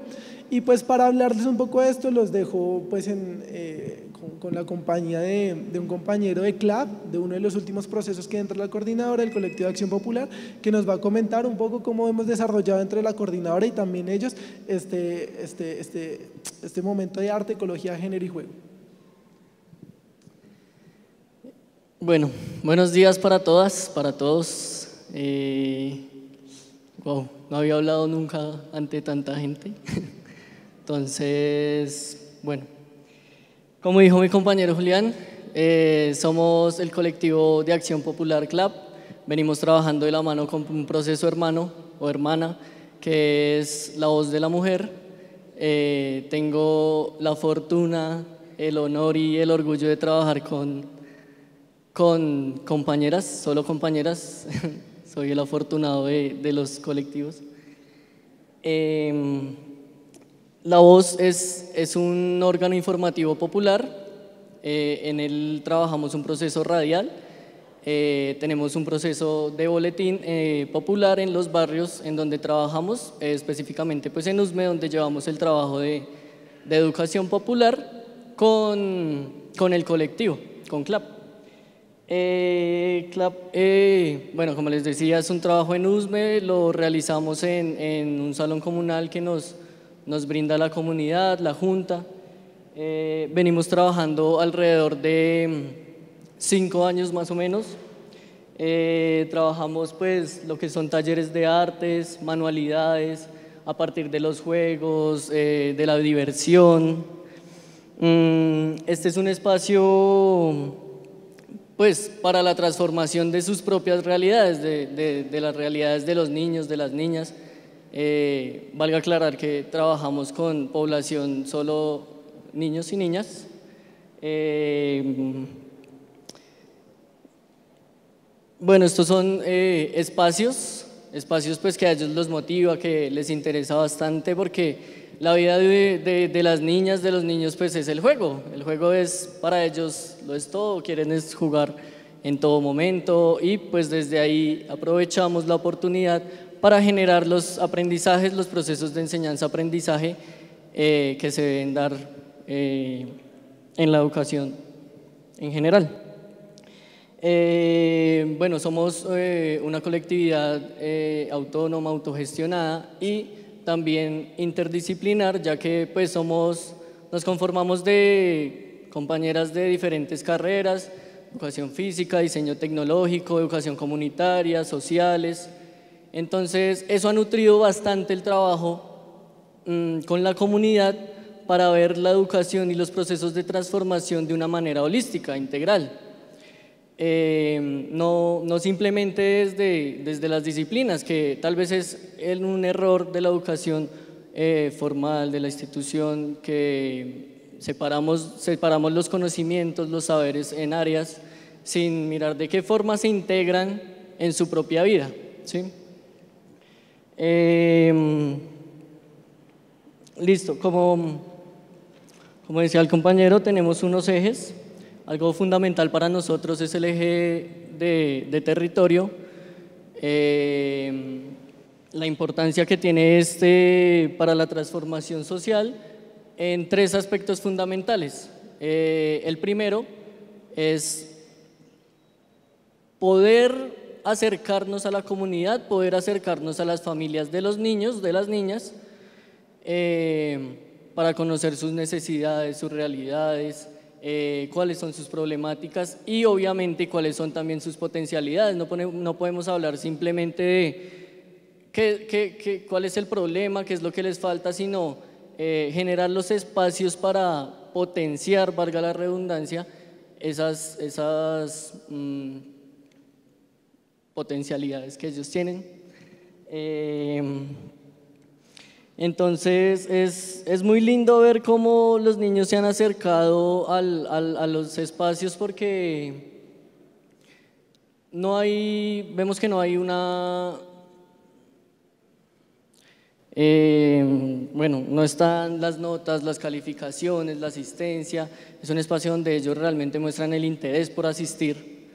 Y pues para hablarles un poco de esto, los dejo pues en, eh, con, la compañía de, un compañero de CLAP, de uno de los últimos procesos que entra la coordinadora, el colectivo de acción popular, que nos va a comentar un poco cómo hemos desarrollado entre la coordinadora y también ellos este, este, este, este momento de arte, ecología, género y juego. Bueno, buenos días para todas, para todos. Eh, wow, no había hablado nunca ante tanta gente. <laughs> Entonces, bueno, como dijo mi compañero Julián, eh, somos el colectivo de Acción Popular Club. Venimos trabajando de la mano con un proceso hermano o hermana que es la voz de la mujer. Eh, tengo la fortuna, el honor y el orgullo de trabajar con, con compañeras, solo compañeras. <laughs> Soy el afortunado de, de los colectivos. Eh, la Voz es, es un órgano informativo popular, eh, en él trabajamos un proceso radial, eh, tenemos un proceso de boletín eh, popular en los barrios en donde trabajamos, específicamente pues en USME, donde llevamos el trabajo de, de educación popular con, con, el colectivo, con CLAP. CLAP, bueno, como les decía, es un trabajo en USME, lo realizamos en, en un salón comunal que nos nos brinda la comunidad, la Junta. Eh, venimos trabajando alrededor de mm, cinco años más o menos. Eh, trabajamos pues lo que son talleres de artes, manualidades, a partir de los juegos, eh, de la diversión. Mm, este es un espacio pues para la transformación de sus propias realidades, de, de las realidades de los niños, de las niñas. Eh, valga aclarar que trabajamos con población solo niños y niñas. Eh, bueno, estos son eh, espacios, espacios pues que a ellos los motiva, que les interesa bastante porque la vida de, de, las niñas, de los niños pues es el juego. El juego es para ellos, lo es todo, quieren es jugar en todo momento y pues desde ahí aprovechamos la oportunidad para generar los aprendizajes, los procesos de enseñanza-aprendizaje eh, que se deben dar eh, en la educación en general. Eh, bueno, somos una colectividad autónoma, autogestionada y también interdisciplinar, ya que pues somos, nos conformamos de compañeras de diferentes carreras, educación física, diseño tecnológico, educación comunitaria, sociales, entonces, eso ha nutrido bastante el trabajo mm, con la comunidad para ver la educación y los procesos de transformación de una manera holística, integral. Eh, no, no, simplemente desde, desde, las disciplinas, que tal vez es un error de la educación eh, formal, de la institución, que separamos, separamos los conocimientos, los saberes en áreas, sin mirar de qué forma se integran en su propia vida. ¿sí? Em, listo, como, como decía el compañero, tenemos unos ejes. Algo fundamental para nosotros es el eje de, territorio. Em, la importancia que tiene este para la transformación social en tres aspectos fundamentales. Eh, el primero es poder acercarnos a la comunidad, poder acercarnos a las familias de los niños, de las niñas, eh, para conocer sus necesidades, sus realidades, eh, cuáles son sus problemáticas y obviamente cuáles son también sus potencialidades. No, no podemos hablar simplemente de qué, qué, cuál es el problema, qué es lo que les falta, sino eh, generar los espacios para potenciar, valga la redundancia, esas, esas mm, potencialidades que ellos tienen. Em, entonces es, es, muy lindo ver cómo los niños se han acercado al, al, a los espacios porque no hay, vemos que no hay una, eh, bueno, no están las notas, las calificaciones, la asistencia. Es un espacio donde ellos realmente muestran el interés por asistir.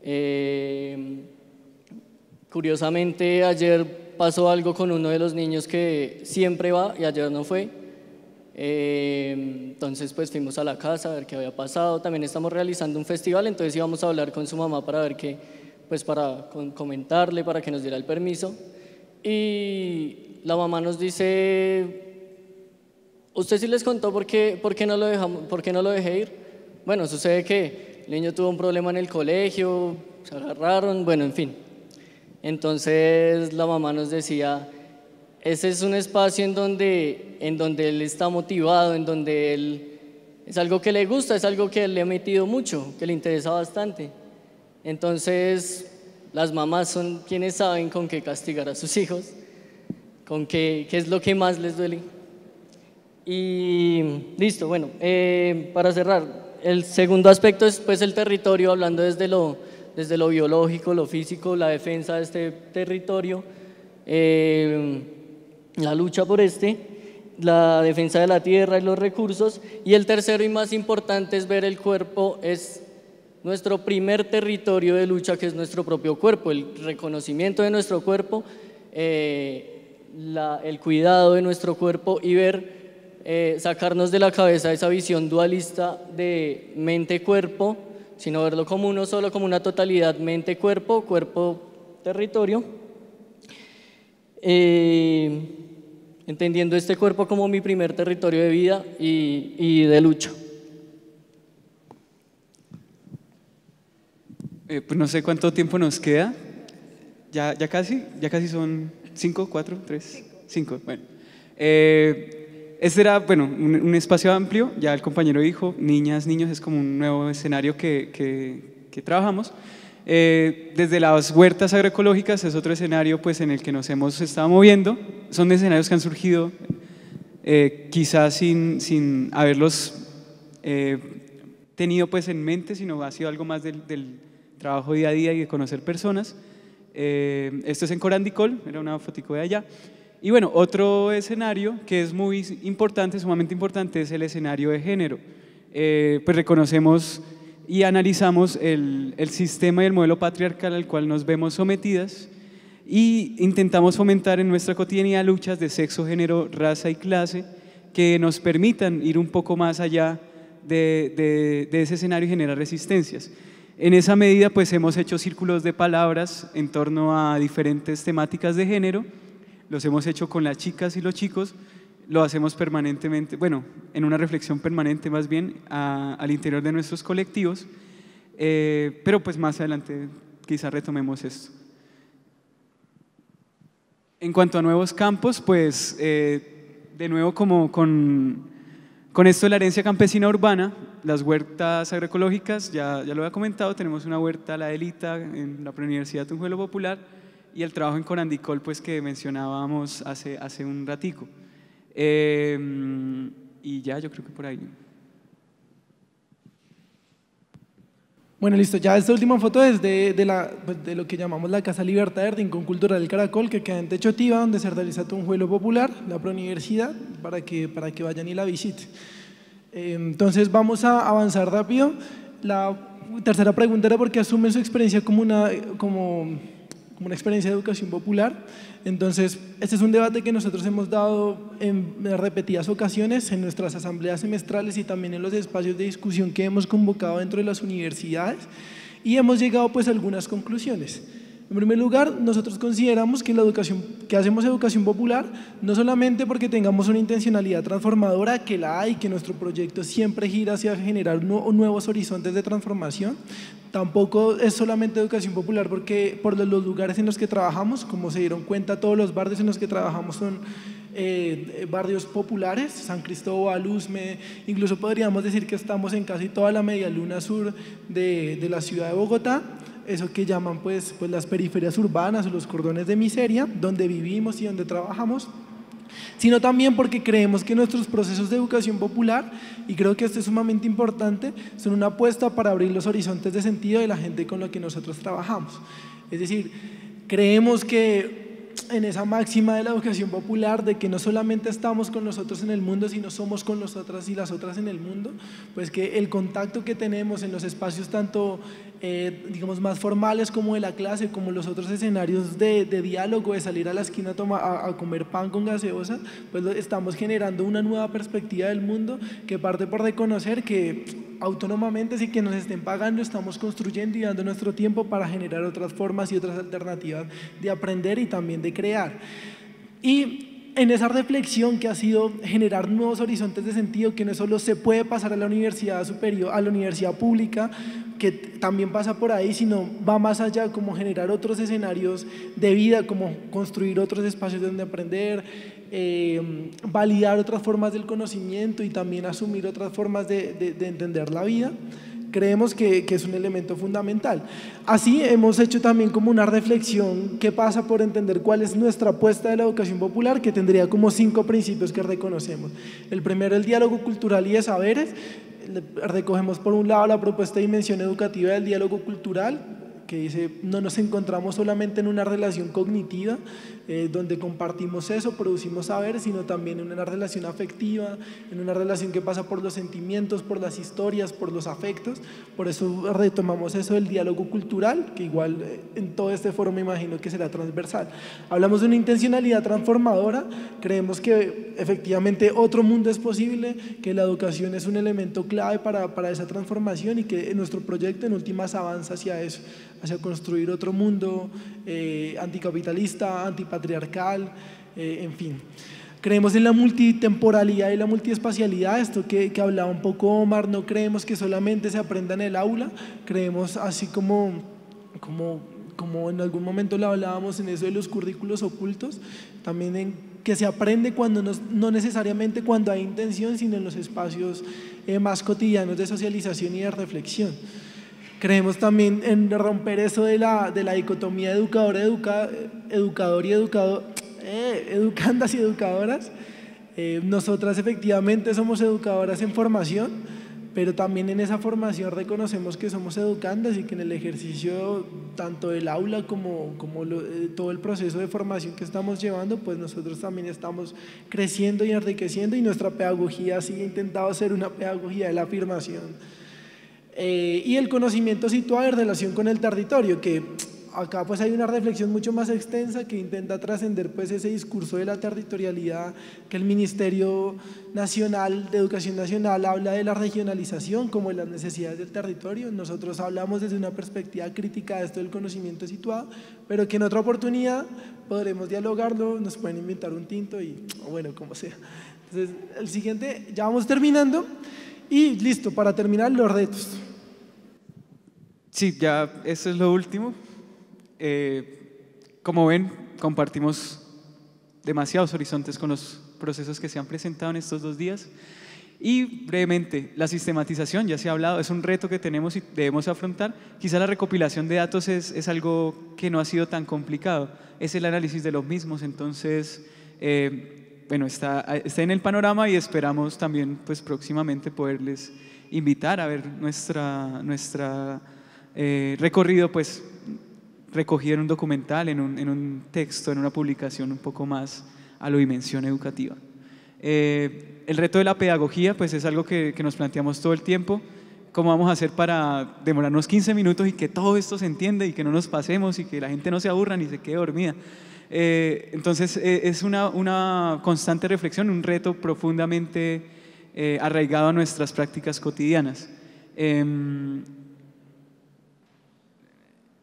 Eh, curiosamente, ayer pasó algo con uno de los niños que siempre va y ayer no fue. Eh, entonces, pues fuimos a la casa a ver qué había pasado. También estamos realizando un festival, entonces íbamos a hablar con su mamá para ver qué, pues para comentarle, para que nos diera el permiso. Y la mamá nos dice, ¿usted sí les contó por qué, por qué, no, lo dejamos, por qué no lo dejé ir? Bueno, sucede que el niño tuvo un problema en el colegio, se agarraron, bueno, en fin. Entonces la mamá nos decía, ese es un espacio en donde, en donde él está motivado, en donde él es algo que le gusta, es algo que le ha metido mucho, que le interesa bastante. Entonces, las mamás son quienes saben con qué castigar a sus hijos con qué, qué es lo que más les duele. Y listo, bueno, eh, para cerrar, el segundo aspecto es pues el territorio, hablando desde lo, desde lo biológico, lo físico, la defensa de este territorio, eh, la lucha por este, la defensa de la tierra y los recursos. Y el tercero y más importante es ver el cuerpo, es nuestro primer territorio de lucha, que es nuestro propio cuerpo, el reconocimiento de nuestro cuerpo. Eh, el cuidado de nuestro cuerpo y ver, eh, sacarnos de la cabeza esa visión dualista de mente-cuerpo, sino verlo como uno solo, como una totalidad mente-cuerpo, cuerpo-territorio. Eh, entendiendo este cuerpo como mi primer territorio de vida y, y de lucha. Eh, pues no sé cuánto tiempo nos queda. Ya, ya casi, ya casi son ¿Cinco? ¿Cuatro? ¿Tres? Cinco. Bueno. Eh, este era, bueno, un, espacio amplio, ya el compañero dijo, niñas, niños, es como un nuevo escenario que, que, trabajamos. Eh, desde las huertas agroecológicas es otro escenario pues, en el que nos hemos estado moviendo. Son escenarios que han surgido eh, quizás sin, sin haberlos eh, tenido pues, en mente, sino ha sido algo más del, del trabajo día a día y de conocer personas. Esto es en Corandicol, era una fotico de allá. Y bueno, otro escenario que es muy importante, sumamente importante, es el escenario de género. Eh, pues reconocemos y analizamos el, el, sistema y el modelo patriarcal al cual nos vemos sometidas y intentamos fomentar en nuestra cotidianidad luchas de sexo, género, raza y clase que nos permitan ir un poco más allá de, de, de ese escenario y generar resistencias. En esa medida, pues hemos hecho círculos de palabras en torno a diferentes temáticas de género, los hemos hecho con las chicas y los chicos, lo hacemos permanentemente, bueno, en una reflexión permanente más bien al interior de nuestros colectivos, eh, pero pues más adelante quizá retomemos esto. En cuanto a nuevos campos, pues eh, de nuevo como con con esto de la herencia campesina urbana, las huertas agroecológicas, ya, ya lo había comentado, tenemos una huerta La Delita en la Universidad Tunjuelo Popular y el trabajo en Corandicol pues, que mencionábamos hace, hace un ratico. Em, y ya, yo creo que por ahí. Bueno, listo. Ya esta última foto es de, de, la, pues, de lo que llamamos la Casa Libertad de Rincón Cultural del Caracol, que queda en Techotiva, donde se realiza un juego popular, la prouniversidad, para que, para que vayan y la visiten. Eh, entonces vamos a avanzar rápido. La tercera pregunta era por qué asumen su experiencia como una, como, una experiencia de educación popular. Entonces, este es un debate que nosotros hemos dado en repetidas ocasiones en nuestras asambleas semestrales y también en los espacios de discusión que hemos convocado dentro de las universidades y hemos llegado pues a algunas conclusiones. En primer lugar, nosotros consideramos que la educación, que hacemos educación popular, no solamente porque tengamos una intencionalidad transformadora, que la hay, que nuestro proyecto siempre gira hacia generar nuevos horizontes de transformación, tampoco es solamente educación popular porque por los lugares en los que trabajamos, como se dieron cuenta, todos los barrios en los que trabajamos son eh, barrios populares, San Cristóbal, Usme, incluso podríamos decir que estamos en casi toda la media luna sur de, de la ciudad de Bogotá, eso que llaman pues, pues las periferias urbanas o los cordones de miseria, donde vivimos y donde trabajamos, sino también porque creemos que nuestros procesos de educación popular, y creo que esto es sumamente importante, son una apuesta para abrir los horizontes de sentido de la gente con la que nosotros trabajamos. Es decir, creemos que en esa máxima de la educación popular de que no solamente estamos con nosotros en el mundo, sino somos con nosotras y las otras en el mundo, pues que el contacto que tenemos en los espacios tanto, eh, digamos, más formales como de la clase, como los otros escenarios de, diálogo, de salir a la esquina a, a, comer pan con gaseosa, pues estamos generando una nueva perspectiva del mundo que parte por reconocer que autónomamente, si que nos estén pagando, estamos construyendo y dando nuestro tiempo para generar otras formas y otras alternativas de aprender y también de crear. Y en esa reflexión que ha sido generar nuevos horizontes de sentido, que no solo se puede pasar a la universidad superior, a la universidad pública, que también pasa por ahí, sino va más allá, como generar otros escenarios de vida, como construir otros espacios donde aprender, eh, validar otras formas del conocimiento y también asumir otras formas de, de entender la vida creemos que, es un elemento fundamental. Así hemos hecho también como una reflexión que pasa por entender cuál es nuestra apuesta de la educación popular, que tendría como cinco principios que reconocemos. El primero, el diálogo cultural y de saberes. Recogemos por un lado la propuesta de dimensión educativa del diálogo cultural, que dice, no nos encontramos solamente en una relación cognitiva, eh, donde compartimos eso, producimos saber, sino también en una relación afectiva, en una relación que pasa por los sentimientos, por las historias, por los afectos. Por eso retomamos eso del diálogo cultural, que igual eh, en todo este foro me imagino que será transversal. Hablamos de una intencionalidad transformadora, creemos que efectivamente otro mundo es posible, que la educación es un elemento clave para, para esa transformación y que nuestro proyecto en últimas avanza hacia eso, hacia construir otro mundo eh, anticapitalista, antipatriarcal, eh, en fin. Creemos en la multitemporalidad y la multiespacialidad, esto que, que, hablaba un poco Omar, no creemos que solamente se aprenda en el aula, creemos así como, como, como en algún momento lo hablábamos en eso de los currículos ocultos, también en que se aprende cuando no, no necesariamente cuando hay intención, sino en los espacios eh, más cotidianos de socialización y de reflexión. Creemos también en romper eso de la, de la dicotomía educadora, educa, educador y educado, eh, educandas y educadoras. Eh, nosotras efectivamente somos educadoras en formación, pero también en esa formación reconocemos que somos educandas y que en el ejercicio tanto del aula como, como eh, todo el proceso de formación que estamos llevando, pues nosotros también estamos creciendo y enriqueciendo y nuestra pedagogía sigue intentado ser una pedagogía de la afirmación eh, y el conocimiento situado en relación con el territorio, que acá pues hay una reflexión mucho más extensa que intenta trascender pues ese discurso de la territorialidad que el Ministerio Nacional de Educación Nacional habla de la regionalización como de las necesidades del territorio. Nosotros hablamos desde una perspectiva crítica de esto del conocimiento situado, pero que en otra oportunidad podremos dialogarlo, nos pueden inventar un tinto y bueno, como sea. Entonces, el siguiente, ya vamos terminando y listo, para terminar los retos. Sí, ya eso es lo último. Eh, como ven, compartimos demasiados horizontes con los procesos que se han presentado en estos dos días. Y brevemente, la sistematización, ya se ha hablado, es un reto que tenemos y debemos afrontar. Quizá la recopilación de datos es, es algo que no ha sido tan complicado, es el análisis de los mismos. Entonces, eh, bueno, está, está en el panorama y esperamos también pues, próximamente poderles invitar a ver nuestra, nuestra eh, recorrido pues recogido en un documental, en un, en un, texto, en una publicación un poco más a la dimensión educativa. Eh, el reto de la pedagogía pues es algo que, nos planteamos todo el tiempo. ¿cómo vamos a hacer para demorarnos 15 minutos y que todo esto se entienda y que no nos pasemos y que la gente no se aburra ni se quede dormida? Eh, entonces es una, una, constante reflexión, un reto profundamente arraigado a nuestras prácticas cotidianas.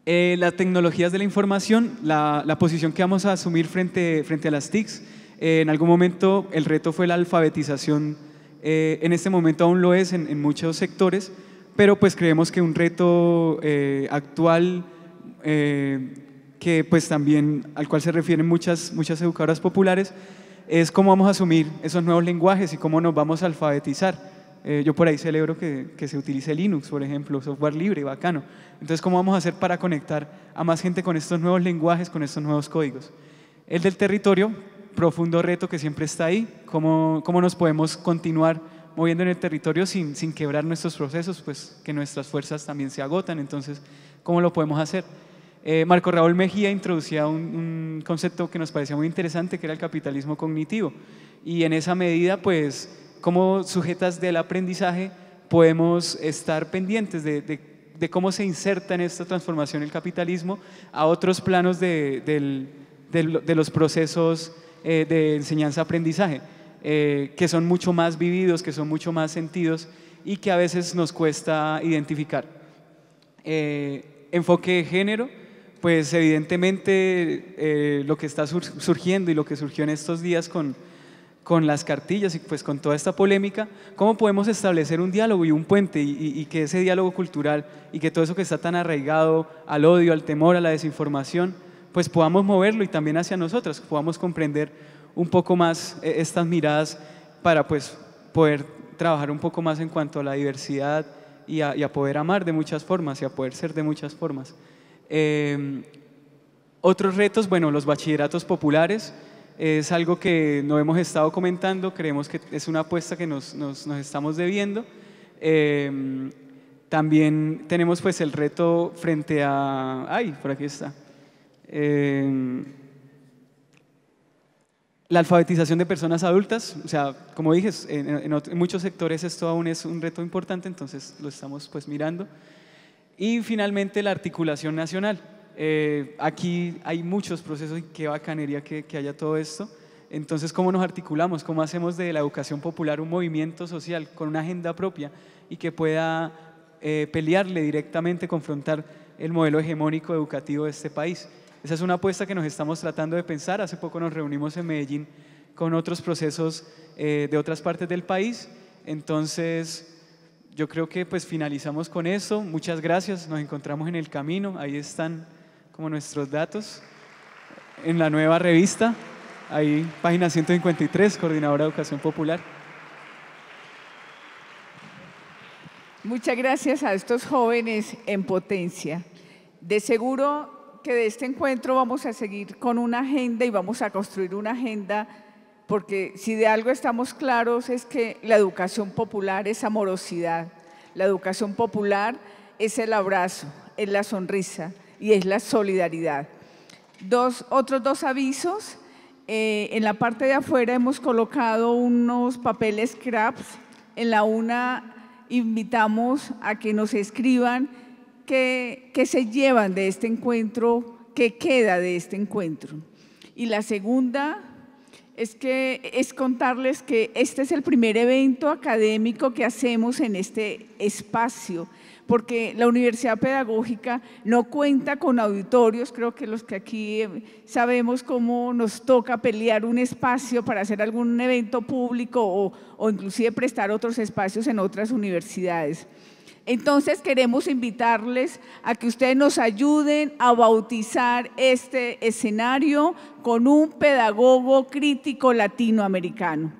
Em, las tecnologías de la información, la, la, posición que vamos a asumir frente, frente a las TICs, en algún momento el reto fue la alfabetización, en este momento aún lo es en, en, muchos sectores, pero pues creemos que un reto actual que pues también al cual se refieren muchas, muchas educadoras populares, es cómo vamos a asumir esos nuevos lenguajes y cómo nos vamos a alfabetizar. Eh, yo por ahí celebro que, que, se utilice Linux, por ejemplo, software libre, bacano. Entonces, ¿cómo vamos a hacer para conectar a más gente con estos nuevos lenguajes, con estos nuevos códigos? El del territorio, profundo reto que siempre está ahí, cómo, cómo nos podemos continuar moviendo en el territorio sin, sin quebrar nuestros procesos, pues que nuestras fuerzas también se agotan, entonces, ¿cómo lo podemos hacer? Eh, Marco Raúl Mejía introducía un, concepto que nos parecía muy interesante, que era el capitalismo cognitivo. Y en esa medida, pues, como sujetas del aprendizaje, podemos estar pendientes de, cómo se inserta en esta transformación el capitalismo a otros planos de, los procesos eh, de enseñanza-aprendizaje, eh, que son mucho más vividos, que son mucho más sentidos y que a veces nos cuesta identificar. enfoque de género, pues evidentemente eh, lo que está surgiendo y lo que surgió en estos días con, con las cartillas y pues con toda esta polémica, ¿cómo podemos establecer un diálogo y un puente y, que ese diálogo cultural y que todo eso que está tan arraigado al odio, al temor, a la desinformación, pues podamos moverlo y también hacia nosotras, podamos comprender un poco más eh, estas miradas para pues poder trabajar un poco más en cuanto a la diversidad y a, poder amar de muchas formas y a poder ser de muchas formas. Em, otros retos, bueno, los bachilleratos populares es algo que no hemos estado comentando, creemos que es una apuesta que nos, nos, estamos debiendo. Em, también tenemos pues el reto frente a... ¡Ay! Por aquí está. Em, la alfabetización de personas adultas, o sea, como dije, en, en, muchos sectores esto aún es un reto importante, entonces lo estamos pues mirando. Y finalmente la articulación nacional. Eh, aquí hay muchos procesos y qué bacanería que, que, haya todo esto. Entonces, ¿cómo nos articulamos? ¿Cómo hacemos de la educación popular un movimiento social con una agenda propia y que pueda eh, pelearle directamente, confrontar el modelo hegemónico educativo de este país? Esa es una apuesta que nos estamos tratando de pensar. Hace poco nos reunimos en Medellín con otros procesos eh, de otras partes del país. Entonces, yo creo que pues finalizamos con eso. Muchas gracias. Nos encontramos en el camino. Ahí están como nuestros datos en la nueva revista. Ahí, página 153, Coordinadora de Educación Popular. Muchas gracias a estos jóvenes en potencia. De seguro que de este encuentro vamos a seguir con una agenda y vamos a construir una agenda porque si de algo estamos claros es que la educación popular es amorosidad, la educación popular es el abrazo, es la sonrisa y es la solidaridad. Dos, otros dos avisos. Eh, en la parte de afuera hemos colocado unos papeles scraps. En la una invitamos a que nos escriban qué, qué se llevan de este encuentro, qué queda de este encuentro. Y la segunda es que es contarles que este es el primer evento académico que hacemos en este espacio, porque la Universidad Pedagógica no cuenta con auditorios, creo que los que aquí eh, sabemos cómo nos toca pelear un espacio para hacer algún evento público o, o inclusive prestar otros espacios en otras universidades. Entonces queremos invitarles a que ustedes nos ayuden a bautizar este escenario con un pedagogo crítico latinoamericano.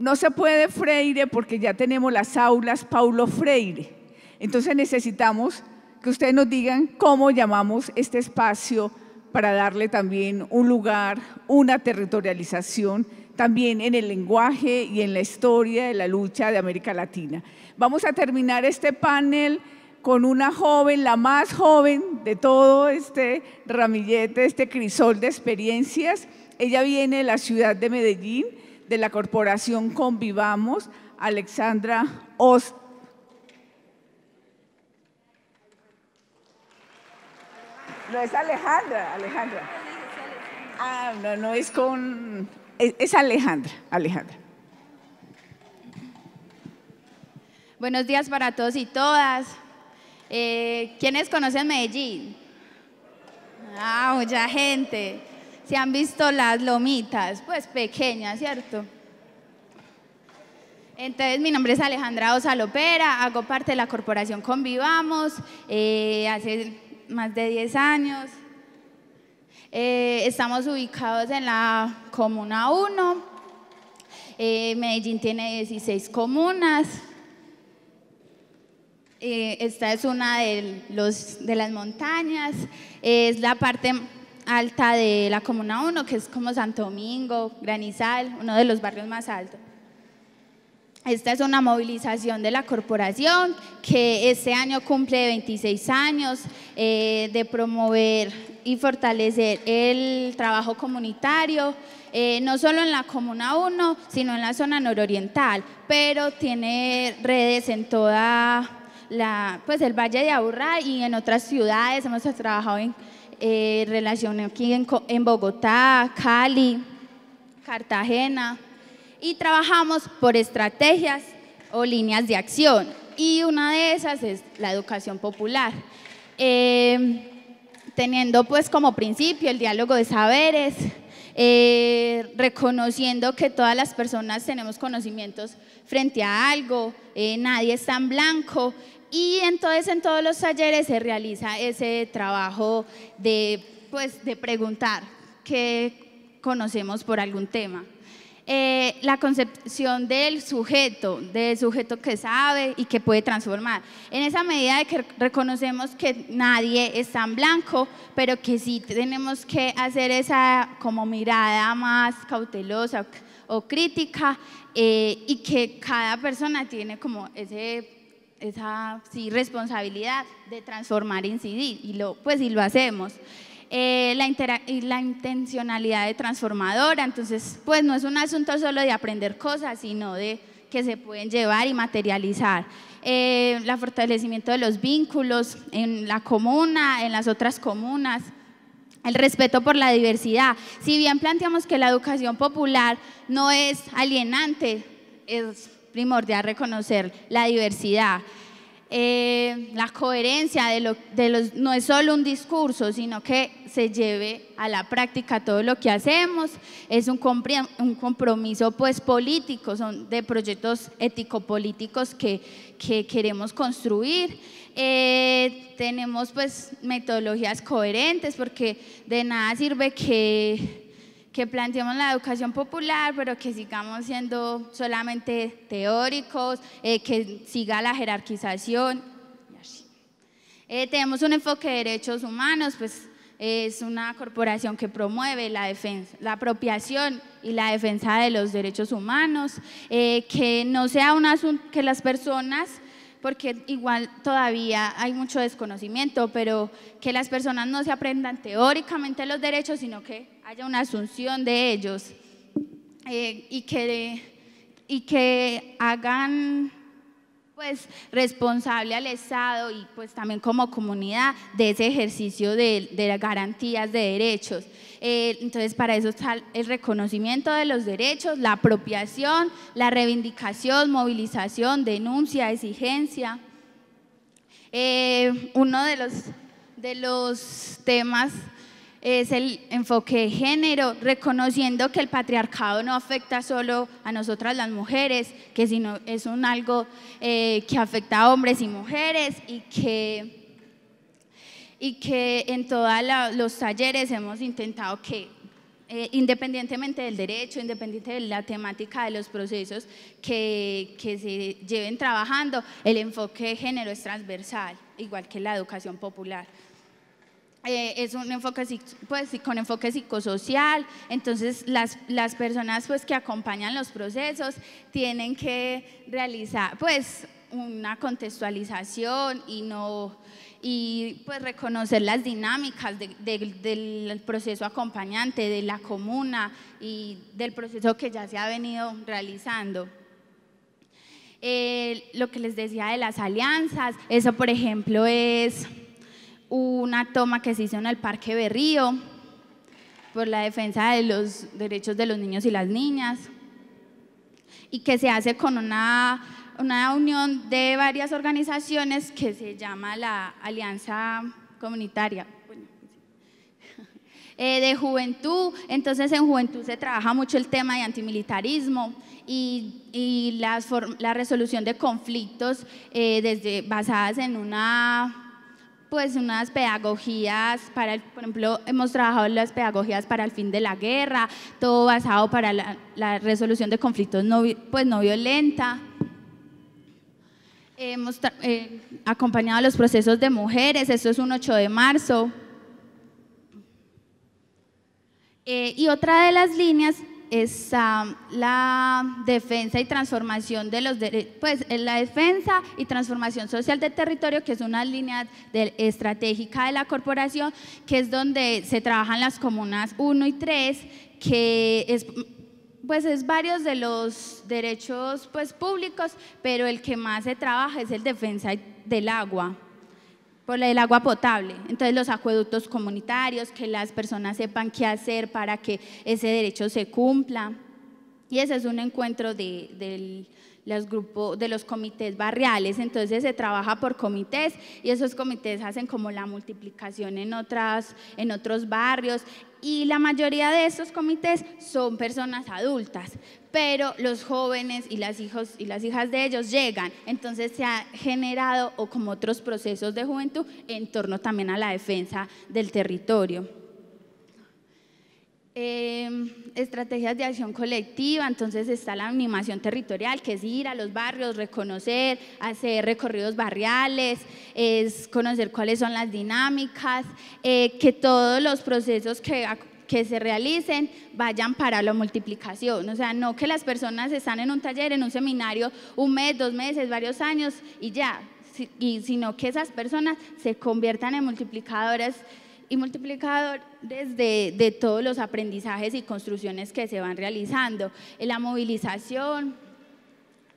No se puede Freire porque ya tenemos las aulas Paulo Freire. Entonces necesitamos que ustedes nos digan cómo llamamos este espacio para darle también un lugar, una territorialización, también en el lenguaje y en la historia de la lucha de América Latina. Vamos a terminar este panel con una joven, la más joven de todo este ramillete, este crisol de experiencias. Ella viene de la ciudad de Medellín, de la corporación Convivamos, Alexandra No es Alejandra, Alejandra. Ah, no, no es con. Es, Alejandra, Alejandra. Buenos días para todos y todas. Eh, ¿Quiénes conocen Medellín? Ah, mucha gente. Se han visto las lomitas, pues pequeñas, ¿cierto? Entonces, mi nombre es Alejandra Osa Lopera, hago parte de la corporación Convivamos eh, hace más de 10 años. Eh, estamos ubicados en la Comuna 1. Eh, Medellín tiene 16 comunas. Eh, esta es una de, los, de las montañas. Es la parte alta de la Comuna 1, que es como Santo Domingo, Granizal, uno de los barrios más altos. Esta es una movilización de la corporación que este año cumple 26 años eh, de promover y fortalecer el trabajo comunitario, eh, no solo en la Comuna 1, sino en la zona nororiental, pero tiene redes en toda la, pues el Valle de Aburrá y en otras ciudades. Hemos trabajado en eh, relación aquí en, en Bogotá, Cali, Cartagena y trabajamos por estrategias o líneas de acción. Y una de esas es la educación popular. Eh, teniendo pues como principio el diálogo de saberes, eh, reconociendo que todas las personas tenemos conocimientos frente a algo, eh, nadie está en blanco y entonces en todos los talleres se realiza ese trabajo de, pues, de preguntar qué conocemos por algún tema. Eh, la concepción del sujeto, del sujeto que sabe y que puede transformar. En esa medida de que reconocemos que nadie está en blanco, pero que sí tenemos que hacer esa como mirada más cautelosa o, crítica eh, y que cada persona tiene como ese, esa sí, responsabilidad de transformar incidir y lo, pues, y lo hacemos. Eh, la, intencionalidad de transformadora, entonces pues no es un asunto solo de aprender cosas, sino de que se pueden llevar y materializar. Eh, el fortalecimiento de los vínculos en la comuna, en las otras comunas, el respeto por la diversidad. Si bien planteamos que la educación popular no es alienante, es primordial reconocer la diversidad. Eh, la coherencia de, lo, de los, no es solo un discurso, sino que se lleve a la práctica todo lo que hacemos. Es un, un compromiso pues político, son de proyectos ético-políticos que, que queremos construir. Eh, tenemos pues metodologías coherentes porque de nada sirve que, que planteemos la educación popular, pero que sigamos siendo solamente teóricos, eh, que siga la jerarquización. Eh, tenemos un enfoque de derechos humanos, pues es una corporación que promueve la defensa, la apropiación y la defensa de los derechos humanos, eh, que no sea un asunto que las personas porque igual todavía hay mucho desconocimiento, pero que las personas no se aprendan teóricamente los derechos, sino que haya una asunción de ellos eh, y, que, y que hagan pues responsable al Estado y pues también como comunidad de ese ejercicio de, garantías de derechos. Eh, entonces para eso está el reconocimiento de los derechos, la apropiación, la reivindicación, movilización, denuncia, exigencia. Eh, uno de los, de los temas es el enfoque de género, reconociendo que el patriarcado no afecta solo a nosotras las mujeres, que sino es un algo eh, que afecta a hombres y mujeres y que, y que en todos los talleres hemos intentado que eh, independientemente del derecho, independiente de la temática de los procesos que, que se lleven trabajando, el enfoque de género es transversal, igual que la educación popular. Eh, es un enfoque pues, con enfoque psicosocial, entonces las, las personas pues, que acompañan los procesos tienen que realizar pues, una contextualización y, no, y pues, reconocer las dinámicas de- de- del proceso acompañante, de la comuna y del proceso que ya se ha venido realizando. Eh, lo que les decía de las alianzas, eso por ejemplo es una toma que se hizo en el Parque Berrío por la defensa de los derechos de los niños y las niñas y que se hace con una, una unión de varias organizaciones que se llama la Alianza Comunitaria <laughs> eh, de Juventud. Entonces en Juventud se trabaja mucho el tema de antimilitarismo y, y for- la resolución de conflictos eh, desde, basadas en una pues unas pedagogías para, por ejemplo, hemos trabajado las pedagogías para el fin de la guerra, todo basado para la, resolución de conflictos no, pues, no violenta. Hemos eh, acompañado los procesos de mujeres, esto es un 8 de marzo. Eh, y otra de las líneas es ah, la defensa y transformación de los derechos, pues la defensa y transformación social del territorio, que es una línea estratégica de la corporación, que es donde se trabajan las comunas 1 y 3, que es pues es varios de los derechos pues públicos, pero el que más se trabaja es el defensa del agua por el agua potable. Entonces los acueductos comunitarios, que las personas sepan qué hacer para que ese derecho se cumpla. Y ese es un encuentro de, del- de los comités barriales. Entonces se trabaja por comités y esos comités hacen como la multiplicación en, otras, en otros barrios. Y la mayoría de esos comités son personas adultas, pero los jóvenes y las hijos y las hijas de ellos llegan. Entonces se ha generado o como otros procesos de juventud en torno también a la defensa del territorio. Eh, estrategias de acción colectiva, entonces está la animación territorial, que es ir a los barrios, reconocer, hacer recorridos barriales, es conocer cuáles son las dinámicas, eh, que todos los procesos que, que se realicen vayan para la multiplicación, o sea, no que las personas están en un taller, en un seminario, un mes, dos meses, varios años y ya, y, sino que esas personas se conviertan en multiplicadoras y multiplicadores de, de todos los aprendizajes y construcciones que se van realizando. La movilización,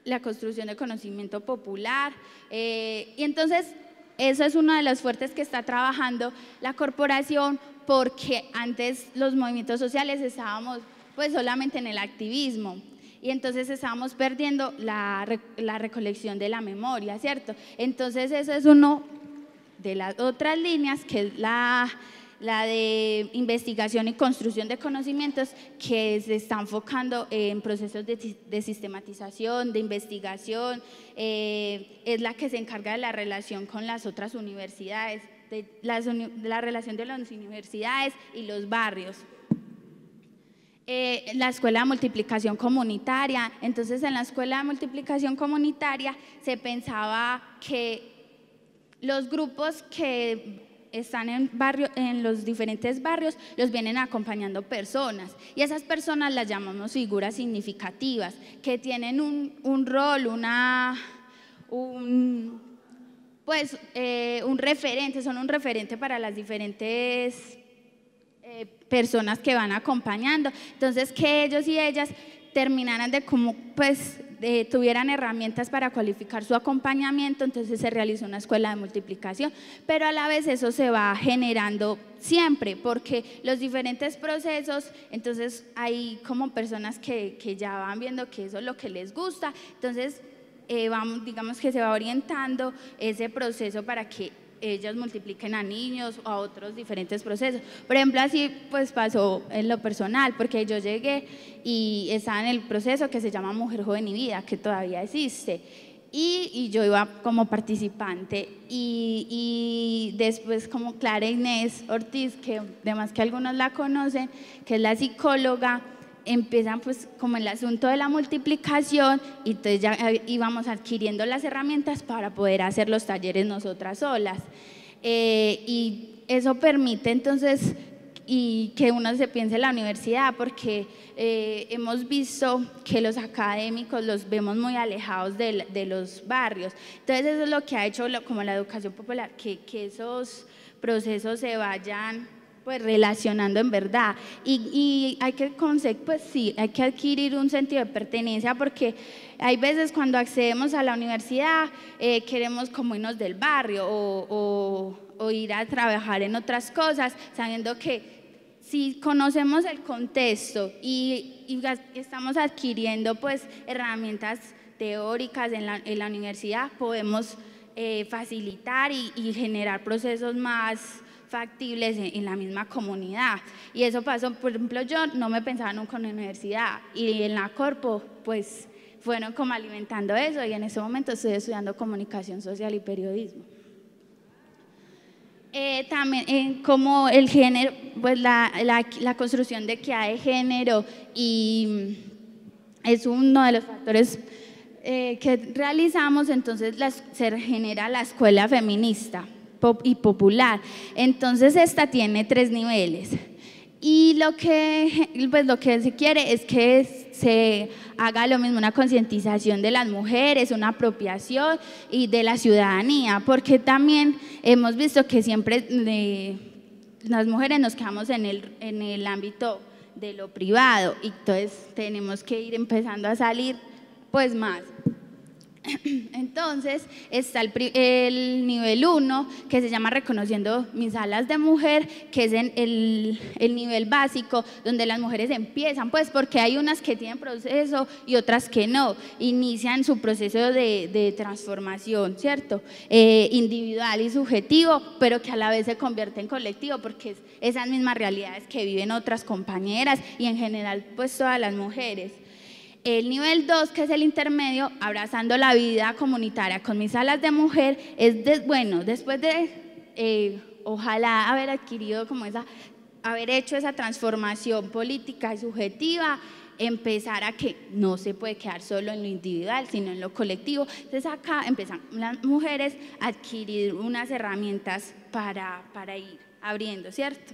la construcción de conocimiento popular. eh, y entonces, eso es una de las fuertes que está trabajando la corporación porque antes los movimientos sociales estábamos pues solamente en el activismo. Y entonces estábamos perdiendo la, la recolección de la memoria, ¿cierto? Entonces eso es uno de las otras líneas, que es la, la de investigación y construcción de conocimientos, que se está enfocando en procesos de, de sistematización, de investigación, eh, es la que se encarga de la relación con las otras universidades, de, las de la relación de las universidades y los barrios. Eh, la escuela de multiplicación comunitaria. Entonces, en la escuela de multiplicación comunitaria se pensaba que los grupos que están en, en los diferentes barrios los vienen acompañando personas y esas personas las llamamos figuras significativas que tienen un, un rol, una, un, pues, eh, un referente, son un referente para las diferentes eh, personas que van acompañando. Entonces, que ellos y ellas terminaran de como, pues, tuvieran herramientas para cualificar su acompañamiento, entonces se realizó una escuela de multiplicación, pero a la vez eso se va generando siempre, porque los diferentes procesos, entonces hay como personas que, que ya van viendo que eso es lo que les gusta, entonces eh, vamos, digamos que se va orientando ese proceso para que ellas multipliquen a niños o a otros diferentes procesos. Por ejemplo, así pues pasó en lo personal, porque yo llegué y estaba en el proceso que se llama Mujer Joven y Vida, que todavía existe. Y, y yo iba como participante y, y después como Clara Inés Ortiz, que además que algunos la conocen, que es la psicóloga, empiezan pues como el asunto de la multiplicación y entonces ya eh, íbamos adquiriendo las herramientas para poder hacer los talleres nosotras solas. Eh, y eso permite entonces y que uno se piense en la universidad porque eh, hemos visto que los académicos los vemos muy alejados de, de los barrios. Entonces eso es lo que ha hecho como la educación popular, que, que esos procesos se vayan pues relacionando en verdad. Y, y hay que, conse- pues sí, hay que adquirir un sentido de pertenencia porque hay veces cuando accedemos a la universidad eh, queremos como irnos del barrio o, o- o ir a trabajar en otras cosas, sabiendo que si conocemos el contexto y, y estamos adquiriendo pues herramientas teóricas en la, en la universidad, podemos eh, facilitar y, y generar procesos más factibles en, en la misma comunidad. Y eso pasó, por ejemplo, yo no me pensaba nunca en la universidad y en la Corpo, pues fueron como alimentando eso y en ese momento estoy estudiando comunicación social y periodismo. Eh, también eh, como el género, pues la, la- la construcción de equidad de género y mm, es uno de los factores eh, que realizamos, entonces las- se genera la escuela feminista y popular. Entonces esta tiene tres niveles. Y lo que, pues lo que se quiere es que se haga lo mismo, una concientización de las mujeres, una apropiación y de la ciudadanía, porque también hemos visto que siempre eh, las mujeres nos quedamos en el, en el ámbito de lo privado y entonces tenemos que ir empezando a salir pues más. <clears throat> Entonces está el, el nivel 1 que se llama Reconociendo mis alas de mujer, que es en el, el nivel básico donde las mujeres empiezan, pues porque hay unas que tienen proceso y otras que no, inician su proceso de, de transformación, ¿cierto? Eh, individual y subjetivo, pero que a la vez se convierte en colectivo porque es esas mismas realidades que viven otras compañeras y en general pues todas las mujeres. El nivel 2, que es el intermedio, abrazando la vida comunitaria con mis alas de mujer, es de- bueno, después de eh, ojalá haber adquirido como esa, haber hecho esa transformación política y subjetiva, empezar a que no se puede quedar solo en lo individual, sino en lo colectivo. Entonces acá empiezan las mujeres a adquirir unas herramientas para, para ir abriendo, ¿cierto?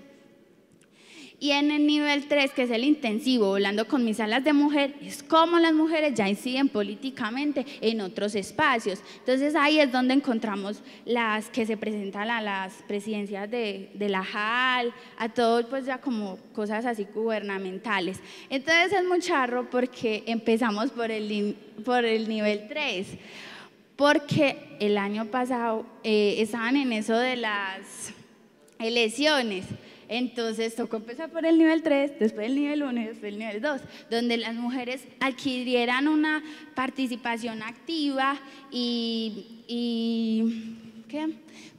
Y en el nivel 3, que es el intensivo, volando con mis alas de mujer, es como las mujeres ya inciden políticamente en otros espacios. Entonces ahí es donde encontramos las que se presentan a las presidencias de, de la JAL, a todo pues ya como cosas así gubernamentales. Entonces es muy charro porque empezamos por el, por el nivel 3 porque el año pasado eh, estaban en eso de las elecciones. Entonces tocó empezar por el nivel 3, después el nivel 1 y después el nivel 2, donde las mujeres adquirieran una participación activa y, ¿qué?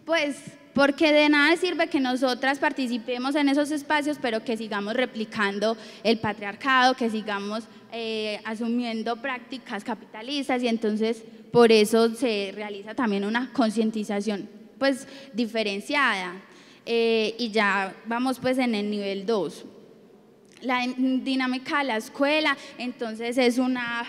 Pues porque de nada sirve que nosotras participemos en esos espacios, pero que sigamos replicando el patriarcado, que sigamos eh, asumiendo prácticas capitalistas y entonces por eso se realiza también una concientización pues diferenciada. Eh, y ya vamos pues en el nivel 2. La din- dinámica de la escuela, entonces es una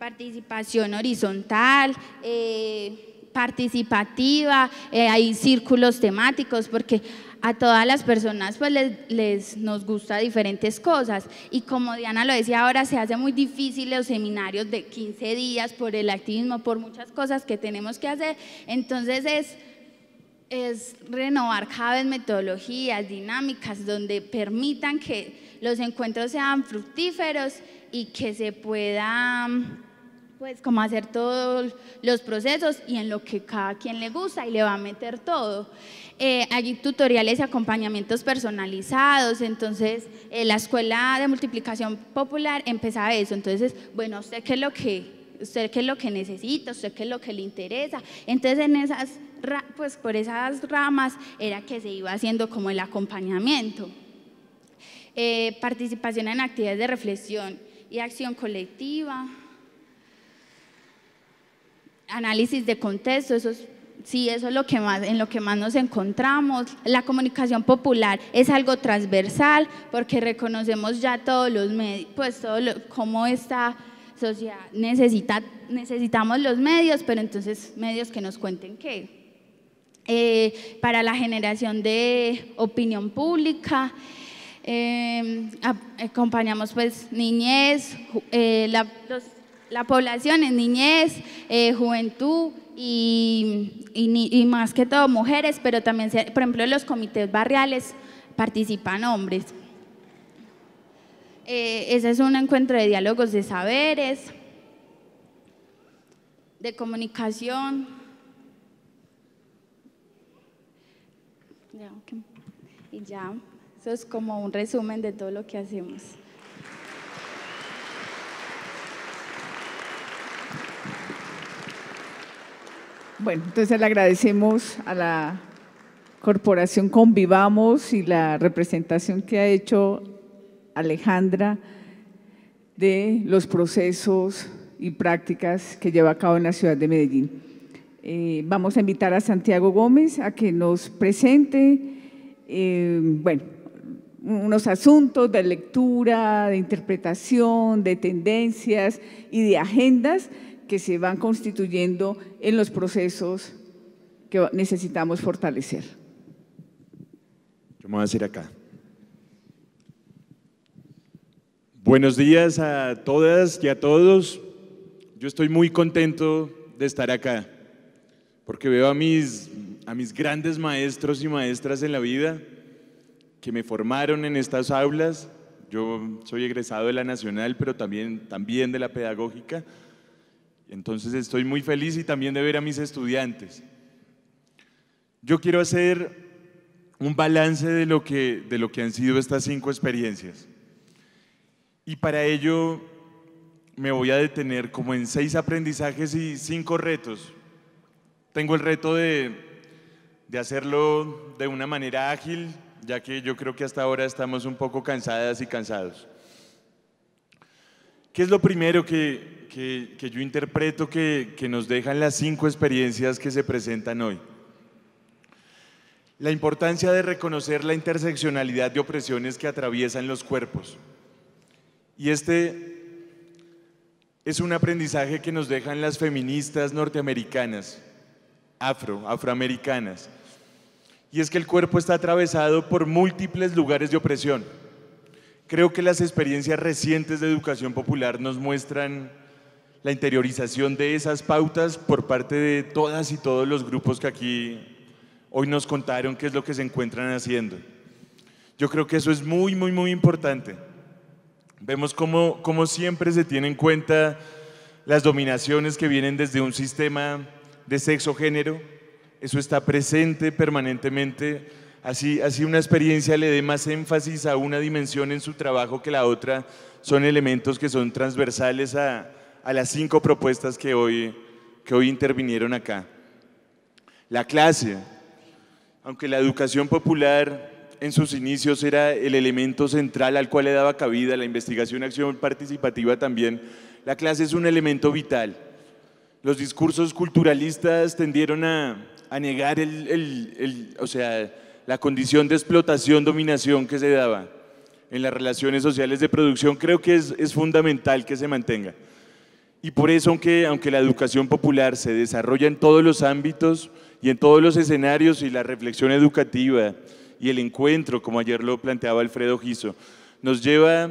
participación horizontal, eh, participativa, eh, hay círculos temáticos porque a todas las personas pues les, les- nos gusta diferentes cosas y como Diana lo decía ahora se hace muy difícil los seminarios de 15 días por el activismo, por muchas cosas que tenemos que hacer, entonces es es renovar cada vez metodologías, dinámicas, donde permitan que los encuentros sean fructíferos y que se puedan, pues, como hacer todos los procesos y en lo que cada quien le gusta y le va a meter todo. Eh, hay tutoriales y acompañamientos personalizados, entonces eh, la escuela de multiplicación popular empezaba eso, entonces, bueno, ¿usted qué es lo que usted qué es lo que necesita, usted qué es lo que le interesa. Entonces en esas, pues por esas ramas era que se iba haciendo como el acompañamiento. Eh, participación en actividades de reflexión y acción colectiva. Análisis de contexto, eso es, sí, eso es lo que más, en lo que más nos encontramos. La comunicación popular es algo transversal porque reconocemos ya todos los medios, pues todo lo, cómo esta sociedad necesita, necesitamos los medios, pero entonces medios que nos cuenten qué. Eh, para la generación de opinión pública, a- acompañamos pues niñez, eh, la, población es niñez, eh, juventud y, más que todo mujeres, pero también, por ejemplo, los comités barriales participan hombres. Ese es un encuentro de diálogos de saberes, de comunicación. Y ya, eso es como un resumen de todo lo que hacemos. Bueno, entonces le agradecemos a la Corporación Convivamos y la representación que ha hecho Alejandra de los procesos y prácticas que lleva a cabo en la ciudad de Medellín. Eh, vamos a invitar a Santiago Gómez a que nos presente, eh, bueno, unos asuntos de lectura, de interpretación, de tendencias y de agendas que se van constituyendo en los procesos que necesitamos fortalecer. ¿Qué vamos a hacer acá? Buenos días a todas y a todos. Yo estoy muy contento de estar acá, porque veo a mis, a mis grandes maestros y maestras en la vida que me formaron en estas aulas. Yo soy egresado de la Nacional, pero también, también de la Pedagógica. Entonces estoy muy feliz y también de ver a mis estudiantes. Yo quiero hacer un balance de lo que, de lo que han sido estas cinco experiencias. Y para ello me voy a detener como en seis aprendizajes y cinco retos. Tengo el reto de, de hacerlo de una manera ágil, ya que yo creo que hasta ahora estamos un poco cansadas y cansados. ¿Qué es lo primero que, que, que yo interpreto que, que nos dejan las cinco experiencias que se presentan hoy? La importancia de reconocer la interseccionalidad de opresiones que atraviesan los cuerpos. Y este es un aprendizaje que nos dejan las feministas norteamericanas, afro, afroamericanas. Y es que el cuerpo está atravesado por múltiples lugares de opresión. Creo que las experiencias recientes de educación popular nos muestran la interiorización de esas pautas por parte de todas y todos los grupos que aquí hoy nos contaron qué es lo que se encuentran haciendo. Yo creo que eso es muy, muy, muy importante. Vemos cómo, cómo siempre se tiene en cuenta las dominaciones que vienen desde un sistema de sexo-género. Eso está presente permanentemente. Así, así una experiencia le dé más énfasis a una dimensión en su trabajo que la otra. Son elementos que son transversales a, a las cinco propuestas que hoy, que hoy intervinieron acá. La clase, aunque la educación popular en sus inicios era el elemento central al cual le daba cabida la investigación acción participativa también, la clase es un elemento vital. Los discursos culturalistas tendieron a, a negar el, el, el, o sea, la condición de explotación, dominación que se daba en las relaciones sociales de producción. Creo que es, es fundamental que se mantenga. Y por eso, aunque, aunque la educación popular se desarrolla en todos los ámbitos y en todos los escenarios y la reflexión educativa y el encuentro, como ayer lo planteaba Alfredo Giso, nos lleva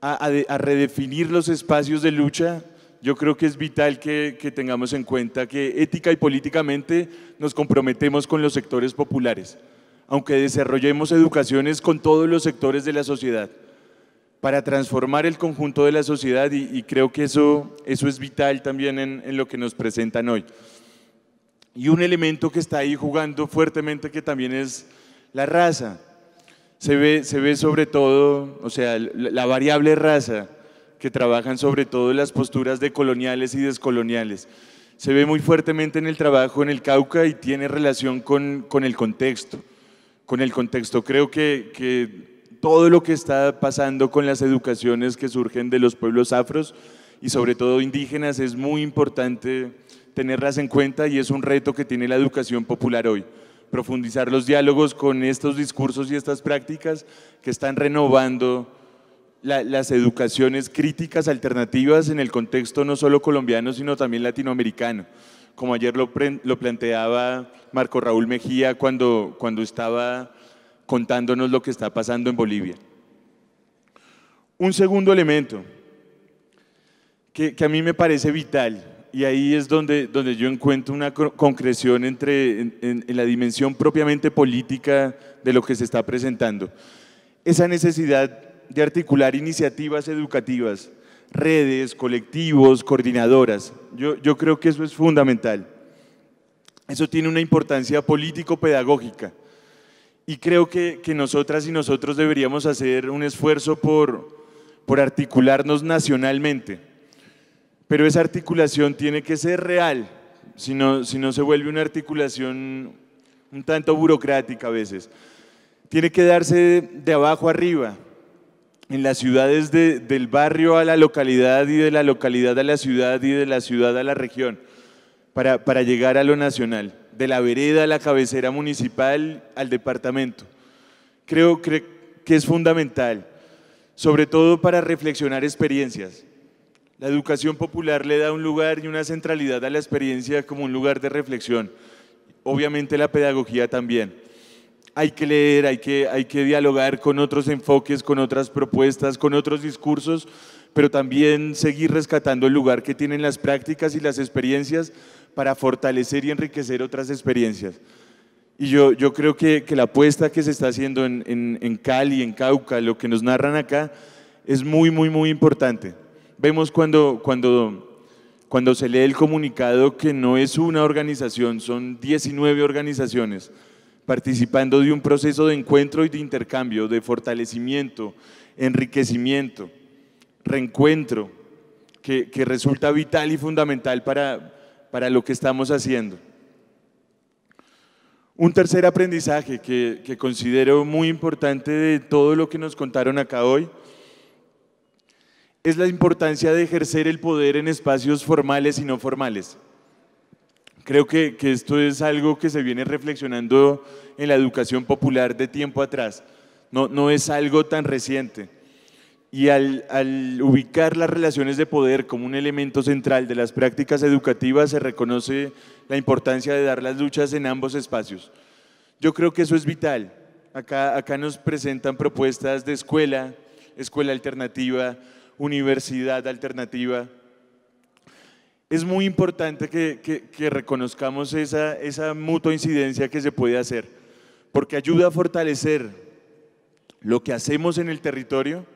a, a, a redefinir los espacios de lucha, yo creo que es vital que, que, tengamos en cuenta que ética y políticamente nos comprometemos con los sectores populares, aunque desarrollemos educaciones con todos los sectores de la sociedad para transformar el conjunto de la sociedad y, y creo que eso, eso es vital también en, en, lo que nos presentan hoy. Y un elemento que está ahí jugando fuertemente que también es la raza. Se ve, se ve sobre todo, o sea, la, la variable raza que trabajan sobre todo las posturas de coloniales y descoloniales. Se ve muy fuertemente en el trabajo en el Cauca y tiene relación con, con el contexto. Con el contexto. Creo que, que todo lo que está pasando con las educaciones que surgen de los pueblos afros y sobre todo indígenas es muy importante tenerlas en cuenta y es un reto que tiene la educación popular hoy. Profundizar los diálogos con estos discursos y estas prácticas que están renovando la, las educaciones críticas alternativas en el contexto no solo colombiano, sino también latinoamericano, como ayer lo, lo planteaba Marco Raúl Mejía cuando, cuando estaba contándonos lo que está pasando en Bolivia. Un segundo elemento que, que a mí me parece vital y ahí es donde, donde yo encuentro una co- concreción entre, en, en- en la dimensión propiamente política de lo que se está presentando. Esa necesidad de articular iniciativas educativas, redes, colectivos, coordinadoras, yo, yo creo que eso es fundamental. Eso tiene una importancia político-pedagógica. Y creo que, que nosotras y nosotros deberíamos hacer un esfuerzo por, por articularnos nacionalmente. Pero esa articulación tiene que ser real, si no, se vuelve una articulación un tanto burocrática a veces. Tiene que darse de, de abajo arriba, en las ciudades de- del barrio a la localidad y de la localidad a la ciudad y de la ciudad a la región, para, para llegar a lo nacional, de la vereda a la cabecera municipal al departamento. Creo, creo que es fundamental, sobre todo para reflexionar experiencias. La educación popular le da un lugar y una centralidad a la experiencia como un lugar de reflexión. Obviamente la pedagogía también. Hay que leer, hay que, hay que dialogar con otros enfoques, con otras propuestas, con otros discursos, pero también seguir rescatando el lugar que tienen las prácticas y las experiencias para fortalecer y enriquecer otras experiencias. Y yo, yo creo que, que la apuesta que se está haciendo en, en, en Cali, en Cauca, lo que nos narran acá, es muy, muy, muy importante. Vemos cuando, cuando, cuando se lee el comunicado que no es una organización, son 19 organizaciones participando de un proceso de encuentro y de intercambio, de fortalecimiento, enriquecimiento, reencuentro, que, que resulta vital y fundamental para, para lo que estamos haciendo. Un tercer aprendizaje que, que considero muy importante de todo lo que nos contaron acá hoy es la importancia de ejercer el poder en espacios formales y no formales. Creo que, que esto es algo que se viene reflexionando en la educación popular de tiempo atrás. No, no es algo tan reciente. Y al, al ubicar las relaciones de poder como un elemento central de las prácticas educativas, se reconoce la importancia de dar las luchas en ambos espacios. Yo creo que eso es vital. Acá, acá nos presentan propuestas de escuela, escuela alternativa, universidad alternativa. Es muy importante que, reconozcamos esa, mutua incidencia que se puede hacer, porque ayuda a fortalecer lo que hacemos en el territorio,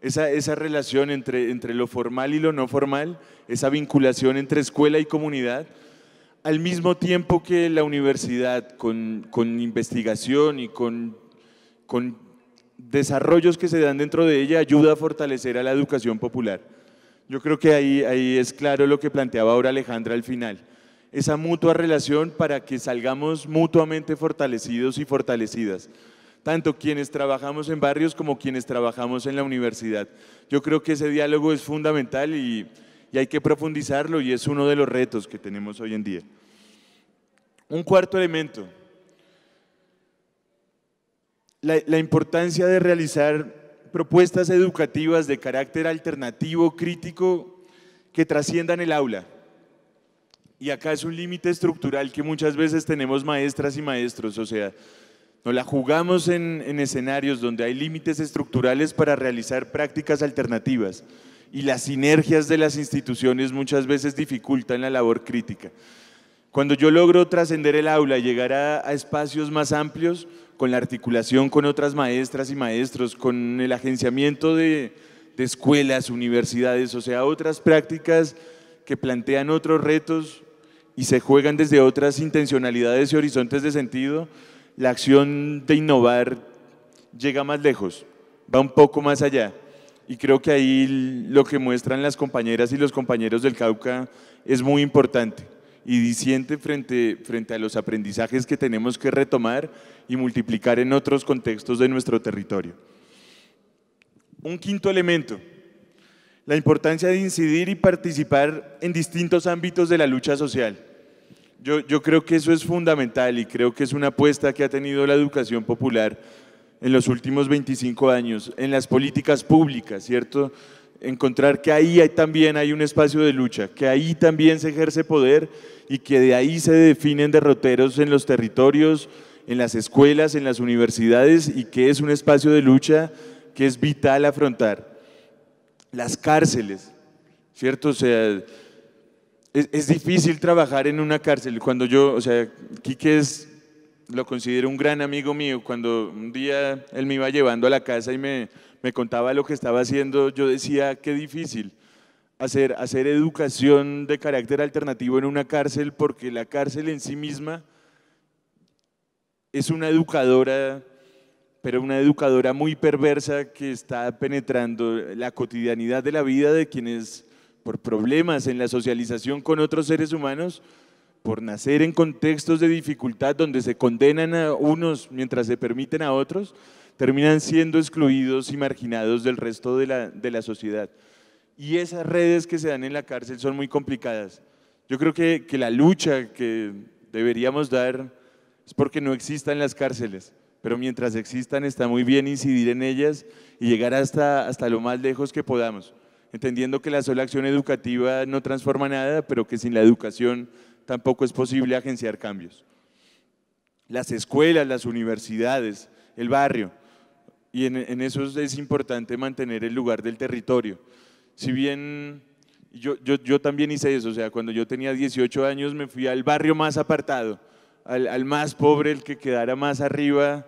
esa, relación entre, lo formal y lo no formal, esa vinculación entre escuela y comunidad, al mismo tiempo que la universidad con, investigación y con desarrollos que se dan dentro de ella ayuda a fortalecer a la educación popular. Yo creo que ahí, ahí es claro lo que planteaba ahora Alejandra al final. Esa mutua relación para que salgamos mutuamente fortalecidos y fortalecidas, tanto quienes trabajamos en barrios como quienes trabajamos en la universidad. Yo creo que ese diálogo es fundamental y, y hay que profundizarlo y es uno de los retos que tenemos hoy en día. Un cuarto elemento, la, la importancia de realizar propuestas educativas de carácter alternativo, crítico, que trasciendan el aula. Y acá es un límite estructural que muchas veces tenemos maestras y maestros, o sea, nos la jugamos en, en escenarios donde hay límites estructurales para realizar prácticas alternativas y las sinergias de las instituciones muchas veces dificultan la labor crítica. Cuando yo logro trascender el aula y llegar a, espacios más amplios, con la articulación con otras maestras y maestros, con el agenciamiento de, de escuelas, universidades, o sea, otras prácticas que plantean otros retos y se juegan desde otras intencionalidades y horizontes de sentido, la acción de innovar llega más lejos, va un poco más allá. Y creo que ahí lo que muestran las compañeras y los compañeros del Cauca es muy importante y diciente frente, frente a los aprendizajes que tenemos que retomar y multiplicar en otros contextos de nuestro territorio. Un quinto elemento, la importancia de incidir y participar en distintos ámbitos de la lucha social. Yo, yo creo que eso es fundamental y creo que es una apuesta que ha tenido la educación popular en los últimos 25 años, en las políticas públicas, ¿cierto? Encontrar que ahí también hay un espacio de lucha, que ahí también se ejerce poder y que de ahí se definen derroteros en los territorios, en las escuelas, en las universidades y que es un espacio de lucha que es vital afrontar. Las cárceles, ¿cierto? O sea, es, es difícil trabajar en una cárcel. Cuando yo, o sea, Quique es, lo considero un gran amigo mío. Cuando un día él me iba llevando a la casa y me, me contaba lo que estaba haciendo, yo decía, qué difícil hacer, hacer educación de carácter alternativo en una cárcel, porque la cárcel en sí misma es una educadora, pero una educadora muy perversa que está penetrando la cotidianidad de la vida de quienes, por problemas en la socialización con otros seres humanos, por nacer en contextos de dificultad donde se condenan a unos mientras se permiten a otros, terminan siendo excluidos y marginados del resto de la, de la sociedad. Y esas redes que se dan en la cárcel son muy complicadas. Yo creo que, que la lucha que deberíamos dar es porque no existan las cárceles, pero mientras existan está muy bien incidir en ellas y llegar hasta, hasta lo más lejos que podamos, entendiendo que la sola acción educativa no transforma nada, pero que sin la educación tampoco es posible agenciar cambios. Las escuelas, las universidades, el barrio, y en, en eso es importante mantener el lugar del territorio. Si bien yo, yo, yo también hice eso, o sea, cuando yo tenía 18 años me fui al barrio más apartado, al, al, más pobre, el que quedara más arriba,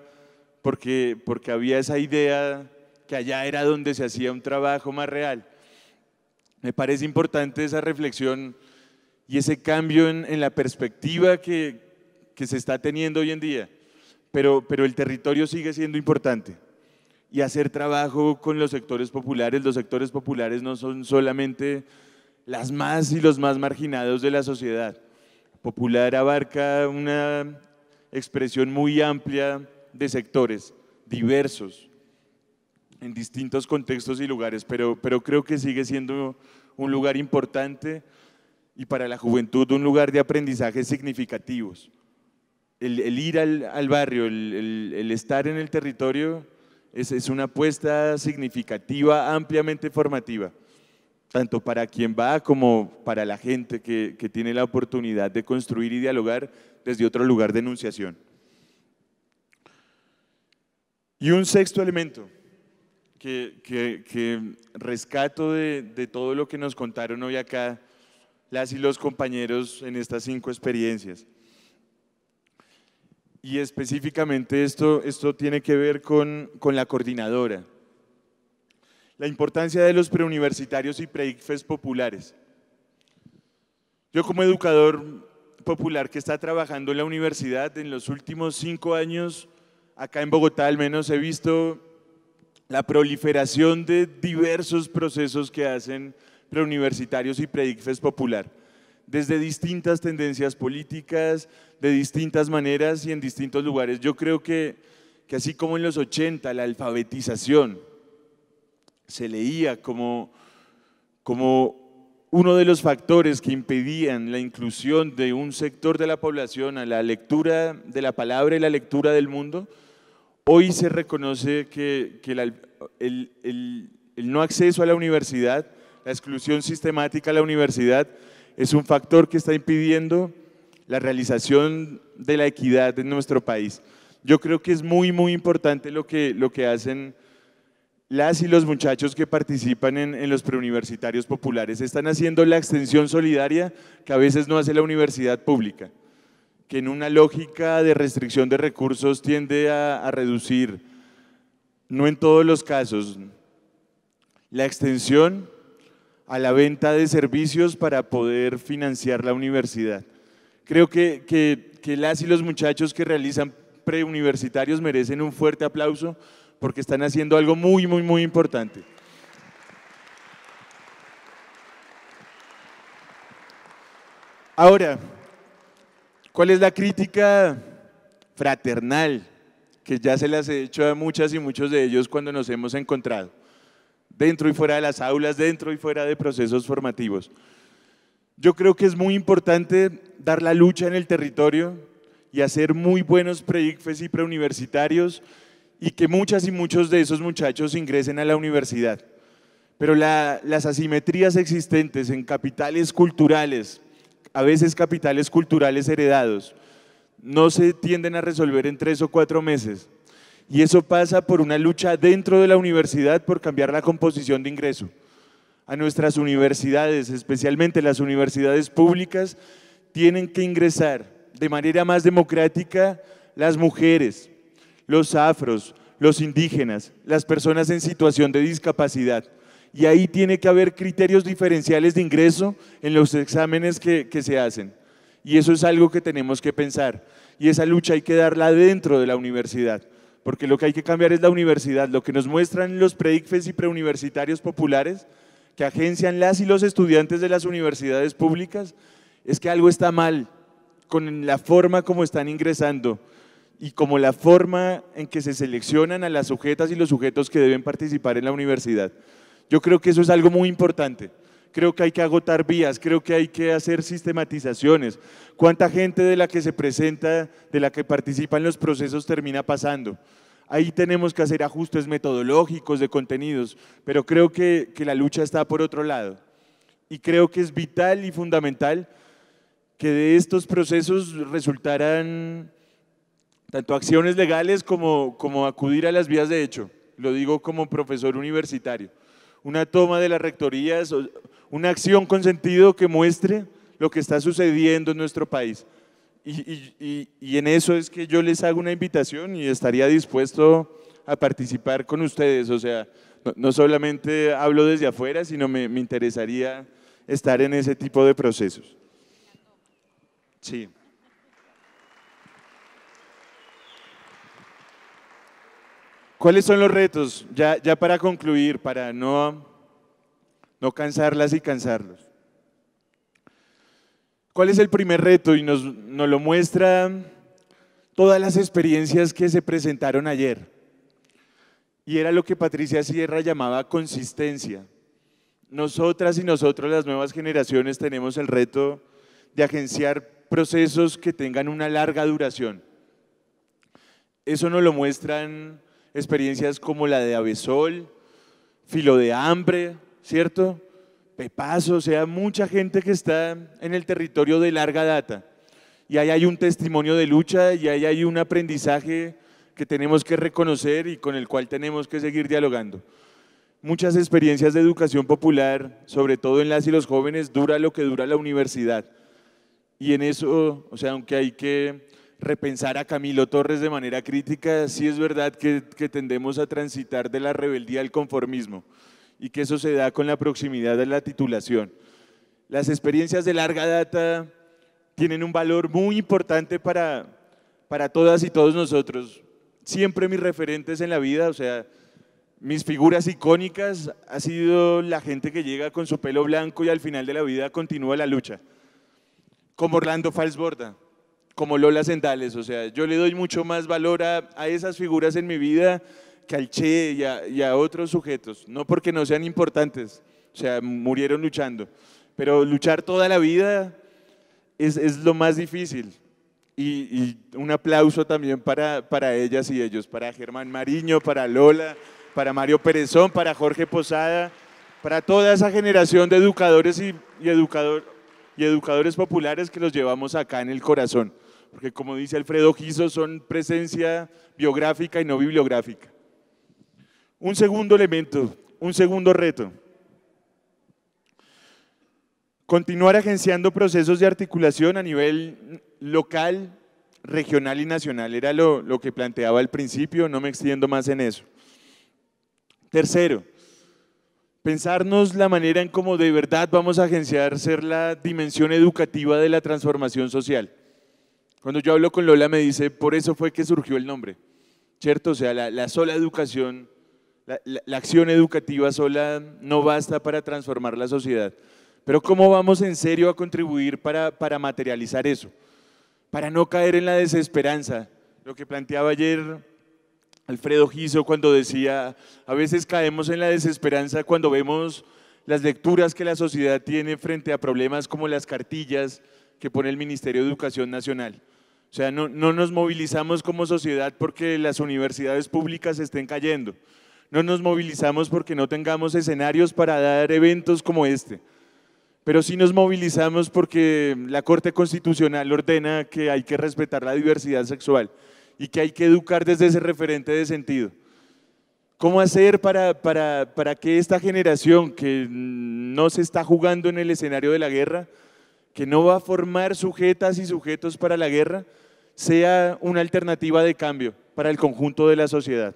porque, porque había esa idea que allá era donde se hacía un trabajo más real. Me parece importante esa reflexión y ese cambio en, en la perspectiva que, que, se está teniendo hoy en día, pero, pero el territorio sigue siendo importante. Y hacer trabajo con los sectores populares, los sectores populares no son solamente las más y los más marginados de la sociedad Popular abarca una expresión muy amplia de sectores diversos en distintos contextos y lugares, pero, pero creo que sigue siendo un lugar importante y para la juventud un lugar de aprendizajes significativos. El, ir al, al barrio, el, estar en el territorio es, una apuesta significativa, ampliamente formativa tanto para quien va como para la gente que, tiene la oportunidad de construir y dialogar desde otro lugar de enunciación. Y un sexto elemento que, rescato de, todo lo que nos contaron hoy acá las y los compañeros en estas cinco experiencias. Y específicamente esto, esto tiene que ver con, con la coordinadora la importancia de los preuniversitarios y preicfes populares. Yo como educador popular que está trabajando en la universidad, en los últimos cinco años, acá en Bogotá al menos, he visto la proliferación de diversos procesos que hacen preuniversitarios y preicfes popular, desde distintas tendencias políticas, de distintas maneras y en distintos lugares. Yo creo que, que así como en los 80, la alfabetización, se leía como, como uno de los factores que impedían la inclusión de un sector de la población a la lectura de la palabra y la lectura del mundo, hoy se reconoce que, que la, el, el, el, no acceso a la universidad, la exclusión sistemática a la universidad, es un factor que está impidiendo la realización de la equidad en nuestro país. Yo creo que es muy, muy importante lo que, lo que hacen las y los muchachos que participan en, los preuniversitarios populares están haciendo la extensión solidaria que a veces no hace la universidad pública, que en una lógica de restricción de recursos tiende a, a reducir, no en todos los casos, la extensión a la venta de servicios para poder financiar la universidad. Creo que, que, las y los muchachos que realizan preuniversitarios merecen un fuerte aplauso porque están haciendo algo muy, muy, muy importante. Ahora, ¿cuál es la crítica fraternal que ya se las he hecho a muchas y muchos de ellos cuando nos hemos encontrado? Dentro y fuera de las aulas, dentro y fuera de procesos formativos. Yo creo que es muy importante dar la lucha en el territorio y hacer muy buenos pre-ICFES y preuniversitarios y que muchas y muchos de esos muchachos ingresen a la universidad. Pero la, las asimetrías existentes en capitales culturales, a veces capitales culturales heredados, no se tienden a resolver en tres o cuatro meses. Y eso pasa por una lucha dentro de la universidad por cambiar la composición de ingreso. a nuestras universidades, especialmente las universidades públicas, tienen que ingresar de manera más democrática las mujeres, los afros, los indígenas, las personas en situación de discapacidad. Y ahí tiene que haber criterios diferenciales de ingreso en los exámenes que, se hacen. Y eso es algo que tenemos que pensar. Y esa lucha hay que darla dentro de la universidad porque lo que hay que cambiar es la universidad. Lo que nos muestran los predicfes y preuniversitarios populares que agencian las y los estudiantes de las universidades públicas es que algo está mal con la forma como están ingresando y como la forma en que se seleccionan a las sujetas y los sujetos que deben participar en la universidad. Yo creo que eso es algo muy importante. Creo que hay que agotar vías, creo que hay que hacer sistematizaciones. ¿Cuánta gente de la que se presenta, de la que participa en los procesos termina pasando? Ahí tenemos que hacer ajustes metodológicos de contenidos, pero creo que, que la lucha está por otro lado. Y creo que es vital y fundamental que de estos procesos resultaran tanto acciones legales como, como acudir a las vías de hecho. Lo digo como profesor universitario. Una toma de las rectorías, una acción con sentido que muestre lo que está sucediendo en nuestro país. Y, en eso es que yo les hago una invitación y estaría dispuesto a participar con ustedes. O sea, no, solamente hablo desde afuera, sino me, me interesaría estar en ese tipo de procesos. Sí. ¿Cuáles son los retos? Ya, ya para concluir, para no no cansarlas y cansarlos. ¿Cuál es el primer reto? Y nos, lo muestra todas las experiencias que se presentaron ayer. Y era lo que Patricia Sierra llamaba consistencia. Nosotras y nosotros, las nuevas generaciones, tenemos el reto de agenciar procesos que tengan una larga duración. Eso nos lo muestran experiencias como la de Avesol, Filo de Hambre, ¿cierto? Pepazo, o sea, mucha gente que está en el territorio de larga data. Y ahí hay un testimonio de lucha y ahí hay un aprendizaje que tenemos que reconocer y con el cual tenemos que seguir dialogando. Muchas experiencias de educación popular, sobre todo en las y los jóvenes, dura lo que dura la universidad. Y en eso, o sea, aunque hay que repensar a Camilo Torres de manera crítica, sí es verdad que, que tendemos a transitar de la rebeldía al conformismo y que eso se da con la proximidad de la titulación. Las experiencias de larga data tienen un valor muy importante para, para todas y todos nosotros. Siempre mis referentes en la vida, o sea, mis figuras icónicas ha sido la gente que llega con su pelo blanco y al final de la vida continúa la lucha. Como Orlando Falsborda, como Lola Sendales, o sea, yo le doy mucho más valor a, a esas figuras en mi vida que al Che y a, otros sujetos, no porque no sean importantes, o sea, murieron luchando, pero luchar toda la vida es, lo más difícil. Y, un aplauso también para, para ellas y ellos, para Germán Mariño, para Lola, para Mario Perezón, para Jorge Posada, para toda esa generación de educadores y, educador, y educadores populares que los llevamos acá en el corazón. Porque como dice Alfredo Giso, son presencia biográfica y no bibliográfica. Un segundo elemento, un segundo reto. Continuar agenciando procesos de articulación a nivel local, regional y nacional. Era lo, lo que planteaba al principio, no me extiendo más en eso. Tercero, pensarnos la manera en cómo de verdad vamos a agenciar ser la dimensión educativa de la transformación social. Cuando yo hablo con Lola me dice, por eso fue que surgió el nombre, ¿cierto? O sea, la, la sola educación la, acción educativa sola no basta para transformar la sociedad. Pero ¿cómo vamos en serio a contribuir para, materializar eso? Para no caer en la desesperanza. Lo que planteaba ayer Alfredo Giso cuando decía, a veces caemos en la desesperanza cuando vemos las lecturas que la sociedad tiene frente a problemas como las cartillas que pone el Ministerio de Educación Nacional. O sea, no, no nos movilizamos como sociedad porque las universidades públicas estén cayendo no nos movilizamos porque no tengamos escenarios para dar eventos como este, pero sí nos movilizamos porque la Corte Constitucional ordena que hay que respetar la diversidad sexual y que hay que educar desde ese referente de sentido. ¿Cómo hacer para, para, para que esta generación que no se está jugando en el escenario de la guerra, que no va a formar sujetas y sujetos para la guerra, sea una alternativa de cambio para el conjunto de la sociedad?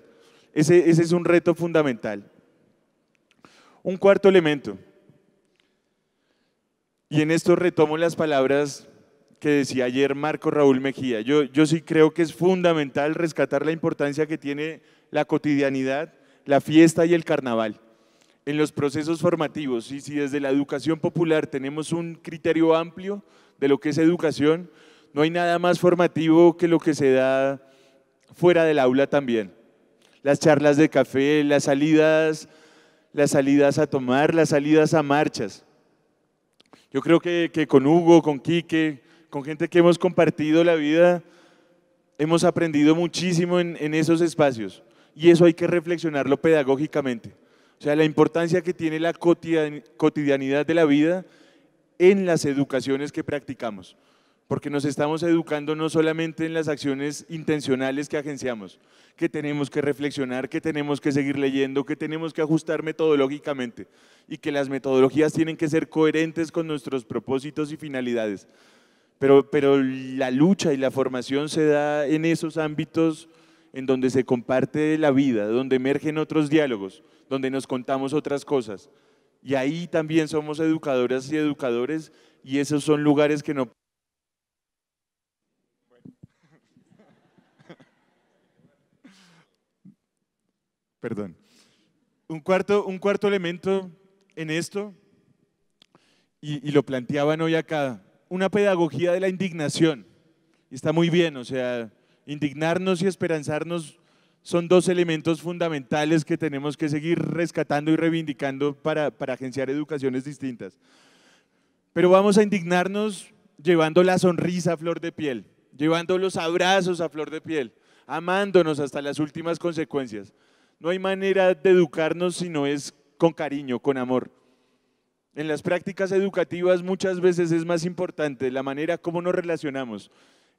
Ese, ese es un reto fundamental. Un cuarto elemento, y en esto retomo las palabras que decía ayer Marco Raúl Mejía. Yo, yo sí creo que es fundamental rescatar la importancia que tiene la cotidianidad, la fiesta y el carnaval en los procesos formativos. Y si desde la educación popular tenemos un criterio amplio de lo que es educación, no hay nada más formativo que lo que se da fuera del aula también. Las charlas de café, las salidas, las salidas a tomar, las salidas a marchas. Yo creo que, que con Hugo, con Quique, con gente que hemos compartido la vida, hemos aprendido muchísimo en, en esos espacios. Y eso hay que reflexionarlo pedagógicamente. O sea, la importancia que tiene la cotidianidad de la vida en las educaciones que practicamos. Porque nos estamos educando no solamente en las acciones intencionales que agenciamos, que tenemos que reflexionar, que tenemos que seguir leyendo, que tenemos que ajustar metodológicamente y que las metodologías tienen que ser coherentes con nuestros propósitos y finalidades. Pero, pero la lucha y la formación se da en esos ámbitos en donde se comparte la vida, donde emergen otros diálogos, donde nos contamos otras cosas. Y ahí también somos educadoras y educadores y esos son lugares que no... Perdón. Un cuarto, un cuarto elemento en esto, y, lo planteaban hoy acá, una pedagogía de la indignación. Está muy bien, o sea, indignarnos y esperanzarnos son dos elementos fundamentales que tenemos que seguir rescatando y reivindicando para, para agenciar educaciones distintas. Pero vamos a indignarnos llevando la sonrisa a flor de piel, llevando los abrazos a flor de piel, amándonos hasta las últimas consecuencias. No hay manera de educarnos si no es con cariño, con amor. En las prácticas educativas muchas veces es más importante la manera como nos relacionamos,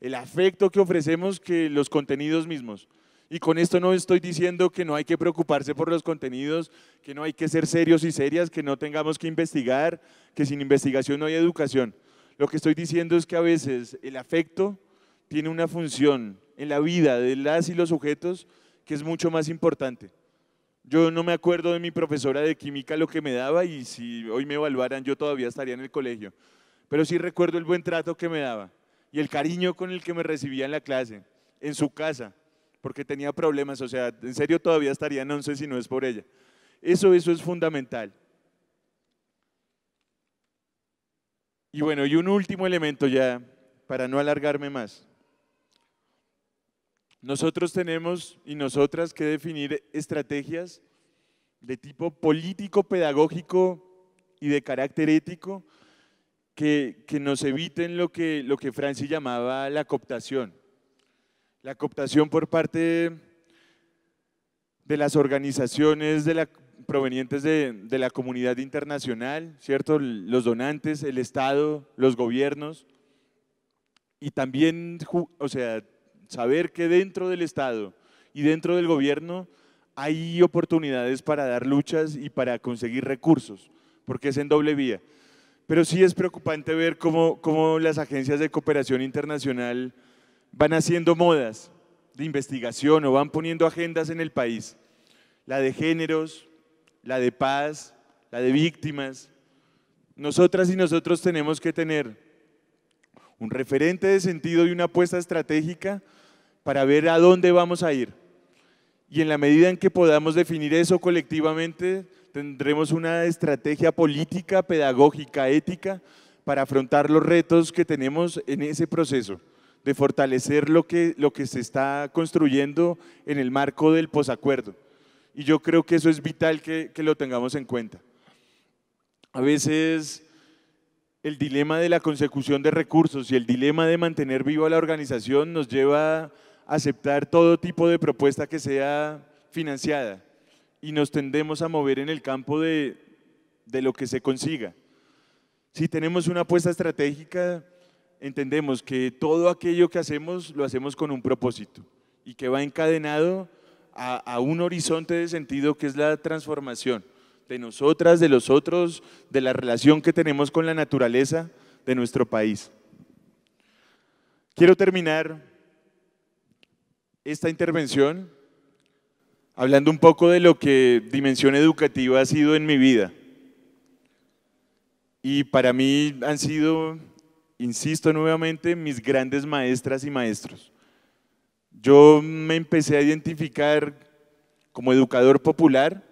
el afecto que ofrecemos que los contenidos mismos. Y con esto no estoy diciendo que no hay que preocuparse por los contenidos, que no hay que ser serios y serias, que no tengamos que investigar, que sin investigación no hay educación. Lo que estoy diciendo es que a veces el afecto tiene una función en la vida de las y los sujetos que es mucho más importante. Yo no me acuerdo de mi profesora de química lo que me daba y si hoy me evaluaran yo todavía estaría en el colegio. Pero sí recuerdo el buen trato que me daba y el cariño con el que me recibía en la clase, en su casa, porque tenía problemas. O sea, en serio todavía estaría en once si no es por ella. Eso, eso es fundamental. Y bueno, y un último elemento ya, para no alargarme más. Nosotros tenemos y nosotras que definir estrategias de tipo político, pedagógico y de carácter ético que, nos eviten lo que, lo que Francis llamaba la cooptación. La cooptación por parte de las organizaciones provenientes de, de la comunidad internacional, ¿cierto? Los donantes, el Estado, los gobiernos, y también, o sea, saber que dentro del Estado y dentro del gobierno hay oportunidades para dar luchas y para conseguir recursos, porque es en doble vía. Pero sí es preocupante ver cómo, cómo las agencias de cooperación internacional van haciendo modas de investigación o van poniendo agendas en el país. La de géneros, la de paz, la de víctimas. Nosotras y nosotros tenemos que tener un referente de sentido y una apuesta estratégica para ver a dónde vamos a ir. Y en la medida en que podamos definir eso colectivamente, tendremos una estrategia política, pedagógica, ética, para afrontar los retos que tenemos en ese proceso de fortalecer lo que, lo que se está construyendo en el marco del posacuerdo. Y yo creo que eso es vital que, que lo tengamos en cuenta. A veces el dilema de la consecución de recursos y el dilema de mantener viva la organización nos lleva aceptar todo tipo de propuesta que sea financiada y nos tendemos a mover en el campo de, de lo que se consiga. Si tenemos una apuesta estratégica, entendemos que todo aquello que hacemos lo hacemos con un propósito y que va encadenado a, a un horizonte de sentido que es la transformación de nosotras, de los otros, de la relación que tenemos con la naturaleza de nuestro país. Quiero terminar esta intervención hablando un poco de lo que Dimensión Educativa ha sido en mi vida. Y para mí han sido, insisto nuevamente, mis grandes maestras y maestros. Yo me empecé a identificar como educador popular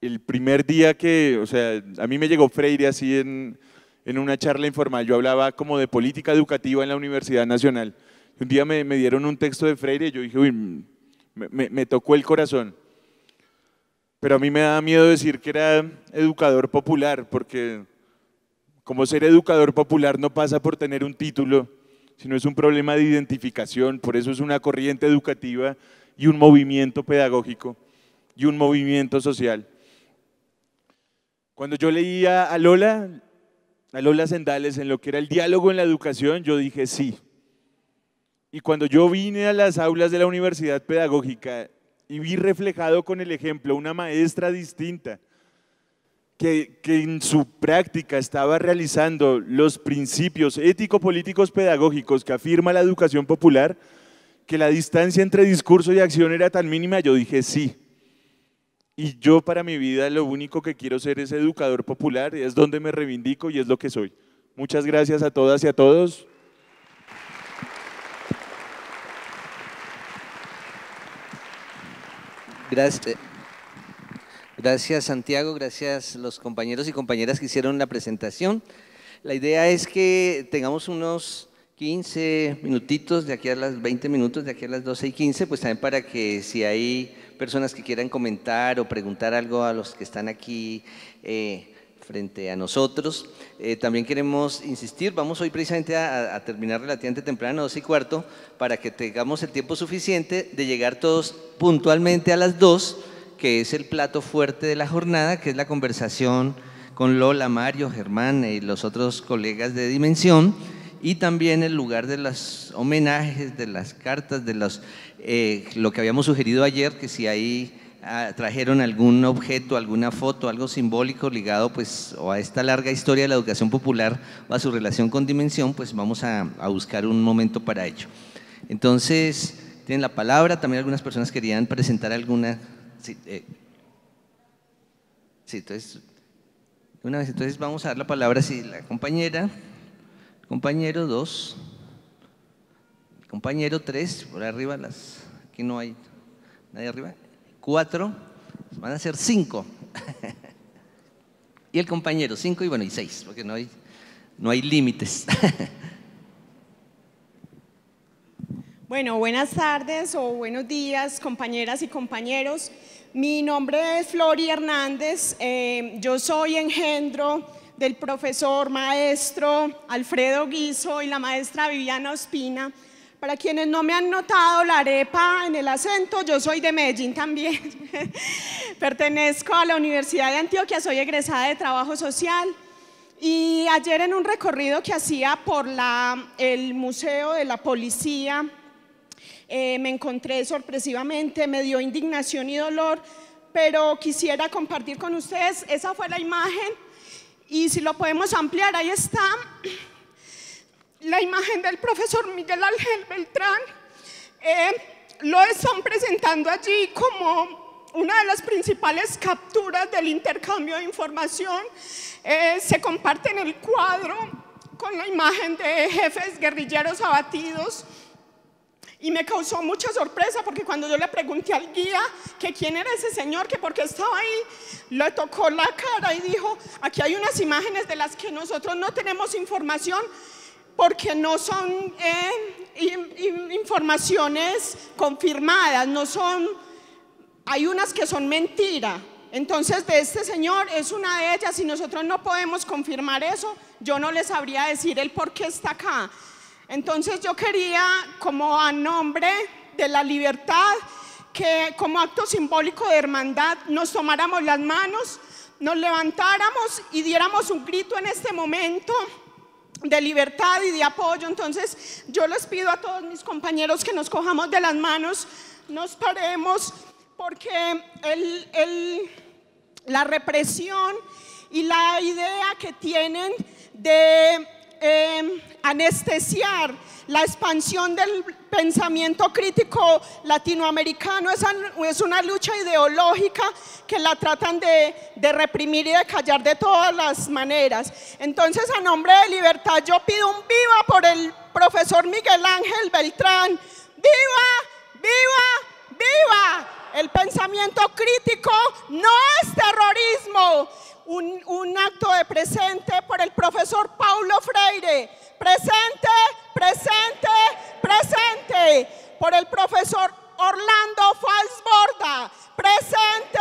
el primer día que, o sea, a mí me llegó Freire así en, en una charla informal, yo hablaba como de política educativa en la Universidad Nacional. Un día me, dieron un texto de Freire y yo dije, uy, me, me, me tocó el corazón. Pero a mí me da miedo decir que era educador popular, porque como ser educador popular no pasa por tener un título, sino es un problema de identificación, por eso es una corriente educativa y un movimiento pedagógico y un movimiento social. Cuando yo leía a Lola, a Lola Sendales en lo que era el diálogo en la educación, yo dije sí. Y cuando yo vine a las aulas de la universidad pedagógica y vi reflejado con el ejemplo una maestra distinta, que, que, en su práctica estaba realizando los principios ético-políticos pedagógicos que afirma la educación popular, que la distancia entre discurso y acción era tan mínima, yo dije sí. Y yo para mi vida lo único que quiero ser es educador popular, es donde me reivindico y es lo que soy. Muchas gracias a todas y a todos. Gracias. Gracias Santiago, gracias los compañeros y compañeras que hicieron la presentación. La idea es que tengamos unos 15 minutitos de aquí a las 20 minutos, de aquí a las 12 y 15, pues también para que si hay personas que quieran comentar o preguntar algo a los que están aquí eh, frente a nosotros. Eh, también queremos insistir, vamos hoy precisamente a, terminar relativamente temprano, 12 y cuarto, para que tengamos el tiempo suficiente de llegar todos puntualmente a las 2 que es el plato fuerte de la jornada, que es la conversación con Lola, Mario, Germán y los otros colegas de Dimensión, y también el lugar de los homenajes, de las cartas, de los, eh, lo que habíamos sugerido ayer, que si ah, trajeron algún objeto, alguna foto, algo simbólico ligado pues o a esta larga historia de la educación popular o a su relación con Dimensión, pues vamos a, buscar un momento para ello. Entonces, tienen la palabra, también algunas personas querían presentar alguna Sí, eh. entonces, una vez, entonces vamos a dar la palabra, si la compañera, compañero dos, compañero tres, por arriba las, aquí no hay nadie arriba, cuatro, van a ser cinco, <laughs> y el compañero cinco y bueno, y seis, porque no hay, no hay límites. <laughs> Bueno, buenas tardes o buenos días, compañeras y compañeros. Mi nombre es Flori Hernández, eh, yo soy engendro del profesor maestro Alfredo Guizo y la maestra Viviana Ospina. Para quienes no me han notado la arepa en el acento, yo soy de Medellín también. <laughs> Pertenezco a la Universidad de Antioquia, soy egresada de Trabajo Social. Y ayer en un recorrido que hacía por la, el Museo de la Policía, eh, me encontré sorpresivamente, me dio indignación y dolor, pero quisiera compartir con ustedes, esa fue la imagen y si lo podemos ampliar, ahí está la imagen del profesor Miguel Ángel Beltrán. Eh, lo están presentando allí como una de las principales capturas del intercambio de información. Eh, se comparte en el cuadro con la imagen de jefes guerrilleros abatidos y me causó mucha sorpresa porque cuando yo le pregunté al guía que quién era ese señor, que por qué estaba ahí, le tocó la cara y dijo, aquí hay unas imágenes de las que nosotros no tenemos información porque no son eh, informaciones confirmadas, no son, hay unas que son mentira. Entonces, de este señor es una de ellas y nosotros no podemos confirmar eso. Yo no les sabría decir el por qué está acá. Entonces yo quería, como a nombre de la libertad, que como acto simbólico de hermandad nos tomáramos las manos, nos levantáramos y diéramos un grito en este momento de libertad y de apoyo. Entonces yo les pido a todos mis compañeros que nos cojamos de las manos, nos paremos porque el- el- la represión y la idea que tienen de eh, anestesiar la expansión del pensamiento crítico latinoamericano es, es una lucha ideológica que la tratan de, de reprimir y de callar de todas las maneras. Entonces, a nombre de Libertad, yo pido un viva por el profesor Miguel Ángel Beltrán. ¡Viva! ¡Viva! ¡Viva! El pensamiento crítico no es terrorismo. Un, acto de presente por el profesor Paulo Freire. Presente, presente, presente. Por el profesor Orlando Falsborda. Presente,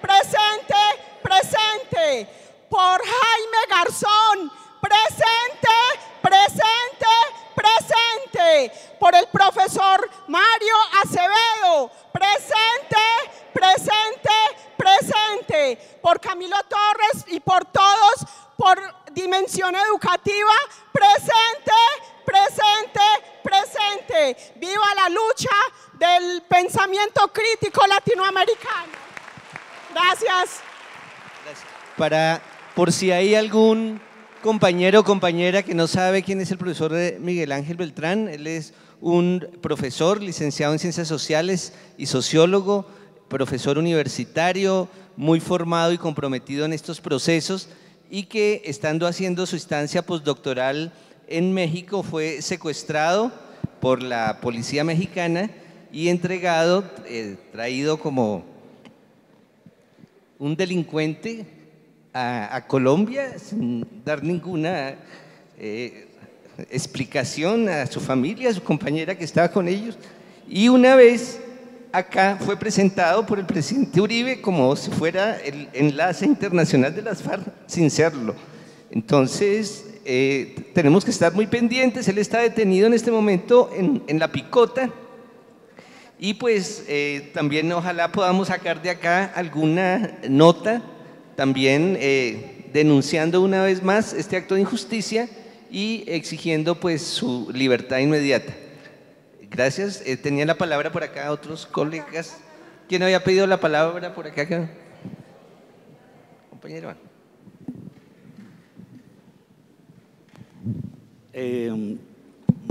presente, presente. Por Jaime Garzón. Presente, presente, presente. Por el profesor Mario Acevedo. Presente, presente, presente. Por Camilo Torres y por todos, por Dimensión Educativa. Presente, presente, presente. Viva la lucha del pensamiento crítico latinoamericano. Gracias. Para, por si hay algún compañero o compañera que no sabe quién es el profesor Miguel Ángel Beltrán, él es un profesor licenciado en Ciencias Sociales y sociólogo, profesor universitario, muy formado y comprometido en estos procesos y que estando haciendo su estancia postdoctoral en México fue secuestrado por la policía mexicana y entregado, eh, traído como un delincuente a, Colombia sin dar ninguna eh, explicación a su familia, a su compañera que estaba con ellos. Y una vez acá fue presentado por el presidente Uribe como si fuera el enlace internacional de las FARC, sin serlo. Entonces, eh, tenemos que estar muy pendientes. Él está detenido en este momento en, la picota. Y pues eh, también ojalá podamos sacar de acá alguna nota, también eh, denunciando una vez más este acto de injusticia y exigiendo pues su libertad inmediata. Gracias. Eh, tenía la palabra por acá otros colegas. ¿Quién había pedido la palabra por acá? Compañero. Eh,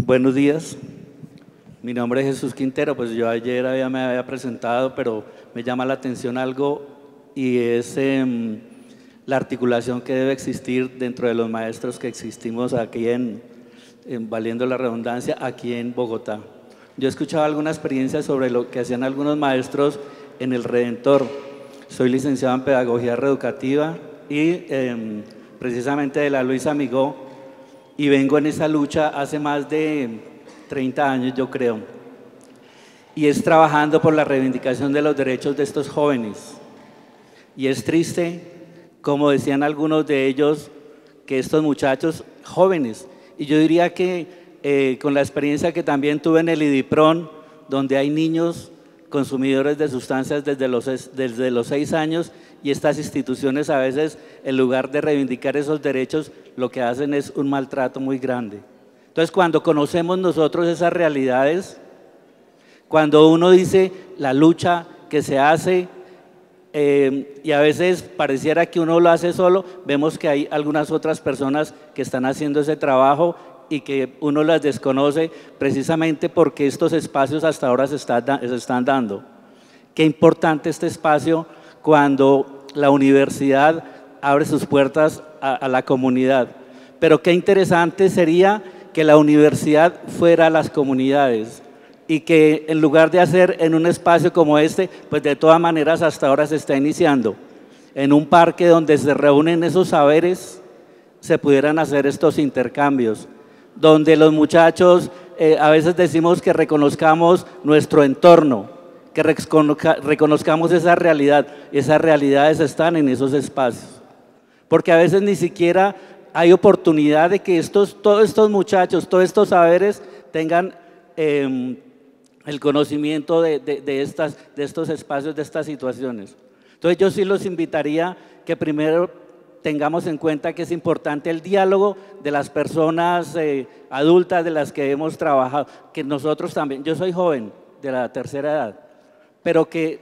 buenos días. Mi nombre es Jesús Quintero, pues yo ayer había, me había presentado, pero me llama la atención algo y es em, la articulación que debe existir dentro de los maestros que existimos aquí en, en, valiendo la redundancia, aquí en Bogotá. Yo he escuchado alguna experiencia sobre lo que hacían algunos maestros en el Redentor. Soy licenciado en Pedagogía Reeducativa y em, precisamente de la Luisa Amigó y vengo en esa lucha hace más de 30 años, yo creo. Y es trabajando por la reivindicación de los derechos de estos jóvenes. Y es triste, como decían algunos de ellos, que estos muchachos jóvenes, y yo diría que eh, con la experiencia que también tuve en el IDIPRON, donde hay niños consumidores de sustancias desde los, desde los seis años y estas instituciones a veces, en lugar de reivindicar esos derechos, lo que hacen es un maltrato muy grande. Entonces, cuando conocemos nosotros esas realidades, cuando uno dice la lucha que se hace, eh, y a veces pareciera que uno lo hace solo, vemos que hay algunas otras personas que están haciendo ese trabajo y que uno las desconoce precisamente porque estos espacios hasta ahora se, está, se están dando. Qué importante este espacio cuando la universidad abre sus puertas a, a la comunidad. Pero qué interesante sería que la universidad fuera a las comunidades y que en lugar de hacer en un espacio como este, pues de todas maneras hasta ahora se está iniciando, en un parque donde se reúnen esos saberes, se pudieran hacer estos intercambios, donde los muchachos eh, a veces decimos que reconozcamos nuestro entorno, que reconozcamos esa realidad, esas realidades están en esos espacios, porque a veces ni siquiera hay oportunidad de que estos, todos estos muchachos, todos estos saberes tengan eh, el conocimiento de, de, estas, de estos espacios, de estas situaciones. Entonces yo sí los invitaría que primero tengamos en cuenta que es importante el diálogo de las personas eh, adultas de las que hemos trabajado, que nosotros también, yo soy joven de la tercera edad, pero que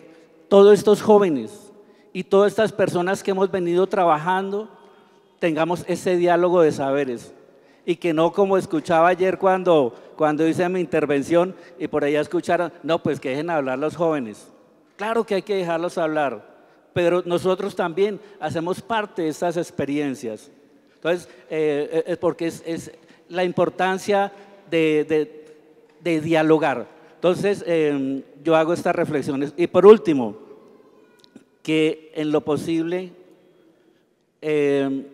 todos estos jóvenes y todas estas personas que hemos venido trabajando tengamos ese diálogo de saberes. Y que no como escuchaba ayer cuando, cuando hice mi intervención y por allá escucharon, no, pues que dejen hablar los jóvenes. Claro que hay que dejarlos hablar, pero nosotros también hacemos parte de estas experiencias. Entonces, eh, es porque es, la importancia de, dialogar. Entonces, em, yo hago estas reflexiones. Y por último, que en lo posible, em,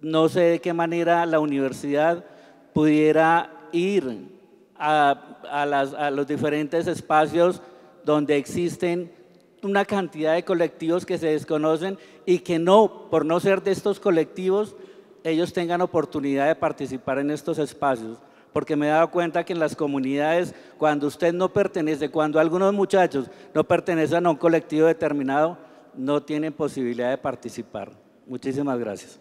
no sé de qué manera la universidad pudiera ir a, a los diferentes espacios donde existen una cantidad de colectivos que se desconocen y que no, por no ser de estos colectivos, ellos tengan oportunidad de participar en estos espacios. Porque me he dado cuenta que en las comunidades, cuando usted no pertenece, cuando algunos muchachos no pertenecen a un colectivo determinado, no tienen posibilidad de participar. Muchísimas gracias.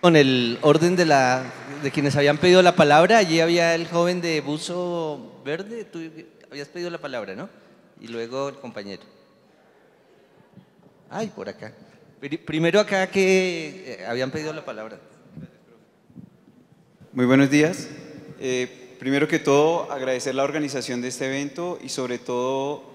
Con el orden de, la, de quienes habían pedido la palabra, allí había el joven de buzo verde, tú habías pedido la palabra, ¿no? Y luego el compañero. Ay, por acá. Primero acá que eh, habían pedido la palabra. Muy buenos días. Eh, primero que todo, agradecer la organización de este evento y sobre todo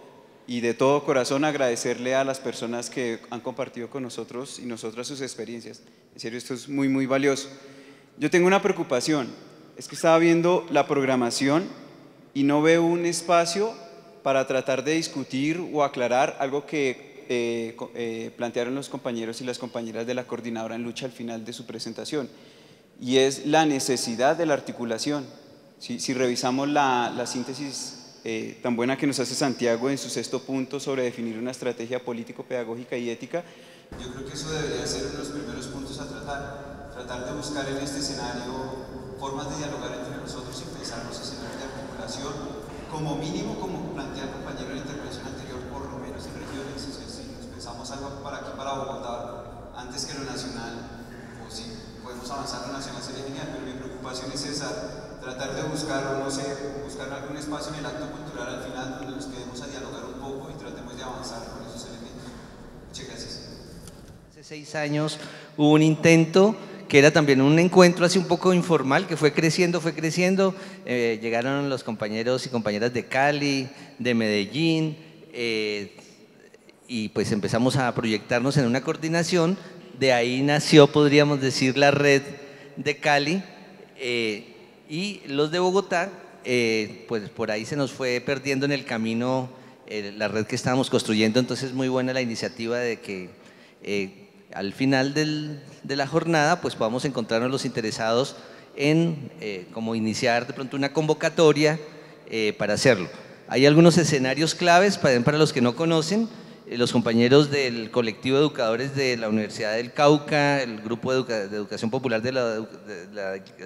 y de todo corazón agradecerle a las personas que han compartido con nosotros y nosotras sus experiencias. En serio, esto es muy, muy valioso. Yo tengo una preocupación, es que estaba viendo la programación y no veo un espacio para tratar de discutir o aclarar algo que eh, eh, plantearon los compañeros y las compañeras de la coordinadora en lucha al final de su presentación, y es la necesidad de la articulación. Si, revisamos la, la síntesis eh, tan buena que nos hace Santiago en su sexto punto sobre definir una estrategia político-pedagógica y ética, yo creo que eso debería ser uno de los primeros puntos a tratar, tratar de buscar en este escenario formas de dialogar entre nosotros y pensar los escenarios de articulación, como mínimo, como plantea el compañero en la intervención anterior, por lo menos en regiones, si nos pensamos algo para aquí, para Bogotá, antes que lo nacional, o si podemos avanzar lo nacional sería genial, pero mi preocupación es esa, tratar de buscar, no sé, buscar algún espacio en el acto cultural al final donde nos quedemos a dialogar un poco y tratemos de avanzar con esos elementos. Muchas gracias. Hace seis años hubo un intento que era también un encuentro así un poco informal, que fue creciendo, fue creciendo. Eh, llegaron los compañeros y compañeras de Cali, de Medellín, eh, y pues empezamos a proyectarnos en una coordinación. De ahí nació, podríamos decir, la red de Cali. Eh, y los de Bogotá, pues por ahí se nos fue perdiendo en el camino la red que estábamos construyendo, entonces es muy buena la iniciativa de que al final de la jornada pues podamos encontrarnos los interesados en como iniciar de pronto una convocatoria para hacerlo. Hay algunos escenarios claves para, los que no conocen, eh, los compañeros del colectivo de educadores de la Universidad del Cauca, el grupo de, educación popular de la,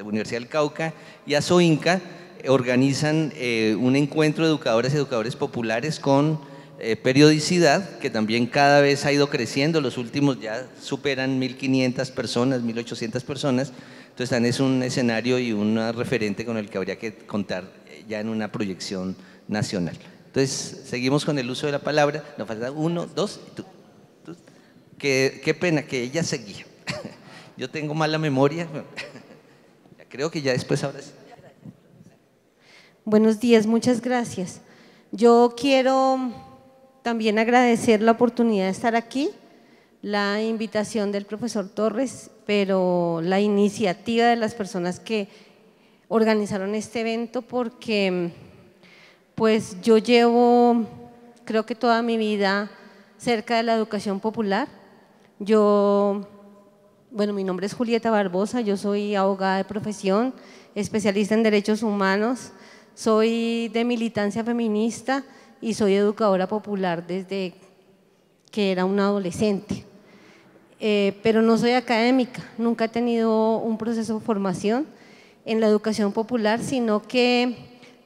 Universidad del Cauca y ASOINCA organizan eh, un encuentro de educadores y educadores populares con eh, periodicidad que también cada vez ha ido creciendo, los últimos ya superan 1.500 personas, 1.800 personas, entonces es un escenario y un referente con el que habría que contar ya en una proyección nacional. Entonces, seguimos con el uso de la palabra. Nos falta uno, dos y tú. Qué, qué pena que ella seguía. <laughs> Yo tengo mala memoria. <laughs> Creo que ya después ahora sí. Buenos días, muchas gracias. Yo quiero también agradecer la oportunidad de estar aquí, la invitación del profesor Torres, pero la iniciativa de las personas que organizaron este evento porque pues yo llevo, creo que toda mi vida cerca de la educación popular. Yo, bueno, mi nombre es Julieta Barbosa, yo soy abogada de profesión, especialista en derechos humanos, soy de militancia feminista y soy educadora popular desde que era una adolescente. Eh, pero no soy académica, nunca he tenido un proceso de formación en la educación popular, sino que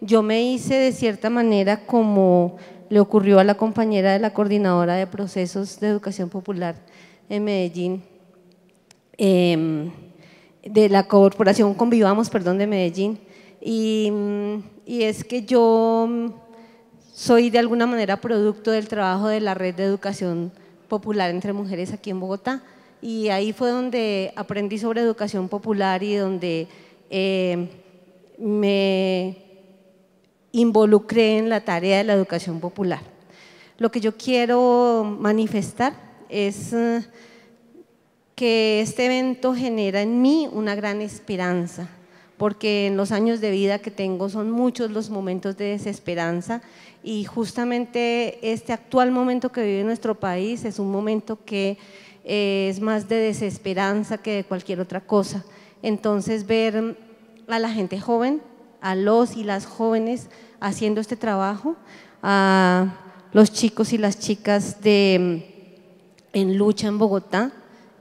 yo me hice de cierta manera como le ocurrió a la compañera de la coordinadora de procesos de educación popular en Medellín, em, de la corporación Convivamos, perdón, de Medellín, y, y es que yo soy de alguna manera producto del trabajo de la red de educación popular entre mujeres aquí en Bogotá. Y ahí fue donde aprendí sobre educación popular y donde eh, me involucré en la tarea de la educación popular. Lo que yo quiero manifestar es eh, que este evento genera en mí una gran esperanza, porque en los años de vida que tengo son muchos los momentos de desesperanza y justamente este actual momento que vive nuestro país es un momento que eh, es más de desesperanza que de cualquier otra cosa. Entonces ver a la gente joven, a los y las jóvenes haciendo este trabajo, a los chicos y las chicas de En Lucha en Bogotá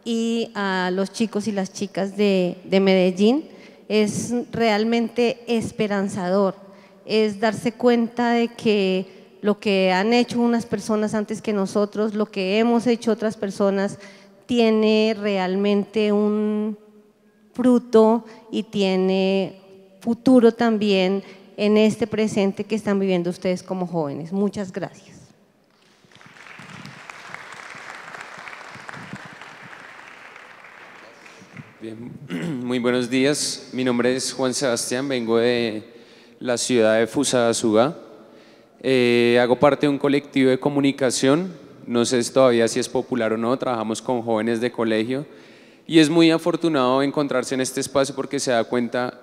y a los chicos y las chicas de, de Medellín, es realmente esperanzador, es darse cuenta de que lo que han hecho unas personas antes que nosotros, lo que hemos hecho otras personas, tiene realmente un fruto y tiene futuro también en este presente que están viviendo ustedes como jóvenes. Muchas gracias. <clears throat> muy buenos días. Mi nombre es Juan Sebastián, vengo de la ciudad de Fusagasugá. Eh, hago parte de un colectivo de comunicación, no sé todavía si es popular o no, trabajamos con jóvenes de colegio y es muy afortunado encontrarse en este espacio porque se da cuenta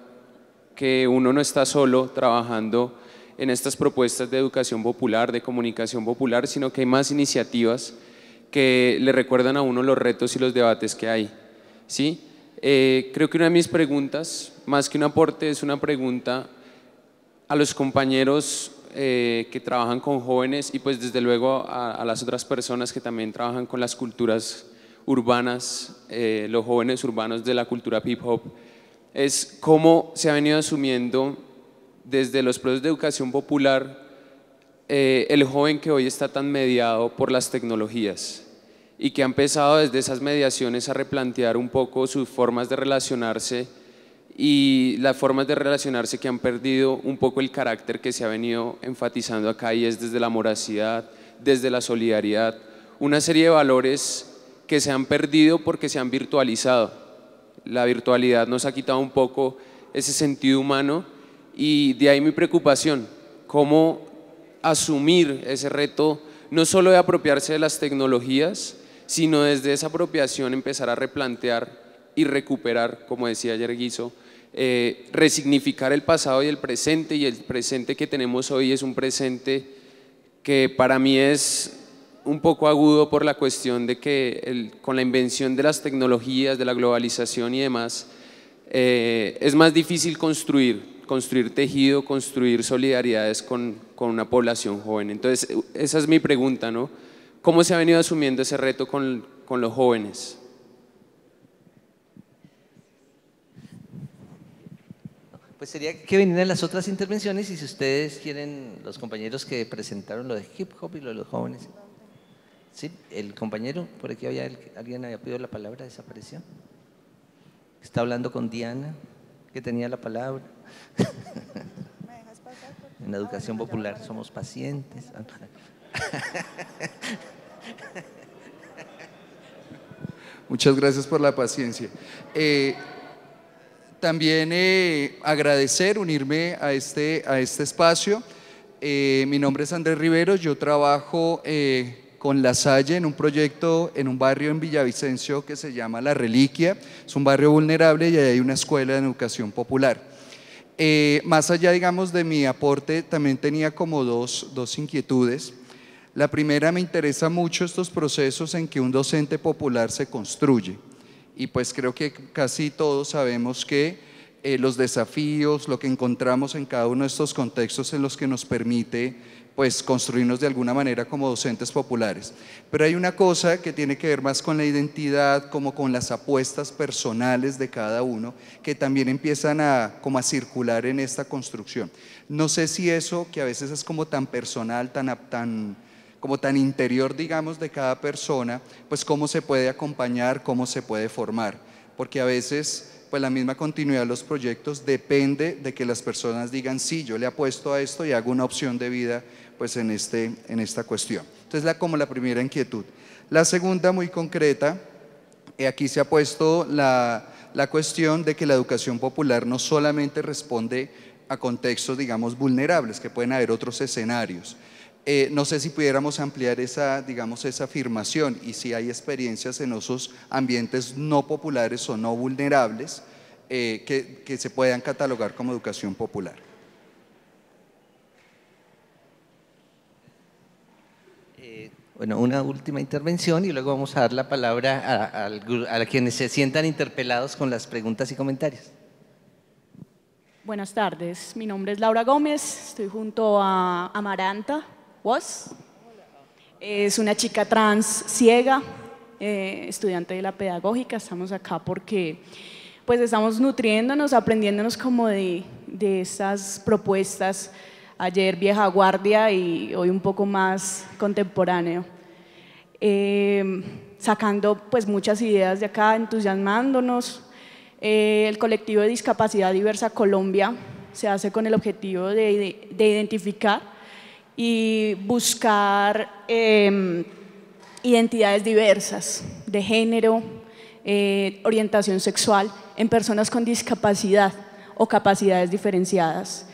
que uno no está solo trabajando en estas propuestas de educación popular, de comunicación popular, sino que hay más iniciativas que le recuerdan a uno los retos y los debates que hay. ¿sí? Eh, creo que una de mis preguntas, más que un aporte, es una pregunta a los compañeros eh, que trabajan con jóvenes y pues desde luego a, las otras personas que también trabajan con las culturas urbanas, eh, los jóvenes urbanos de la cultura hip hop, es cómo se ha venido asumiendo desde los procesos de educación popular el joven que hoy está tan mediado por las tecnologías y que ha empezado desde esas mediaciones a replantear un poco sus formas de relacionarse y las formas de relacionarse que han perdido un poco el carácter que se ha venido enfatizando acá y es desde la moracidad, desde la solidaridad, una serie de valores que se han perdido porque se han virtualizado. La virtualidad nos ha quitado un poco ese sentido humano y de ahí mi preocupación, cómo asumir ese reto no solo de apropiarse de las tecnologías, sino desde esa apropiación empezar a replantear y recuperar, como decía ayer Guiso, eh, resignificar el pasado y el presente, y el presente que tenemos hoy es un presente que para mí es un poco agudo por la cuestión de que con la invención de las tecnologías, de la globalización y demás, eh, es más difícil construir, construir tejido, construir solidaridades con, con una población joven. Entonces, esa es mi pregunta, ¿no? ¿Cómo se ha venido asumiendo ese reto con, con los jóvenes? Pues sería que vinieran las otras intervenciones y si ustedes quieren, los compañeros que presentaron lo de hip hop y lo de los jóvenes. Sí, el compañero, por aquí había alguien había pedido la palabra, desapareció. Está hablando con Diana, que tenía la palabra. <laughs> en educación popular somos pacientes. <laughs> Muchas gracias por la paciencia. Eh, también eh, agradecer, unirme a este, a este espacio. Eh, mi nombre es Andrés Riveros, yo trabajo con La Salle en un proyecto en un barrio en Villavicencio que se llama La Reliquia. Es un barrio vulnerable y ahí hay una escuela de educación popular. más allá, digamos, de mi aporte, también tenía como dos, dos inquietudes. La primera me interesa mucho estos procesos en que un docente popular se construye. Y pues creo que casi todos sabemos que eh, los desafíos, lo que encontramos en cada uno de estos contextos en los que nos permite pues construirnos de alguna manera como docentes populares. Pero hay una cosa que tiene que ver más con la identidad, como con las apuestas personales de cada uno, que también empiezan a, como a circular en esta construcción. No sé si eso, que a veces es como tan personal, tan, tan como tan interior, digamos, de cada persona, pues cómo se puede acompañar, cómo se puede formar. Porque a veces pues la misma continuidad de los proyectos depende de que las personas digan, sí, yo le apuesto a esto y hago una opción de vida pues en, este, en esta cuestión. Entonces, la, como la primera inquietud. La segunda, muy concreta, eh, aquí se ha puesto la, la cuestión de que la educación popular no solamente responde a contextos, digamos, vulnerables, que pueden haber otros escenarios. Eh, no sé si pudiéramos ampliar esa, digamos, esa afirmación y si hay experiencias en esos ambientes no populares o no vulnerables eh, que, que se puedan catalogar como educación popular. Bueno, una última intervención y luego vamos a dar la palabra a, a- a quienes se sientan interpelados con las preguntas y comentarios. Buenas tardes, mi nombre es Laura Gómez, estoy junto a Amaranta Was. Es una chica trans ciega, eh, estudiante de la pedagógica. Estamos acá porque pues estamos nutriéndonos, aprendiéndonos como de, de estas propuestas. Ayer vieja guardia y hoy un poco más contemporáneo. Eh, sacando pues muchas ideas de acá, entusiasmándonos. Eh, el colectivo de Discapacidad Diversa Colombia se hace con el objetivo de- de identificar y buscar eh, identidades diversas de género, eh, orientación sexual en personas con discapacidad o capacidades diferenciadas.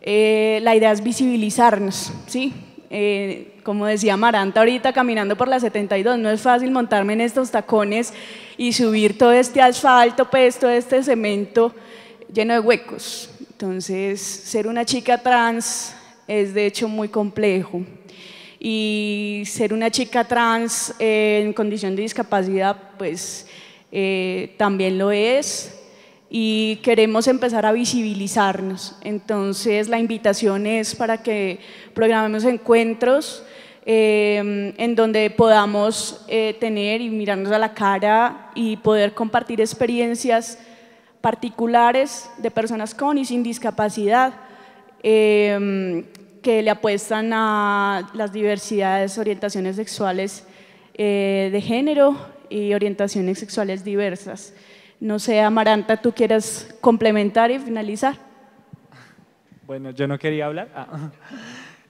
Eh, la idea es visibilizarnos, ¿sí? Eh, como decía Maranta ahorita caminando por la 72, no es fácil montarme en estos tacones y subir todo este asfalto, pues todo este cemento lleno de huecos. Entonces, ser una chica trans es de hecho muy complejo. Y ser una chica trans eh, en condición de discapacidad, pues eh, también lo es y queremos empezar a visibilizarnos. Entonces la invitación es para que programemos encuentros eh, en donde podamos eh, tener y mirarnos a la cara y poder compartir experiencias particulares de personas con y sin discapacidad eh, que le apuestan a las diversidades, orientaciones sexuales eh, de género y orientaciones sexuales diversas. No sé, Amaranta, ¿tú quieres complementar y finalizar? Bueno, yo no quería hablar. Ah. <laughs>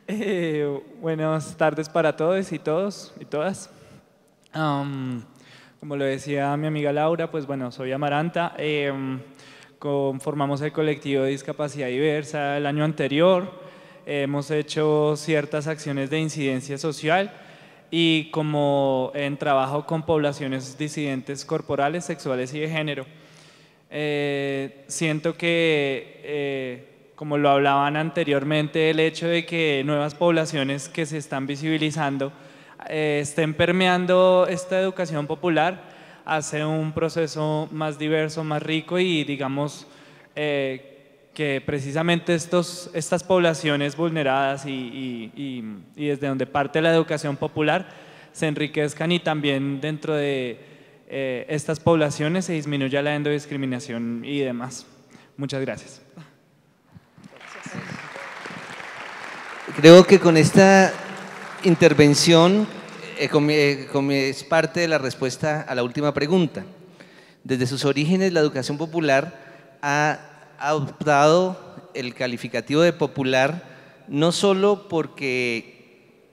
Eh, buenas tardes para todos y todos y todas. Am, como lo decía mi amiga Laura, pues bueno, soy Amaranta. Em, conformamos el colectivo de discapacidad diversa el año anterior. Hemos hecho ciertas acciones de incidencia social y como en trabajo con poblaciones disidentes corporales, sexuales y de género. Eh, siento que, eh, como lo hablaban anteriormente, el hecho de que nuevas poblaciones que se están visibilizando eh, estén permeando esta educación popular hace un proceso más diverso, más rico y digamos eh, que precisamente estos, estas poblaciones vulneradas y, y- desde donde parte la educación popular se enriquezcan y también dentro de eh, estas poblaciones se disminuya la endodiscriminación y demás. Muchas gracias. Creo que con esta intervención eh, eh, es parte de la respuesta a la última pregunta. Desde sus orígenes, la educación popular ha adoptado el calificativo de popular no solo porque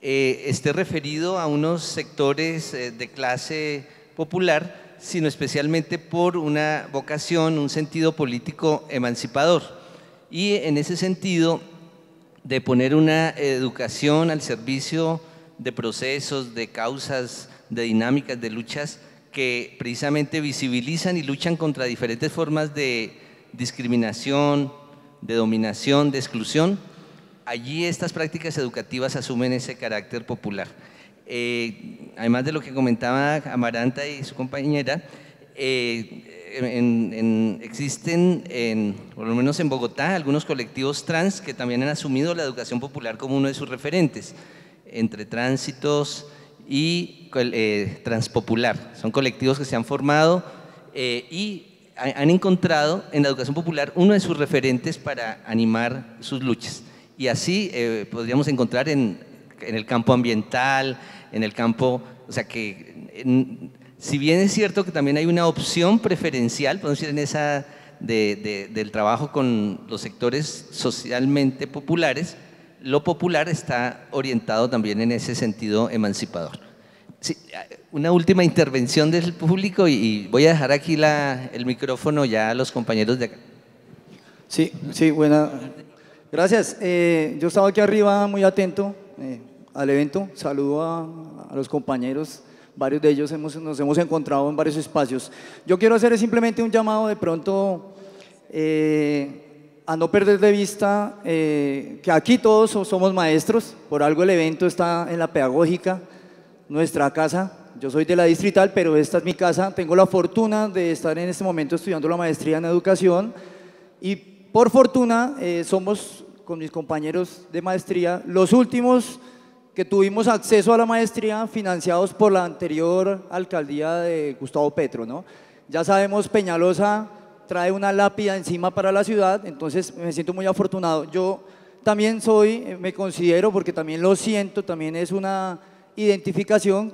eh, esté referido a unos sectores de clase popular, sino especialmente por una vocación, un sentido político emancipador. Y en ese sentido, de poner una educación al servicio de procesos, de causas, de dinámicas, de luchas que precisamente visibilizan y luchan contra diferentes formas de discriminación, de dominación, de exclusión. Allí estas prácticas educativas asumen ese carácter popular. Eh, además de lo que comentaba Amaranta y su compañera, eh, en- en- existen, en, por lo menos en Bogotá, algunos colectivos trans que también han asumido la educación popular como uno de sus referentes, entre tránsitos y eh, transpopular. Son colectivos que se han formado eh, y ha- han encontrado en la educación popular uno de sus referentes para animar sus luchas. Y así eh, podríamos encontrar en, el campo ambiental, en el campo, o sea que Si bien es cierto que también hay una opción preferencial, podemos decir, en esa de- de- del trabajo con los sectores socialmente populares, lo popular está orientado también en ese sentido emancipador. Una última intervención del público y, voy a dejar aquí la- el micrófono ya a los compañeros de acá. Sí, sí, buena. Gracias. Eh, yo estaba aquí arriba muy atento eh, al evento. Saludo a, a los compañeros. Varios de ellos hemos, nos hemos encontrado en varios espacios. Yo quiero hacer simplemente un llamado de pronto eh, a no perder de vista eh, que aquí todos so- somos maestros. Por algo el evento está en la pedagógica, nuestra casa. Yo soy de la distrital, pero esta es mi casa. Tengo la fortuna de estar en este momento estudiando la maestría en educación. Y por fortuna eh, somos, con mis compañeros de maestría, los últimos que tuvimos acceso a la maestría financiados por la anterior alcaldía de Gustavo Petro. ¿no? Ya sabemos, Peñalosa trae una lápida encima para la ciudad, entonces me siento muy afortunado. Yo también soy, eh, me considero, porque también lo siento, también es una identificación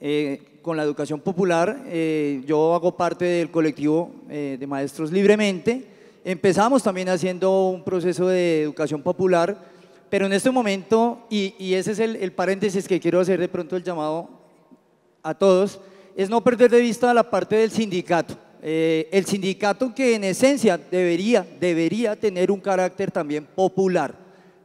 eh, con la educación popular. Eh, yo hago parte del colectivo de maestros libremente. Empezamos también haciendo un proceso de educación popular, pero en este momento, y, y ese es el, el paréntesis que quiero hacer de pronto el llamado a todos, es no perder de vista la parte del sindicato. Eh, el sindicato que en esencia debería, debería tener un carácter también popular.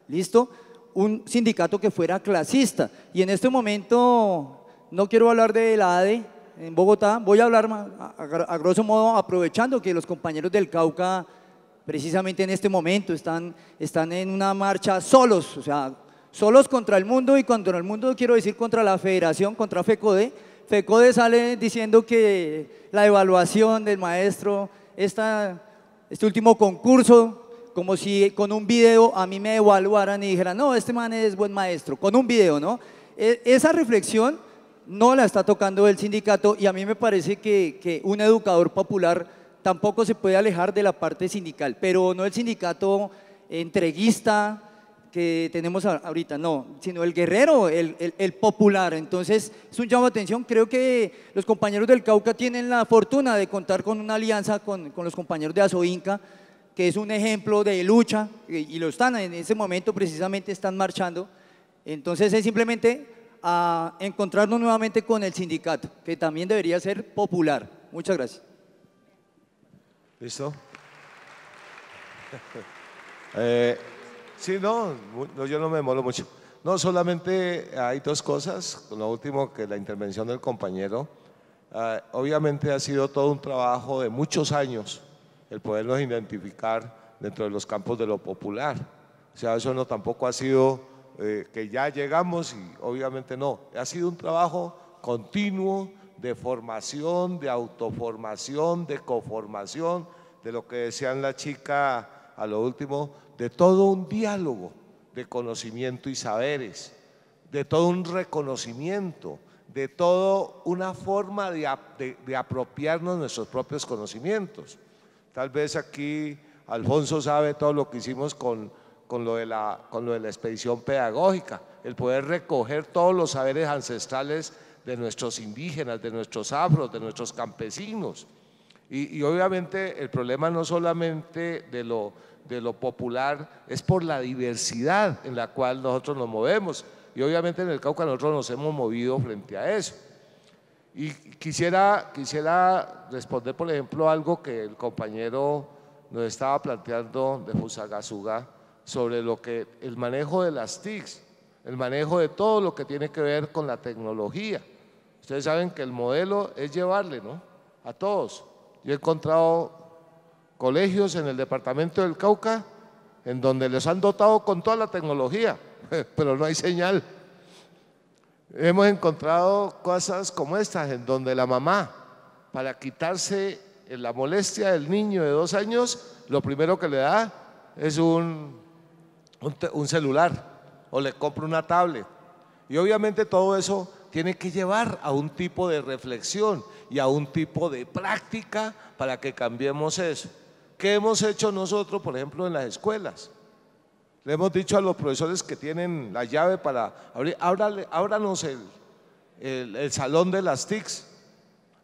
¿Listo? Un sindicato que fuera clasista. Y en este momento no quiero hablar de la ADE en Bogotá, voy a hablar a- a grosso modo aprovechando que los compañeros del Cauca precisamente en este momento están, están en una marcha solos, o sea, solos contra el mundo y contra el mundo quiero decir contra la federación, contra FECODE. FECODE sale diciendo que la evaluación del maestro, esta, este último concurso, como si con un video a mí me evaluaran y dijeran, no, este man es buen maestro, con un video, ¿no? E- Esa reflexión no la está tocando el sindicato y a mí me parece que, que un educador popular tampoco se puede alejar de la parte sindical, pero no el sindicato entreguista que tenemos ahorita, no, sino el guerrero, el, el- popular. Entonces, es un llamado de atención. Creo que los compañeros del Cauca tienen la fortuna de contar con una alianza con, con los compañeros de Azoinca, que es un ejemplo de lucha, y y lo están en ese momento precisamente, están marchando. Entonces, es simplemente a encontrarnos nuevamente con el sindicato, que también debería ser popular. Muchas gracias. ¿Listo? <laughs> Eh, sí, no, no, yo no me molo mucho. No, solamente hay dos cosas. Lo último que la intervención del compañero. Ah, obviamente ha sido todo un trabajo de muchos años el podernos identificar dentro de los campos de lo popular. O sea, eso no tampoco ha sido eh, que ya llegamos y obviamente no. Ha sido un trabajo continuo de formación, de autoformación, de coformación, de lo que decían la chica a lo último, de todo un diálogo de conocimiento y saberes, de todo un reconocimiento, de toda una forma de, de- de apropiarnos nuestros propios conocimientos. Tal vez aquí Alfonso sabe todo lo que hicimos con, con, lo de la, con lo de la expedición pedagógica, el poder recoger todos los saberes ancestrales de nuestros indígenas, de nuestros afros, de nuestros campesinos. Y, obviamente el problema no solamente de lo, de lo popular, es por la diversidad en la cual nosotros nos movemos. Y obviamente en el Cauca nosotros nos hemos movido frente a eso. Y quisiera, quisiera responder, por ejemplo, algo que el compañero nos estaba planteando de Fusagasuga sobre lo que el manejo de las TICs, el manejo de todo lo que tiene que ver con la tecnología. Ustedes saben que el modelo es llevarle, ¿no? A todos. Yo he encontrado colegios en el departamento del Cauca en donde les han dotado con toda la tecnología, <laughs> pero no hay señal. Hemos encontrado cosas como estas, en donde la mamá, para quitarse la molestia del niño de dos años, lo primero que le da es un, un, un celular o le compra una tablet. Y obviamente todo eso tiene que llevar a un tipo de reflexión y a un tipo de práctica para que cambiemos eso. ¿Qué hemos hecho nosotros, por ejemplo, en las escuelas? Le hemos dicho a los profesores que tienen la llave para abrir, ábrale- ábranos el, el- el salón de las TICs.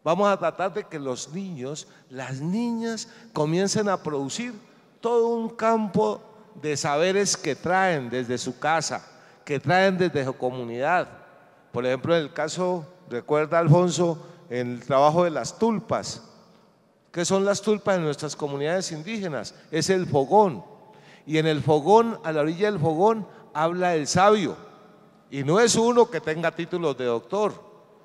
Vamos a tratar de que los niños, las niñas, comiencen a producir todo un campo de saberes que traen desde su casa, que traen desde su comunidad. Por ejemplo, en el caso, recuerda Alfonso, en el trabajo de las tulpas. ¿Qué son las tulpas en nuestras comunidades indígenas? Es el fogón. Y en el fogón, a la orilla del fogón, habla el sabio. Y no es uno que tenga títulos de doctor,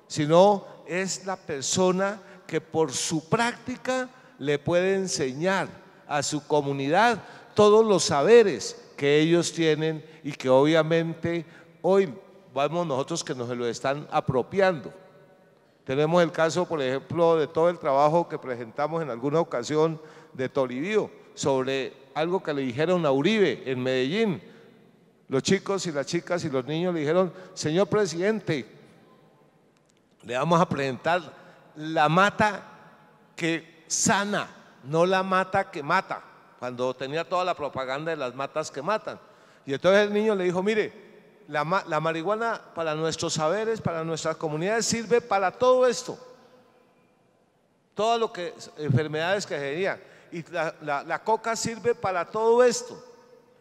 sino es la persona que por su práctica le puede enseñar a su comunidad todos los saberes que ellos tienen y que obviamente hoy vamos nosotros que nos lo están apropiando. Tenemos el caso, por ejemplo, de todo el trabajo que presentamos en alguna ocasión de Toribío sobre algo que le dijeron a Uribe en Medellín. Los chicos y las chicas y los niños le dijeron, señor presidente, le vamos a presentar la mata que sana, no la mata que mata, cuando tenía toda la propaganda de las matas que matan. Y entonces el niño le dijo, mire, la, marihuana para nuestros saberes, para nuestras comunidades sirve para todo esto. Todo lo que, enfermedades que serían. Y la, la coca sirve para todo esto.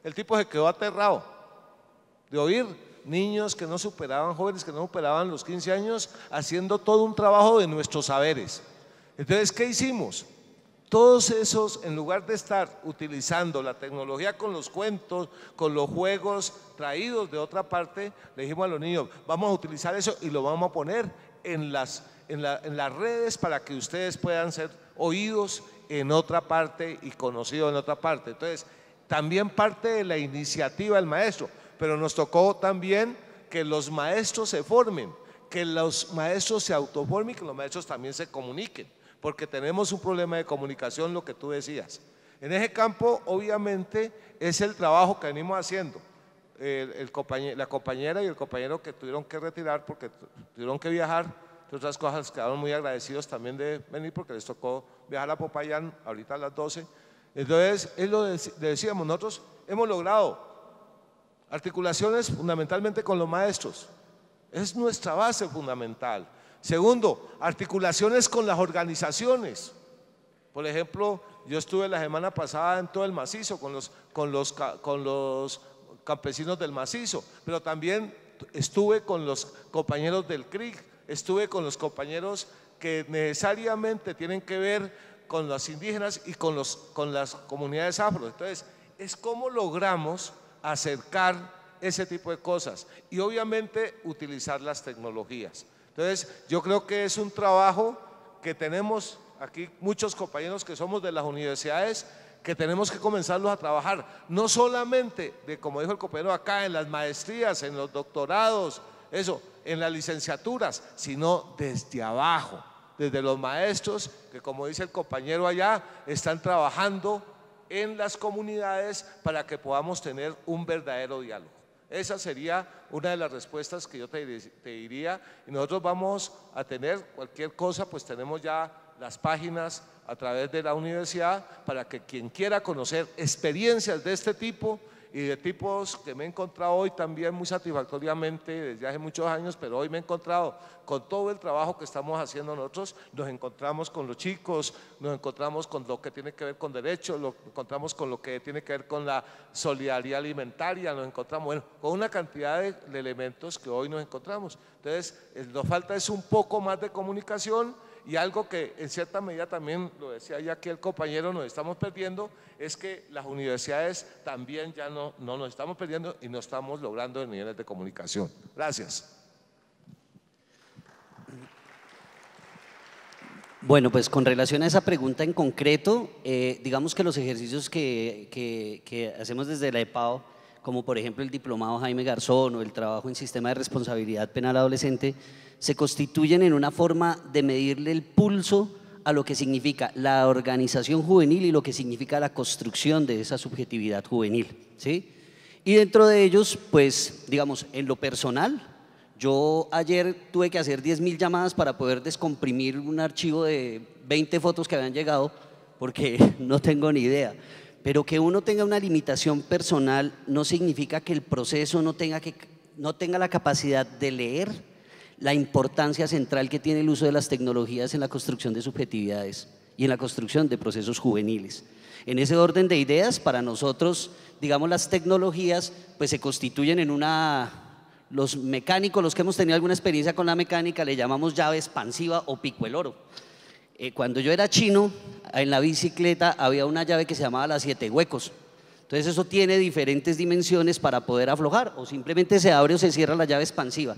El tipo se quedó aterrado de oír niños que no superaban, jóvenes que no superaban los 15 años, haciendo todo un trabajo de nuestros saberes. Entonces, ¿qué hicimos? Todos esos, en lugar de estar utilizando la tecnología con los cuentos, con los juegos traídos de otra parte, le dijimos a los niños, vamos a utilizar eso y lo vamos a poner en las, en, las redes para que ustedes puedan ser oídos en otra parte y conocidos en otra parte. Entonces, también parte de la iniciativa del maestro, pero nos tocó también que los maestros se formen, que los maestros se autoformen que los maestros también se comuniquen porque tenemos un problema de comunicación, lo que tú decías. En ese campo, obviamente, es el trabajo que venimos haciendo. la compañera y el compañero que tuvieron que retirar porque tuvieron que viajar, de otras cosas, quedaron muy agradecidos también de venir porque les tocó viajar a Popayán ahorita a las 12. Entonces, es lo decíamos, nosotros hemos logrado articulaciones fundamentalmente con los maestros. Es nuestra base fundamental. Segundo, articulaciones con las organizaciones. Por ejemplo, yo estuve la semana pasada en todo el macizo con los, con los, con los campesinos del macizo, pero también estuve con los compañeros del CRIC, estuve con los compañeros que necesariamente tienen que ver con los indígenas y con, los, con las comunidades afro. Entonces, es cómo logramos acercar ese tipo de cosas y obviamente utilizar las tecnologías. Entonces, yo creo que es un trabajo que tenemos aquí muchos compañeros que somos de las universidades que tenemos que comenzarlos a trabajar, no solamente de, como dijo el compañero acá, en las maestrías, en los doctorados, eso, en las licenciaturas, sino desde abajo, desde los maestros que, como dice el compañero allá, están trabajando en las comunidades para que podamos tener un verdadero diálogo. Esa sería una de las respuestas que yo te, diría. Y nosotros vamos a tener cualquier cosa, pues tenemos ya las páginas a través de la universidad para que quien quiera conocer experiencias de este tipo, y de tipos que me he encontrado hoy también muy satisfactoriamente desde hace muchos años, pero hoy me he encontrado con todo el trabajo que estamos haciendo nosotros, nos encontramos con los chicos, nos encontramos con lo que tiene que ver con derechos, lo encontramos con lo que tiene que ver con la solidaridad alimentaria, nos encontramos bueno, con una cantidad de elementos que hoy nos encontramos. Entonces, eh, nos falta es un poco más de comunicación y algo que en cierta medida también lo decía ya aquí el compañero, nos estamos perdiendo, es que las universidades también ya no, no nos estamos perdiendo y no estamos logrando niveles de comunicación. Gracias. Bueno, pues con relación a esa pregunta en concreto, eh, digamos que los ejercicios que, que, que, hacemos desde la EPAO, como por ejemplo el diplomado Jaime Garzón o el trabajo en sistema de responsabilidad penal adolescente, se constituyen en una forma de medirle el pulso a lo que significa la organización juvenil y lo que significa la construcción de esa subjetividad juvenil. ¿sí? Y dentro de ellos, pues, digamos, en lo personal, yo ayer tuve que hacer 10.000 llamadas para poder descomprimir un archivo de 20 fotos que habían llegado, porque <laughs> no tengo ni idea. Pero que uno tenga una limitación personal no significa que el proceso no tenga, que, no tenga la capacidad de leer la importancia central que tiene el uso de las tecnologías en la construcción de subjetividades y en la construcción de procesos juveniles. En ese orden de ideas, para nosotros, digamos, las tecnologías pues se constituyen en una... Los mecánicos, los que hemos tenido alguna experiencia con la mecánica, le llamamos llave expansiva o pico el oro. Eh, cuando yo era chino, en la bicicleta había una llave que se llamaba las siete huecos. Entonces eso tiene diferentes dimensiones para poder aflojar o simplemente se abre o se cierra la llave expansiva.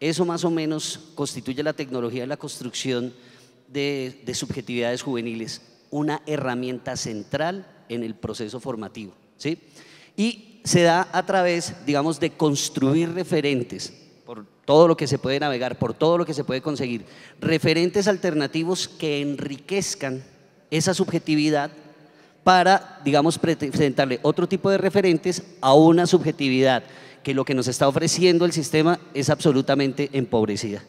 Eso más o menos constituye la tecnología de la construcción de, de subjetividades juveniles, una herramienta central en el proceso formativo. ¿sí? Y se da a través, digamos, de construir referentes por todo lo que se puede navegar, por todo lo que se puede conseguir, referentes alternativos que enriquezcan esa subjetividad para, digamos, presentarle otro tipo de referentes a una subjetividad que lo que nos está ofreciendo el sistema es absolutamente empobrecida.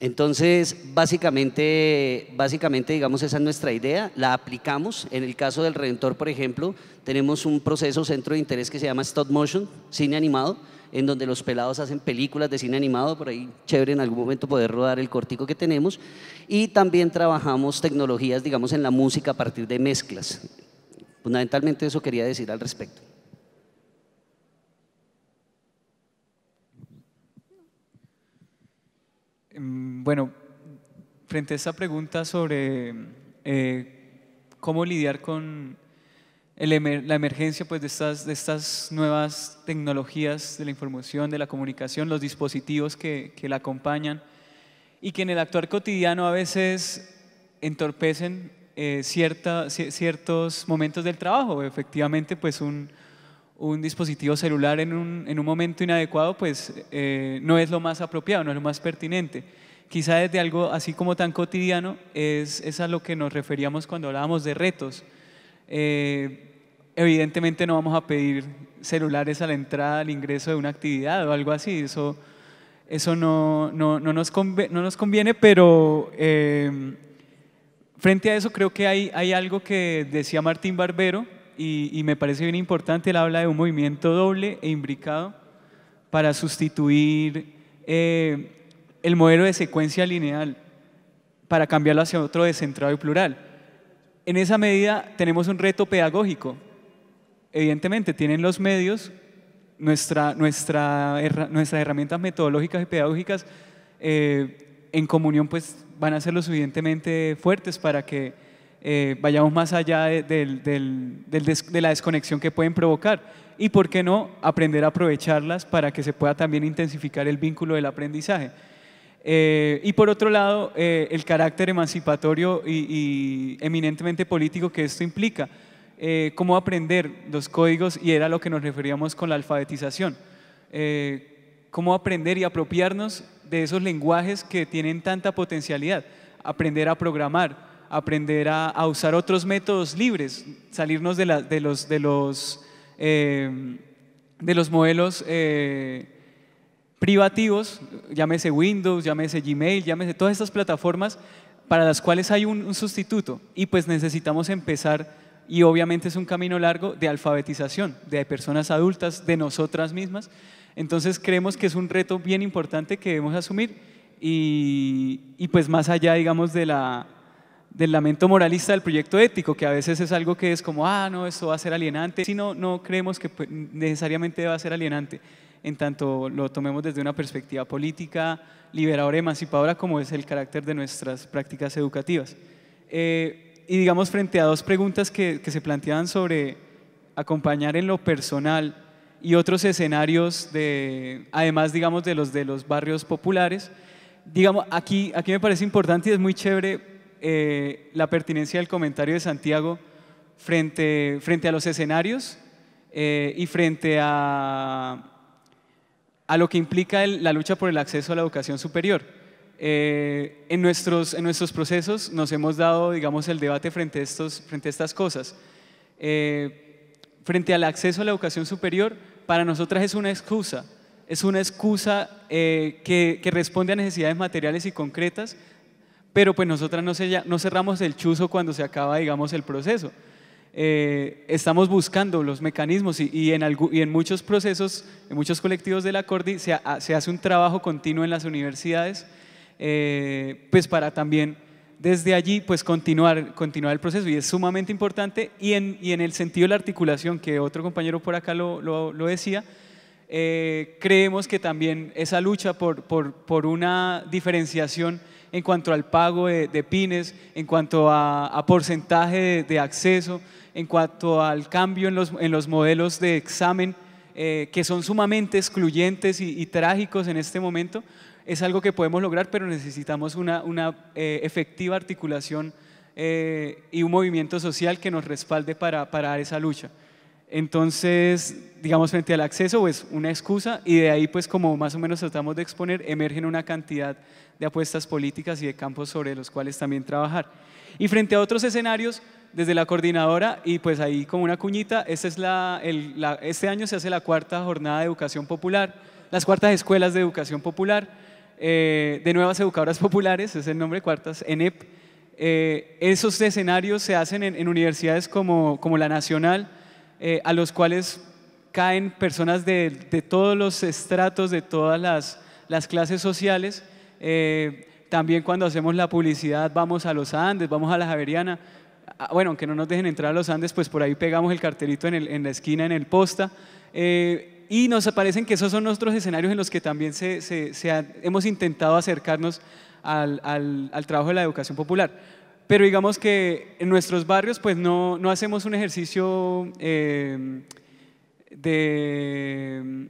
Entonces, básicamente, básicamente, digamos, esa es nuestra idea, la aplicamos. En el caso del Redentor, por ejemplo, tenemos un proceso centro de interés que se llama Stop Motion, cine animado, en donde los pelados hacen películas de cine animado, por ahí chévere en algún momento poder rodar el cortico que tenemos. Y también trabajamos tecnologías, digamos, en la música a partir de mezclas. Fundamentalmente eso quería decir al respecto. Bueno, frente a esta pregunta sobre eh, cómo lidiar con la emergencia pues, de, estas, de estas nuevas tecnologías de la información, de la comunicación, los dispositivos que, que la acompañan y que en el actuar cotidiano a veces entorpecen eh, ciertos momentos del trabajo. Efectivamente, pues un, un dispositivo celular en un, en un, momento inadecuado, pues eh, no es lo más apropiado, no es lo más pertinente. Quizá desde algo así como tan cotidiano es, es a lo que nos referíamos cuando hablábamos de retos. Eh, evidentemente no vamos a pedir celulares a la entrada, al ingreso de una actividad o algo así, eso, eso no, no, no, nos, conviene, no nos conviene, pero Frente a eso creo que hay, hay algo que decía Martín Barbero y, me parece bien importante, él habla de un movimiento doble e imbricado para sustituir eh, el modelo de secuencia lineal, para cambiarlo hacia otro descentrado y plural. En esa medida tenemos un reto pedagógico. Evidentemente tienen los medios, nuestra, nuestra, nuestras herramientas metodológicas y pedagógicas eh, en comunión pues van a ser lo suficientemente fuertes para que eh, vayamos más allá de, la desconexión que pueden provocar y, ¿por qué no?, aprender a aprovecharlas para que se pueda también intensificar el vínculo del aprendizaje. Eh, y por otro lado, eh, el carácter emancipatorio y, eminentemente político que esto implica, cómo aprender los códigos, y era lo que nos referíamos con la alfabetización, cómo aprender y apropiarnos de esos lenguajes que tienen tanta potencialidad, aprender a programar, aprender a, usar otros métodos libres, salirnos de, los, de, los, de los modelos eh, privativos, llámese Windows, llámese Gmail, llámese todas estas plataformas para las cuales hay un, sustituto. Y pues necesitamos empezar y obviamente es un camino largo de alfabetización de personas adultas, de nosotras mismas, entonces creemos que es un reto bien importante que debemos asumir y, pues más allá, digamos, de la, del lamento moralista del proyecto ético, que a veces es algo que es como, ah, no, esto va a ser alienante, sino no creemos que pues, necesariamente va a ser alienante, en tanto lo tomemos desde una perspectiva política, liberadora, emancipadora, como es el carácter de nuestras prácticas educativas. Eh, y digamos, frente a dos preguntas que, que se planteaban sobre acompañar en lo personal, y otros escenarios de, además, digamos, de los de los barrios populares. Digamos, aquí, aquí me parece importante y es muy chévere eh, la pertinencia del comentario de Santiago frente, frente a los escenarios eh, y frente a, a lo que implica la lucha por el acceso a la educación superior. Eh, en, nuestros, en nuestros procesos nos hemos dado, digamos, el debate frente a, estos, frente a estas cosas. frente al acceso a la educación superior, para nosotras es una excusa, es una excusa eh, que, responde a necesidades materiales y concretas, pero pues nosotras no, no cerramos el chuzo cuando se acaba, digamos, el proceso. eh, estamos buscando los mecanismos y, en y, en muchos procesos, en muchos colectivos de la Cordi, se, se hace un trabajo continuo en las universidades, eh, pues para también desde allí pues continuar, continuar el proceso y es sumamente importante y en, y en el sentido de la articulación que otro compañero por acá lo, lo, lo decía, eh, creemos que también esa lucha por, por, por, una diferenciación en cuanto al pago de, de pines, en cuanto a, a porcentaje de, de, acceso, en cuanto al cambio en los, en los modelos de examen, eh, que son sumamente excluyentes y, y, trágicos en este momento, es algo que podemos lograr, pero necesitamos una, una eh, efectiva articulación eh, y un movimiento social que nos respalde para, para esa lucha. Entonces, digamos, frente al acceso, pues una excusa y de ahí, pues como más o menos tratamos de exponer, emergen una cantidad de apuestas políticas y de campos sobre los cuales también trabajar. Y frente a otros escenarios, desde la coordinadora, y pues ahí como una cuñita, esta es la, este año se hace la cuarta jornada de educación popular, las cuartas escuelas de educación popular, eh, de nuevas educadoras populares, es el nombre, cuartas, ENEP. Eh, esos escenarios se hacen en, en universidades como, como la Nacional, eh, a los cuales caen personas de, de, todos los estratos, de todas las, las clases sociales. Eh, también cuando hacemos la publicidad vamos a los Andes, vamos a la Javeriana. Ah, bueno, aunque no nos dejen entrar a los Andes, pues por ahí pegamos el cartelito en, el, en la esquina, en el posta. Eh, y nos parecen que esos son nuestros escenarios en los que también se, se, se ha, hemos intentado acercarnos al, al, al trabajo de la educación popular pero digamos que en nuestros barrios pues no, no hacemos un ejercicio eh, de,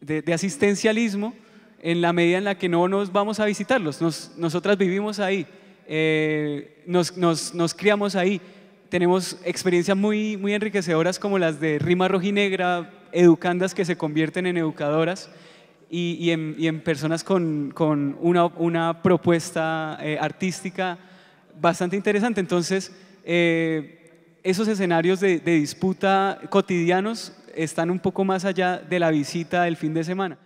de, de, asistencialismo en la medida en la que no nos vamos a visitarlos. Nos, nosotras vivimos ahí, eh, nos, nos, nos, criamos ahí, tenemos experiencias muy, muy enriquecedoras como las de Rima Rojinegra, educandas que se convierten en educadoras. Y, y, en, y en, personas con, con una, una, propuesta eh, artística bastante interesante. Entonces, eh, esos escenarios de, de disputa cotidianos están un poco más allá de la visita del fin de semana.